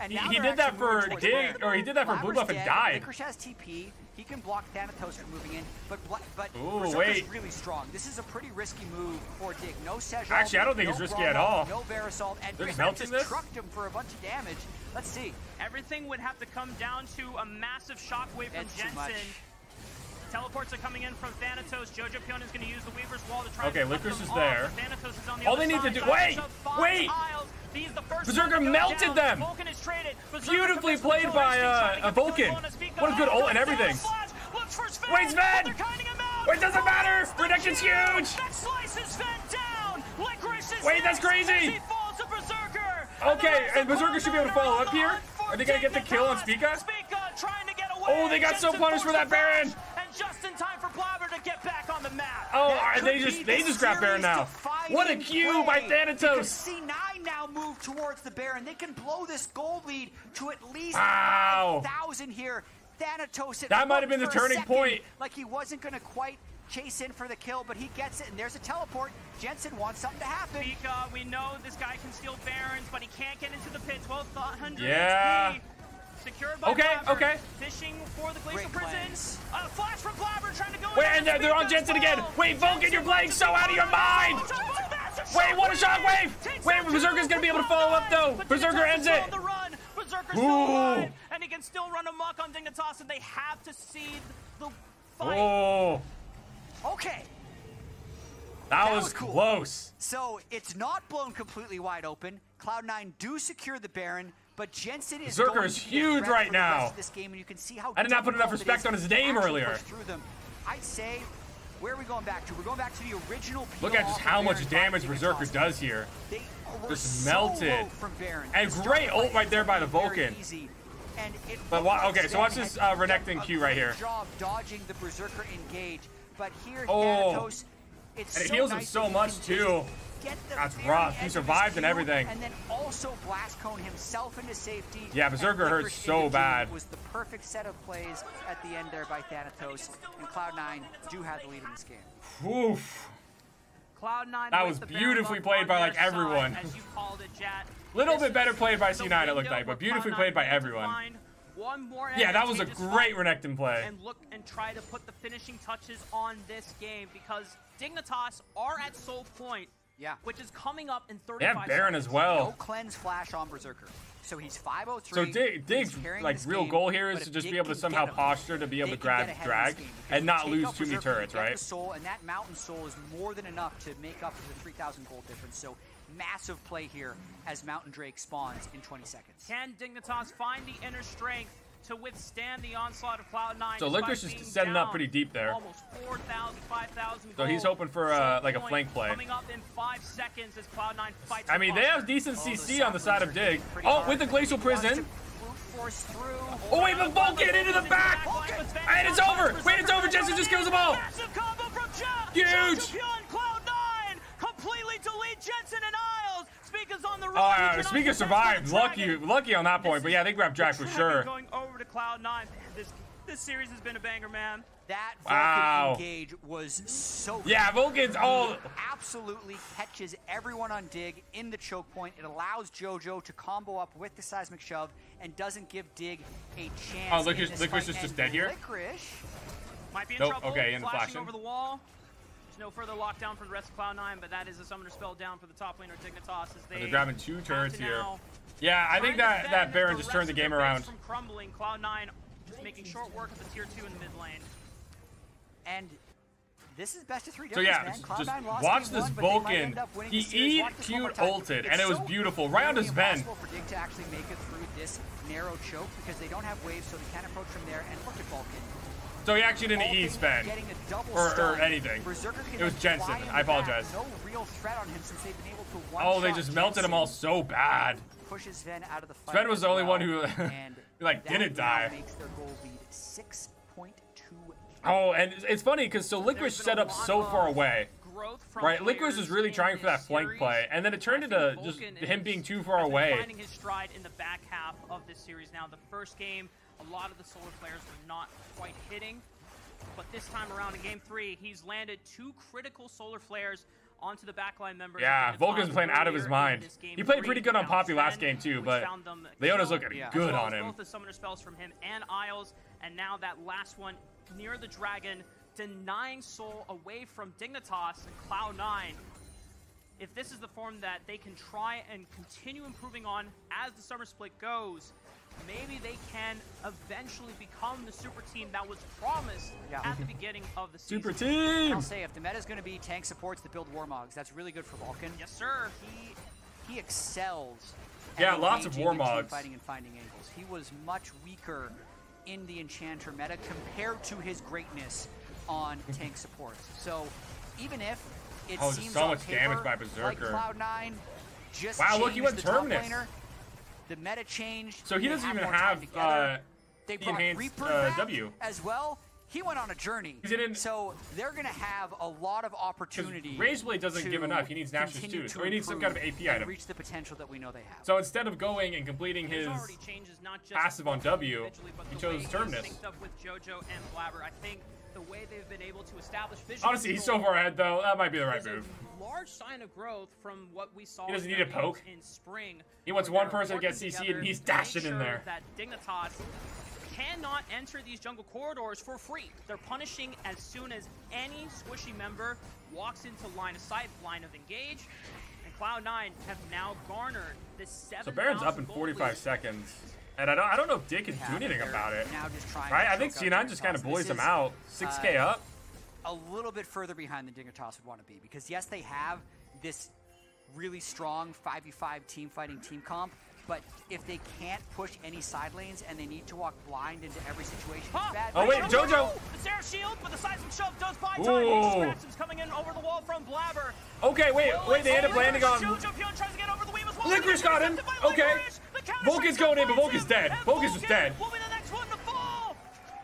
And He- now he they're did that for towards Dig- or he did that for Blue Blabber's Buff and dead, died. Licorice has TP. He can block Thanatos from moving in, but Bla- but Ooh, Berserker's really strong. This is a pretty risky move for Dig. No Sejal, Actually, I don't think no it's risky at all. No Varus ult, and They're melting just this? trucked him for a bunch of damage. Let's see. Everything would have to come down to a massive shockwave from It's too much. Jensen. Teleports are coming in from Thanatos. Jojo Pyun is going to use the Weaver's Wall to try Okay, Licorice is there. Thanatos is on the All they need to do- wait, wait! He's the first Berserker one to go melted down. them. Vulcan is traded. Berserker Beautifully played by, uh, a Vulcan. kill on a Spica. What a good ult and everything. flash. Looks for Zven. Wait, Zven! They're kiting him out. Wait, doesn't matter. Fires Prediction's huge. That slices Zven down. Licorice is Wait, that's crazy. as He falls to Berserker. Okay, and Berserker should be able to follow up here? Are they gonna get the kill on Spica? Spica trying to get away. Oh, they got so punished for that Baron. And just in time for Blabber to get back on the map. Oh, That are they just they the just grabbed Baron now. What a a Q by Thanatos. Because C9 now move towards the Baron. They can blow this gold lead to at least Wow. 5,000 here. Thanatos That might have been the turning second point. Like he wasn't going to quite chase in for the kill, but he gets it, and there's a teleport. Jensen wants something to happen. Spica, we know this guy can steal Barons, but he can't get into the pit. 1200 Yeah. HP. Secured by Okay, Blabber. okay. Fishing for the Glacial Prisons. Prison. plans. A flash from Blabber trying to go Wait, in and they're, they're on Spica's Jensen again. Wait, Vulcan, you're playing so out of your mind. Wait, what a shockwave! Wait, Berserker's gonna be able to follow up, though. But Berserker Dignitas ends it. on the run. Berserker's Ooh. still alive, and he can still run amok on Dignitas, and they have to see the fight. Oh, Okay, that, That was, was cool. close. so it's not blown completely wide open. Cloud9 do secure the Baron, But Jensen is Berserker is to be a huge right for the rest now. This game, and you can see how I did not put enough respect on his name earlier. Through them. I'd say, where are we going back to? We're going back to the original. Look at just how much damage Berserker does here. They Just melted. low from Baron. And great ult right there by the Vulcan. easy, and it But okay, so watch this, uh, Renekton Q right here. Job dodging the Berserker engage, but here Oh. Thanatos, And it so heals him so much, too. Just Get the That's rough. He edge of his survived and everything. and then also blast cone himself into safety. Yeah, Berserker hurts so bad. Was the perfect set of plays at the end there by Thanatos, and Cloud9 do have the lead in this game. Oof. Cloud9 That was beautifully played by, like, everyone. side, as you called it, Jat. Little This bit better played by C9 it looked like, but beautifully played by everyone. One more Yeah, that was a great Renekton play. and look and try to put the finishing touches on this game because Dignitas are at soul point, Yeah. which is coming up in 35 They have Baron seconds. as No well. cleanse flash on Berserker. So he's 503. So Dig, Dig's like real game, goal here is but to just Dig be able to somehow him, posture to be able they to grab get ahead in drag this game because and not lose too many turrets, right? Soul and that mountain soul is more than enough to make up for the 3,000 gold difference. So massive play here as Mountain Drake spawns in 20 seconds. Can Dignitas find the inner strength to withstand the onslaught of Cloud9? So despite Licorice is setting up pretty deep there. Almost 4,000, 5,000 So he's hoping for, uh, like a flank play. Coming up in five seconds as Cloud9 fights. I mean, they have decent Oh, the CC on the side of Dig. Oh, with the Glacial he wants to Prison. brute force through. Oh, wait, but Vulcan into the back! And it's over! Wait, it's over! Jensen just kills them all! Massive combo! Huge! Cloud9 completely delete Jensen and Isles! Spica's on the Oh, run. He uh, Speaker survived. Lucky, lucky on that point. But yeah, they grabbed Jack for sure. Going over to Cloud9. This this series has been a banger, man. That Wow. Engage was so good. Yeah, Vulcan's all. absolutely catches everyone on dig in the choke point. It allows JoJo to combo up with the seismic shove and doesn't give Dig a chance. Oh, in Licorice- this Licorice is just And dead here? Licorice, Might be in Nope, trouble. okay, in the flashing flashing. over the wall. There's no further lockdown for the rest of Cloud9, but that is a summoner spell down for the top laner Dignitas as they They're grabbing two have turrets here. Yeah, I think that that Baron just turned the game around. From crumbling, Cloud9 just making short work of the tier two in the mid lane. and this is best of three. So yeah, man. just, Cloud9 just watch this one, but they might Vulcan. end up winning He the series. E Watch this one more Q'd time. ulted, It's and it was so beautiful. Round nearly his Ven. impossible for Dig to actually make it through this narrow choke because they don't have waves, so they can't approach from there. And look at Vulcan. So he actually didn't E Vulcan Zven. getting a double Or- or anything. It was Jensen. I apologize. No real threat on him since they've been able to one Oh, they just melted him all so bad. Pushes Zven out of the fight. Zven was the only well, one who, and like, didn't die. Makes their goal lead 6.2. Oh, and it's- funny because so Licorice set up so far away. Right, Licorice was really trying for that flank series. play, and then it turned into just him being too far away. Finding his stride in the back half of this series. Now, the first game, a lot of the Solar flares were not quite hitting, but this time around in Game Three, he's landed two critical Solar flares onto the backline members. Yeah, Vulcan's playing out of his mind. He played pretty good on Poppy last game too, but Leona's looking Yeah. good well on him. Both the summoner spells from him and Isles, and now that last one near the dragon, denying soul away from Dignitas and Cloud9. If this is the form that they can try and continue improving on as the summer split goes, maybe they can eventually become the super team that was promised Yeah. at the beginning of the season. Super team. I'll say if the meta is going to be tank supports that build Warmogs, that's really good for Vulcan. Yes, sir. He he excels. Yeah, lots of engaging in Warmogs. Fighting and finding angles. He was much weaker in the Enchanter meta compared to his greatness on tank supports. So even if it Oh, seems so on much damage paper by like Berserker. Cloud9 just Wow, look, he went the top Terminus. laner, the meta changed. So he doesn't have even have uh, They the brought enhanced Reaper uh, W. as well. He went on a journey. He didn't- So they're going to have a lot of opportunity. Rageblade doesn't to give enough. He needs Nashor's continue Tooth, to or he needs some kind of improve AP and item. Reach the potential that we know they have. So instead of going and completing his changes, not just passive on W, he chose way Terminus. synced up with JoJo and Blabber. I think the way they've been able to establish vision honestly, he's so far ahead though. That might be the right move. large sign of growth from what we saw. He doesn't in need a poke. in spring. He wants one person to get CC'd, and he's dashing in sure there. That Dignitas cannot enter these jungle corridors for free. They're punishing as soon as any squishy member walks into line of sight, line of engage. And Cloud9 have now garnered this seven. So Baron's up in 45 seconds, and I don't I don't know if Dig can do anything about it. Now just trying Right? I think choke C9 just kind of bullies him out. 6k uh, up. A little bit further behind than Dignitas would want to be because yes, they have this really strong 5v5 team fighting team comp, but if they can't push any side lanes and they need to walk blind into every situation, huh. bad. Oh, wait, JoJo! The Sarah shield, but the seismic shove does buy time. Scratchum's coming in over the wall from Blabber. Okay, wait, Will wait, they end up landing on... JoJo Pyun tries to get over the Weave as well. Licorice got him! Okay. Vulcan's going in, but Vulcan's dead. Vulcan's is dead.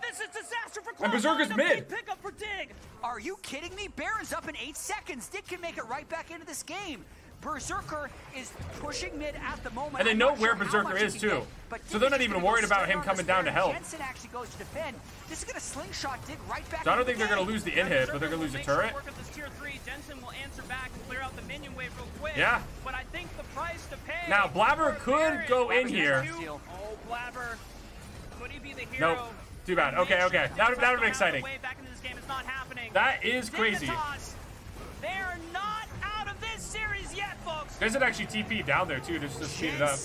This is disaster for Cloud9. And Berserker's mid. Pick up for Dig. Are you kidding me? Baron's up in eight seconds. Dig can make it right back into this game. Berserker is pushing mid at the moment. And they know where Berserker is, too. So they're not even worried about him coming down to help. Jensen actually goes to defend. This is going to slingshot dig right back. So I don't think the they're going to lose the in hit, but they're going to lose a turret. Three, Jensen will answer back and clear out the minion wave real quick. Yeah. But I think the price to pay. Now, Blabber could go in here. Oh, Blabber. Could he be the hero? Nope. Too bad. Okay, okay. That would that would be exciting. That is crazy. They're not yet, folks. There's an actually TP down there too, just to Jason speed it up.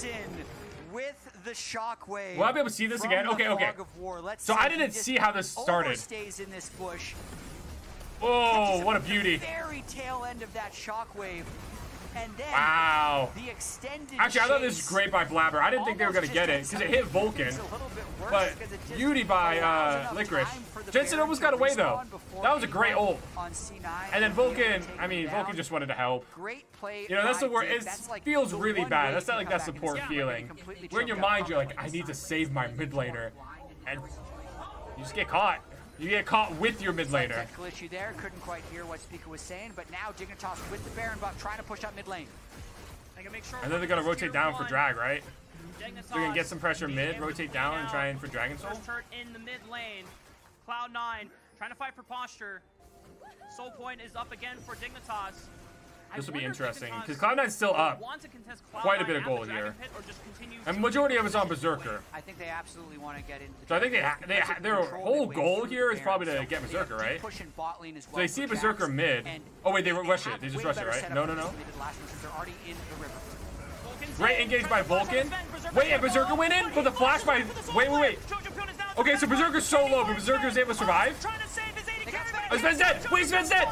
With the shockwave. Will I be able to see this again? Okay, okay. so I didn't see how this started. Stays in this bush. Oh, what a beauty! The very tail end of that shockwave and then wow. The extended Actually, I thought this was great by Blabber. I didn't think they were going to get it because it hit Vulcan. But beauty by uh, Licorice. Jensen almost got away, though. That was a great ult. And then Vulcan, I mean, Vulcan just wanted to help. You know, that's the word. It feels really bad. That's not like that support feeling. Where in your mind, you're like, I need to save my mid laner. And you just get caught. You get caught with your mid laner. Technical issue there. Couldn't quite hear what Speaker was saying, but now Dignitas with the Baron buff trying to push up mid lane. Sure and then they're gonna rotate down one. for drag, right? Dignitas so we can get some pressure mid, rotate down, and try in for Dragon Soul. First hurt in the mid lane. Cloud9 trying to fight for posture. Soul Point is up again for Dignitas. This will be interesting because Cloud9's still up quite a bit of gold here, and majority of it's on Berserker. I think they absolutely want to get into. So I think they, they their whole goal here is probably to get Berserker, right? So they see Berserker mid. Oh wait, they rush it. They just rush it, right? No, no, no. Great engage by Vulcan. Wait, and Berserker went in for the flash by. Wait, wait, wait. Okay, so Berserker's so low, but Berserker's able to survive. Oh, Sven's dead! Wait, Sven's dead!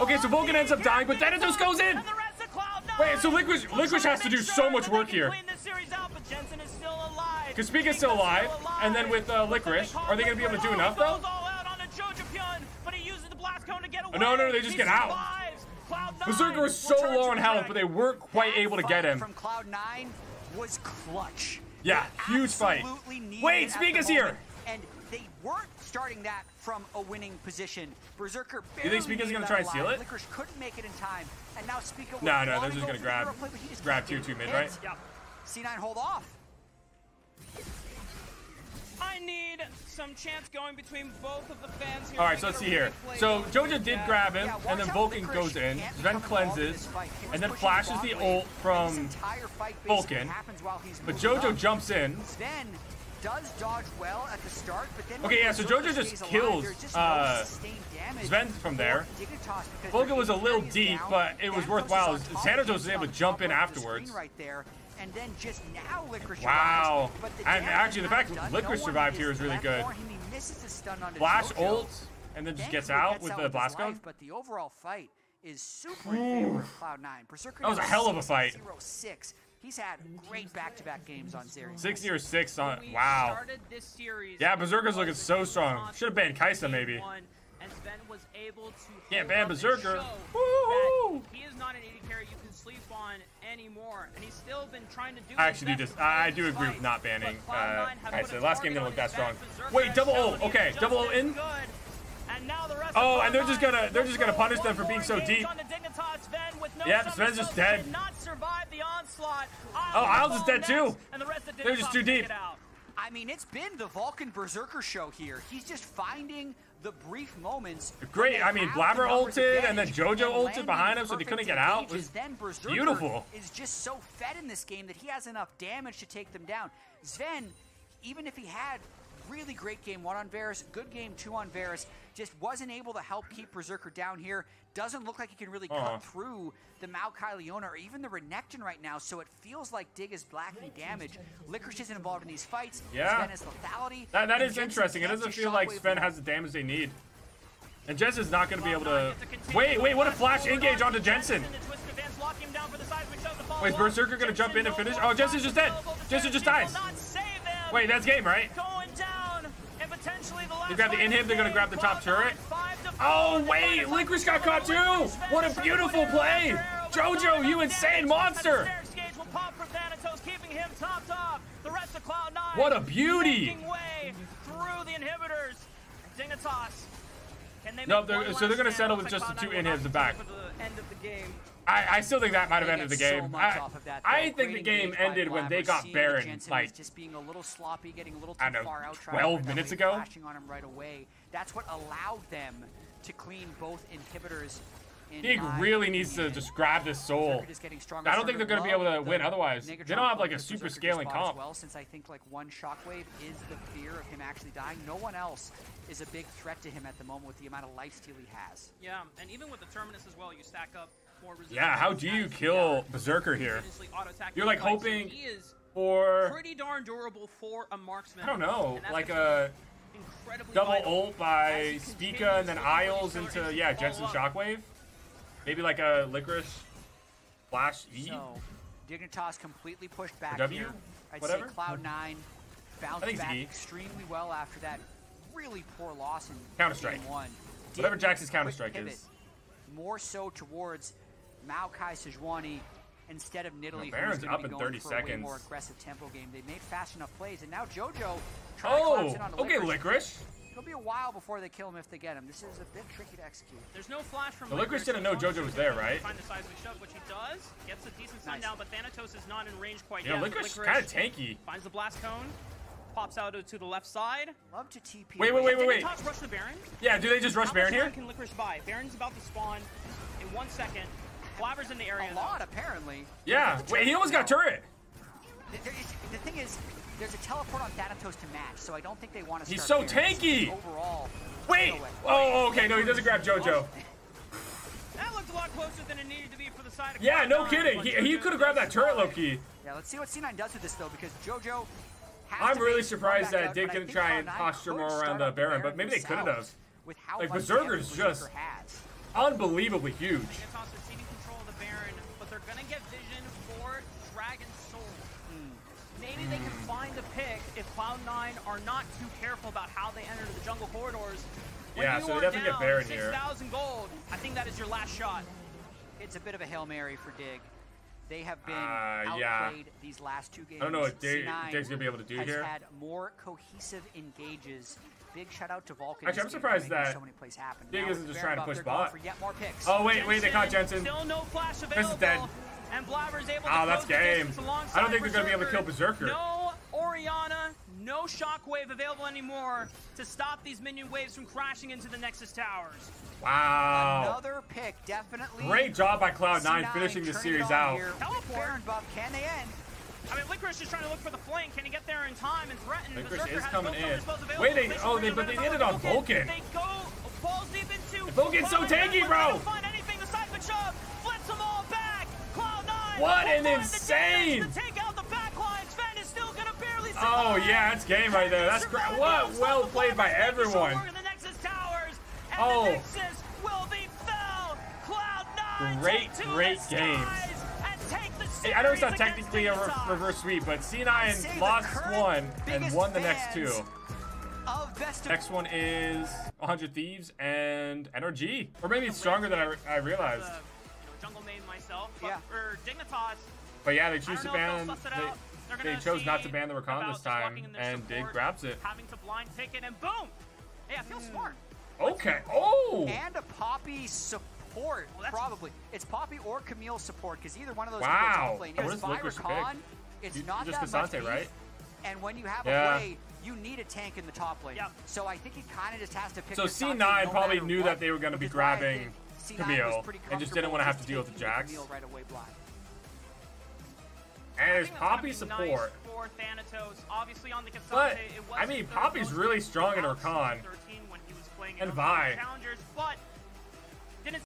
Okay, so Vulcan ends up dying, but Thanatos goes in! Wait, so Licorice, Licorice has to do so much work here. Because is still alive, and then with uh, Licorice, are they going to be able to do enough, though? No, no, they just get out. Berserker was so low on health, but they weren't quite able to get him. Cloud Nine was clutch. Yeah, huge fight. Wait, Spica's here! And they weren't starting that from a winning position. Berserker You think Spica's gonna try and steal it? Licorice couldn't make it in time, and now Speaker No, no, they're just gonna grab play, just grab tier two mid, right? Yep. C9 hold off. I need some chance going between both of the fans here. All right, so let's see here. So JoJo did grab him, yeah, and then Vulcan goes in. then cleanses, and then flashes the ult from Vulcan. But Jojo jumps in, does dodge well at the start, but then okay, yeah. So Jojo just kills alive, uh, Sven from there. Volga was a little deep, down, but it was worthwhile. Thanatos was able to jump in afterwards. Right there, and then just now wow! And actually, the fact that Licorice no survived here is really good. Flash ult, and then just gets out with the blast cone. But the overall fight is super in favor of Cloud9. That was a hell of a fight. He's had great back-to-back games on series. Six or six on. Wow. yeah, Berserker's looking so strong. Should have banned Kai'Sa maybe. yeah, ban Berserker. Woo! He is not an AD carry you can sleep on anymore, and he's still been trying to do. I actually do this. I, I do agree with not banning uh, Kai'Sa. Last game didn't look that strong. Wait, double ult. Okay, double ult in. And now the rest oh, and they're just gonna they're just gonna punish them for being so deep. No yep, Zven's just dead. Oh, oh, Isles is dead too. The they're just too deep. I mean, it's been the Vulcan Berserker show here. He's just finding the brief moments. Great. I mean, Blabber ulted and then JoJo and ulted behind him so they couldn't get out. It was then beautiful. Is just so fed in this game that he has enough damage to take them down. Zven, even if he had really great game one on Varus, good game two on Varus, just wasn't able to help keep Berserker down here. Doesn't look like he can really uh -huh. cut through the Maokai Leona or even the Renekton right now, so it feels like Dig is blacking damage. Licorice isn't involved in these fights. Yeah. Zven has lethality. That, that is interesting. It doesn't feel like Zven has the damage they need. And Jensen's not going to be able to... Wait, wait, what a flash engage onto Jensen. Wait, is Berserker going to jump in and finish? Oh, Jensen's just dead. Jensen just dies. Wait, that's game, right? Going down. Cloud9 What a beauty. making way through the inhibitors. Dignitas. Can they Nope, make they're- one so last they're gonna stand? settle Looks with like just the two Cloud9 will have inhibs to back. take it For the end of the game. I, I still think that might have ended the get so game. I, off of that, I think the game ended when they got Baron, like, was just being a little sloppy, getting a little too I don't know, far out. 12 minutes ago? Flashing on him right away. That's what allowed them to clean both inhibitors. In Dig my really needs to just grab this soul. Berserker is getting stronger, I don't think they're gonna be able to win otherwise. They don't have, like, a super scaling just bought as comp. Well, since I think like one shockwave is the fear of him actually dying. No one else is a big threat to him at the moment with the amount of lifesteal he has. Yeah, and even with the Terminus as well, you stack up more resistance. Yeah, how do you kill Berserker here? You're, like, hoping For, pretty darn durable for a marksman. I don't know, like a double ult by Spica and then Isles into, yeah, Jensen. Shockwave. Maybe like a Licorice Flash E? So, Dignitas completely pushed back W? here. I'd Whatever? say Cloud9 bounced back E. extremely well after that really poor loss in Counter-Strike. one. Whatever Did Jax's Counter-Strike is. More so towards Maokai Sejuani instead of Nidalee, who's Baron's up in 30 for a way seconds. more aggressive tempo game. They made fast enough plays, and now JoJo trying to collapse Oh, in on okay, Licorice. Licorice. It'll be a while before they kill him if they get him. This is a bit tricky to execute. There's no flash from The Licorice didn't know JoJo was there, right? Find the seismic shove, which he does. Gets a decent stun Nice. down, but Thanatos is not in range quite You know, yet. but Licorice is kind of tanky. Finds the blast cone, pops out to the left side. Love to TP. Wait, wait, wait, wait, wait. Dignitas rush the Baron. Yeah, do they just rush How Baron here? can Licorice buy? Baron's about to spawn in one second. Blabber's in the area. A though. lot, apparently. Yeah. Wait, he almost got turret. There- there is- the thing is, there's a teleport on Thanatos to match, so I don't think they want to. He's so Baron. tanky! Overall. Wait. Oh, okay. No, he doesn't grab JoJo. That looked a lot closer than it needed to be for the side of Yeah, no kidding. He, he could have grabbed that turret low key. Yeah, let's see what C9 does with this though, because JoJo. I'm really surprised that out, Dig didn't try and Cloud9 posture more around the Baron, but maybe they could have themselves done. With how Like, much Berserker is just- Unbelievably huge. Maybe they can find a pick if Cloud9 are not too careful about how they enter the jungle corridors. When Yeah, you so they are definitely get down Baron here. 6,000 gold, I think that is your last shot. It's a bit of a hail mary for Dig. They have been Uh, yeah. outplayed these last two games. I don't know what Dig, Dig's gonna be able to do has here. had more cohesive engages. Big shout out to Vulcan. Actually, I'm surprised that so many plays happen. Dig Now isn't just trying to push bot. For yet more picks. Oh wait, wait, they caught Jensen. Still no flash available. This is dead. And Blabber's able to Oh, that's game. I don't think they're gonna be able to kill Berserker. No Orianna, no Shockwave available anymore to stop these minion waves from crashing into the Nexus towers. Wow. Another pick, definitely. Great job by Cloud9 finishing this turning it series out. here. Teleport. Baron buff, can they end? I mean, Licorice is trying to look for the flank. Can he get there in time and threaten? Licorice Berserker is coming in. of. Wait, they, oh, they- but they did it on Vulcan. They go balls deep into. Vulcan's so tanky, bro. Find anything. The seismic flips them all back. Cloud9. What an insane- damage to take out the back line. Zven is still gonna barely Oh yeah, that's game right there. That's great. What well played by everyone. The Nexus towers, and Oh. the Nexus will be fell. Cloud9 Great, great game. skies and take the Hey, I know it's not technically a re- reverse sweep, but C9 lost one and won the next two. Next one is 100 Thieves and NRG. Or maybe it's stronger than I, re- I realized. You know, jungle main myself, but Yeah. for Dignitas, But yeah, they I choose to ban. if they'll suss it out. They're They, chose not to ban the Rakan this time, and Dig grabs it. Having to blind pick it, and boom! Hey, I feel hmm. smart. Okay. Oh! and a Poppy support, Well, probably. It's Poppy or Camille support, because either one of those Wow. can go top lane. What It's is by Rakan, pick? it's You- not just that much K'Sante, beef, right? And when you have Yeah. a play, you need a tank in the top lane. Yep. So I think he kind of just has to pick So C9 no probably knew what, that they were gonna be which is why I grabbing think C9 Camille was and just didn't wanna have to deal with the just Jax. right away blind. And there's think Poppy support. Nice for Thanatos. Obviously on the But, it I mean, Poppy's really strong in out Rakan. 13 when he was playing And in Vi. Challengers, but